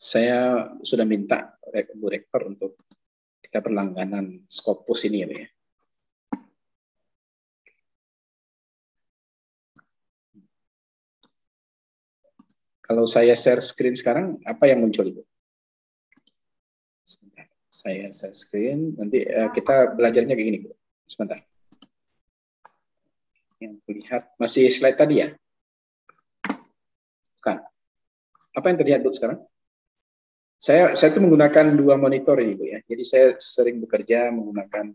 saya sudah minta Bu Rektor untuk kita berlangganan Scopus ini ya Kalau saya share screen sekarang, apa yang muncul Ibu? Sebentar. Saya share screen, nanti uh, kita belajarnya kayak gini Bu. Sebentar. Yang lihat masih slide tadi ya? Bukan. Apa yang terlihat Bu sekarang? Saya saya tuh menggunakan dua monitor ini Bu ya. Jadi saya sering bekerja menggunakan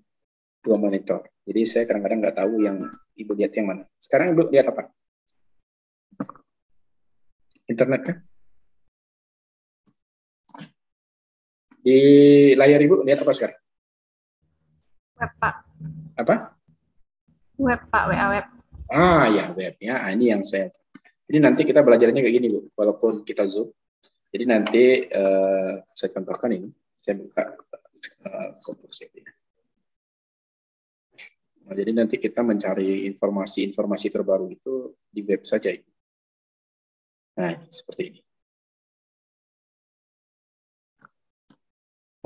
dua monitor. Jadi saya kadang-kadang nggak tahu yang Ibu lihat yang mana. Sekarang Ibu lihat apa? internet kan? Di layar Ibu lihat apa sekarang? Web, Pak. Apa? Web, Pak, WA web. Ah, ya web ya. Ini yang saya. Jadi nanti kita belajarnya kayak gini, Bu. Walaupun kita Zoom. Jadi nanti uh, saya contohkan ini. Saya buka uh, ini. Nah, jadi nanti kita mencari informasi-informasi terbaru itu di web saja. Ini. Nah, seperti ini.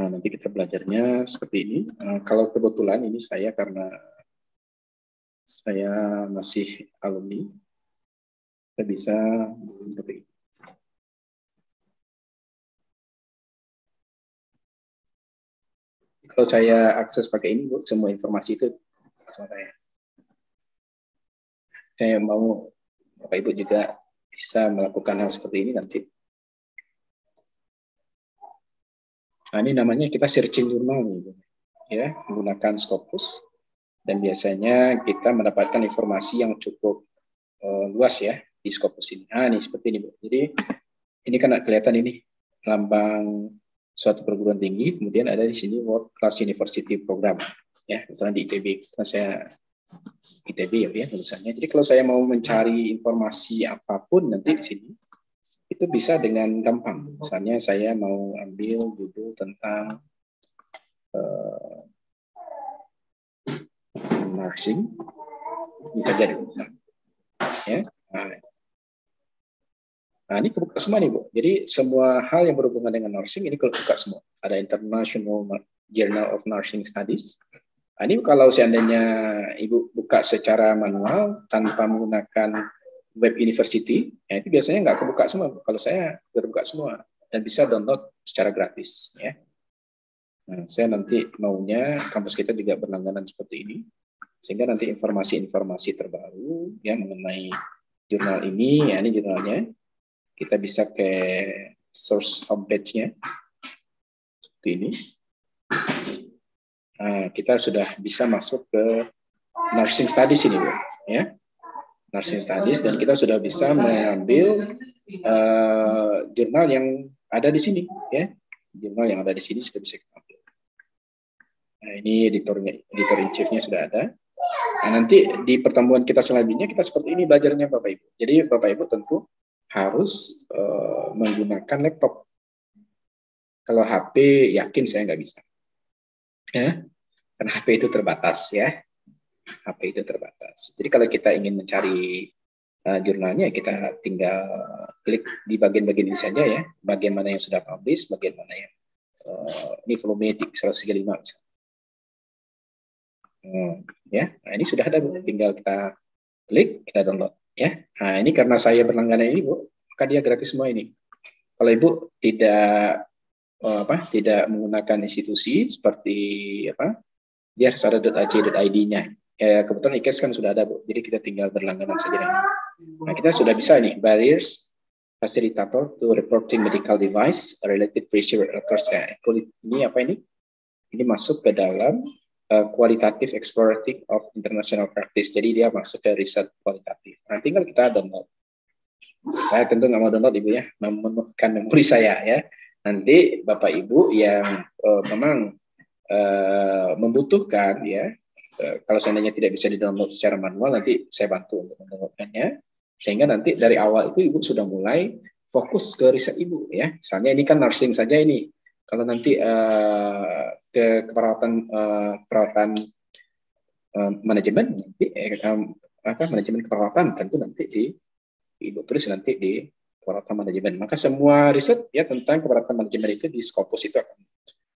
Nah, nanti kita belajarnya seperti ini. Nah, kalau kebetulan ini saya karena saya masih alumni, kita bisa seperti ini. Kalau saya akses pakai ini, Bu, semua informasi itu saya. Saya mau Bapak Ibu juga bisa melakukan hal seperti ini nanti. Nah, ini namanya kita searching jurnal nih, ya, menggunakan Scopus dan biasanya kita mendapatkan informasi yang cukup uh, luas ya di Scopus ini. Ah, ini seperti ini, Bu. Jadi ini kan kelihatan ini lambang suatu perguruan tinggi, kemudian ada di sini World Class University Program, ya, misalnya di ITB. Karena saya ITB ya, ya tulisannya. Jadi kalau saya mau mencari informasi apa pun nanti di sini itu bisa dengan gampang. Misalnya saya mau ambil judul tentang uh, nursing, Ini saja dulu. Ya. Nah. Nah, ini kebuka semua nih, Bu. Jadi semua hal yang berhubungan dengan nursing ini kebuka semua. Ada International Journal of Nursing Studies. Nah, ini kalau seandainya Ibu buka secara manual tanpa menggunakan web university, ya itu biasanya nggak kebuka semua. Kalau saya terbuka semua dan bisa download secara gratis. Ya. Nah, saya nanti maunya kampus kita juga berlangganan seperti ini, sehingga nanti informasi-informasi terbaru yang mengenai jurnal ini, ya ini jurnalnya, kita bisa ke source homepage-nya seperti ini. Nah, kita sudah bisa masuk ke nursing studies ini, Bu, ya. Nursing studies dan kita sudah bisa mengambil uh, jurnal yang ada di sini, ya. Jurnal yang ada di sini sudah bisa kita ambil. Nah, ini editornya, editor in chief-nya sudah ada. Nah, nanti di pertemuan kita selanjutnya kita seperti ini belajarnya Bapak Ibu. Jadi Bapak Ibu tentu harus uh, menggunakan laptop. Kalau HP yakin saya nggak bisa. Ya, karena HP itu terbatas ya. HP itu terbatas. Jadi kalau kita ingin mencari uh, jurnalnya kita tinggal klik di bagian-bagian ini saja ya. Bagian mana yang sudah publish, bagian mana yang uh, ini volumetric 135 misalnya. Hmm, ya, nah, ini sudah ada tinggal kita klik, kita download. Ya, nah ini karena saya berlangganan ini bu, maka dia gratis semua ini. Kalau ibu tidak oh, apa, tidak menggunakan institusi seperti apa, dia harus ada .ac.id-nya. Ya, kebetulan IKES kan sudah ada bu, jadi kita tinggal berlangganan saja. Nah kita sudah bisa nih barriers facilitator to reporting medical device related pressure occurs. Ini apa ini? Ini masuk ke dalam uh, kualitatif explorative of international practice. Jadi dia masuk ke riset kualitatif. Nah, tinggal kita download. Saya tentu nggak mau download ibu ya, memenuhkan memori saya ya. Nanti bapak ibu yang uh, memang uh, membutuhkan ya, uh, kalau seandainya tidak bisa di-download secara manual, nanti saya bantu untuk mendownloadkannya. Sehingga nanti dari awal itu ibu sudah mulai fokus ke riset ibu ya. Misalnya ini kan nursing saja ini kalau nanti uh, ke keperawatan uh, perawatan uh, manajemen nanti eh, apa manajemen keperawatan tentu nanti di ibu tulis nanti di keperawatan manajemen. Maka semua riset ya tentang keperawatan manajemen itu di Scopus itu akan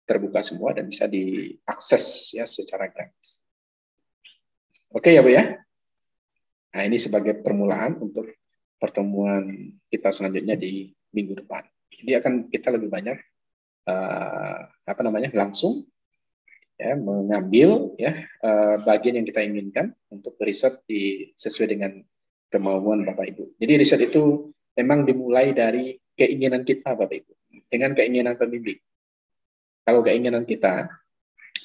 terbuka semua dan bisa diakses ya secara gratis. Oke ya bu ya? Nah ini sebagai permulaan untuk pertemuan kita selanjutnya di minggu depan. Jadi akan kita lebih banyak uh, apa namanya langsung ya, mengambil ya uh, bagian yang kita inginkan untuk riset di sesuai dengan kemauan Bapak Ibu. Jadi riset itu memang dimulai dari keinginan kita Bapak Ibu dengan keinginan pembimbing. Kalau keinginan kita,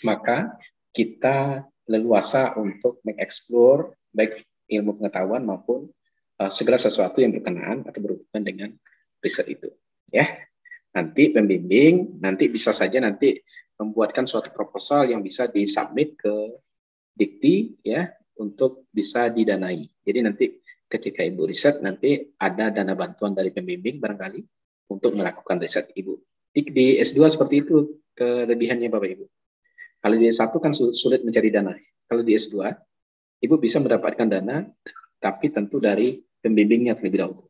maka kita leluasa untuk mengeksplor baik ilmu pengetahuan maupun uh, segala sesuatu yang berkenaan atau berhubungan dengan riset itu. Ya, nanti pembimbing nanti bisa saja nanti membuatkan suatu proposal yang bisa disubmit ke dikti ya untuk bisa didanai. Jadi nanti ketika ibu riset nanti ada dana bantuan dari pembimbing barangkali untuk melakukan riset ibu. Di, di S2 seperti itu kelebihannya Bapak Ibu. Kalau di S1 kan sulit mencari dana. Kalau di S2 ibu bisa mendapatkan dana tapi tentu dari pembimbingnya terlebih dahulu.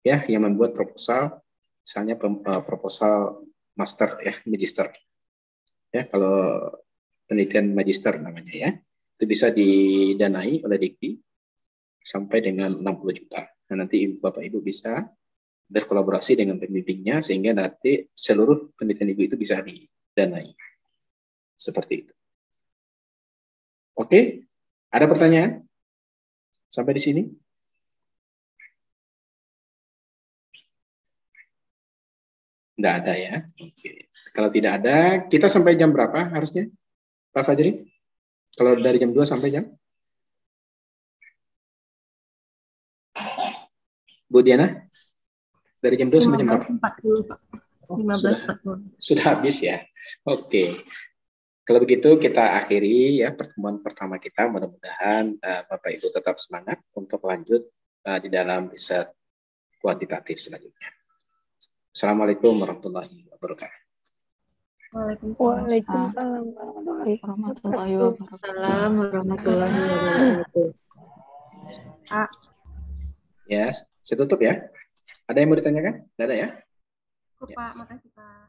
Ya, yang membuat proposal misalnya uh, proposal master ya magister ya kalau penelitian magister namanya ya itu bisa didanai oleh Dikti sampai dengan 60 juta. Nah, nanti ibu bapak ibu bisa berkolaborasi dengan pembimbingnya sehingga nanti seluruh penelitian ibu itu bisa didanai. Seperti itu. Oke, ada pertanyaan sampai di sini? Tidak ada ya. Oke. Kalau tidak ada, kita sampai jam berapa harusnya? Pak Fajri? Kalau dari jam 2 sampai jam? Bu Diana? Dari jam 2 sampai jam berapa? 40, 15, sudah, sudah habis ya. Oke. Kalau begitu kita akhiri ya pertemuan pertama kita. Mudah-mudahan uh, Bapak Ibu tetap semangat untuk lanjut uh, di dalam riset kuantitatif selanjutnya. Assalamualaikum warahmatullahi wabarakatuh. Waalaikumsalam warahmatullahi wabarakatuh. Ya, saya tutup ya. Ada yang mau ditanyakan? Tidak ada ya? Pak. Makasih, Pak.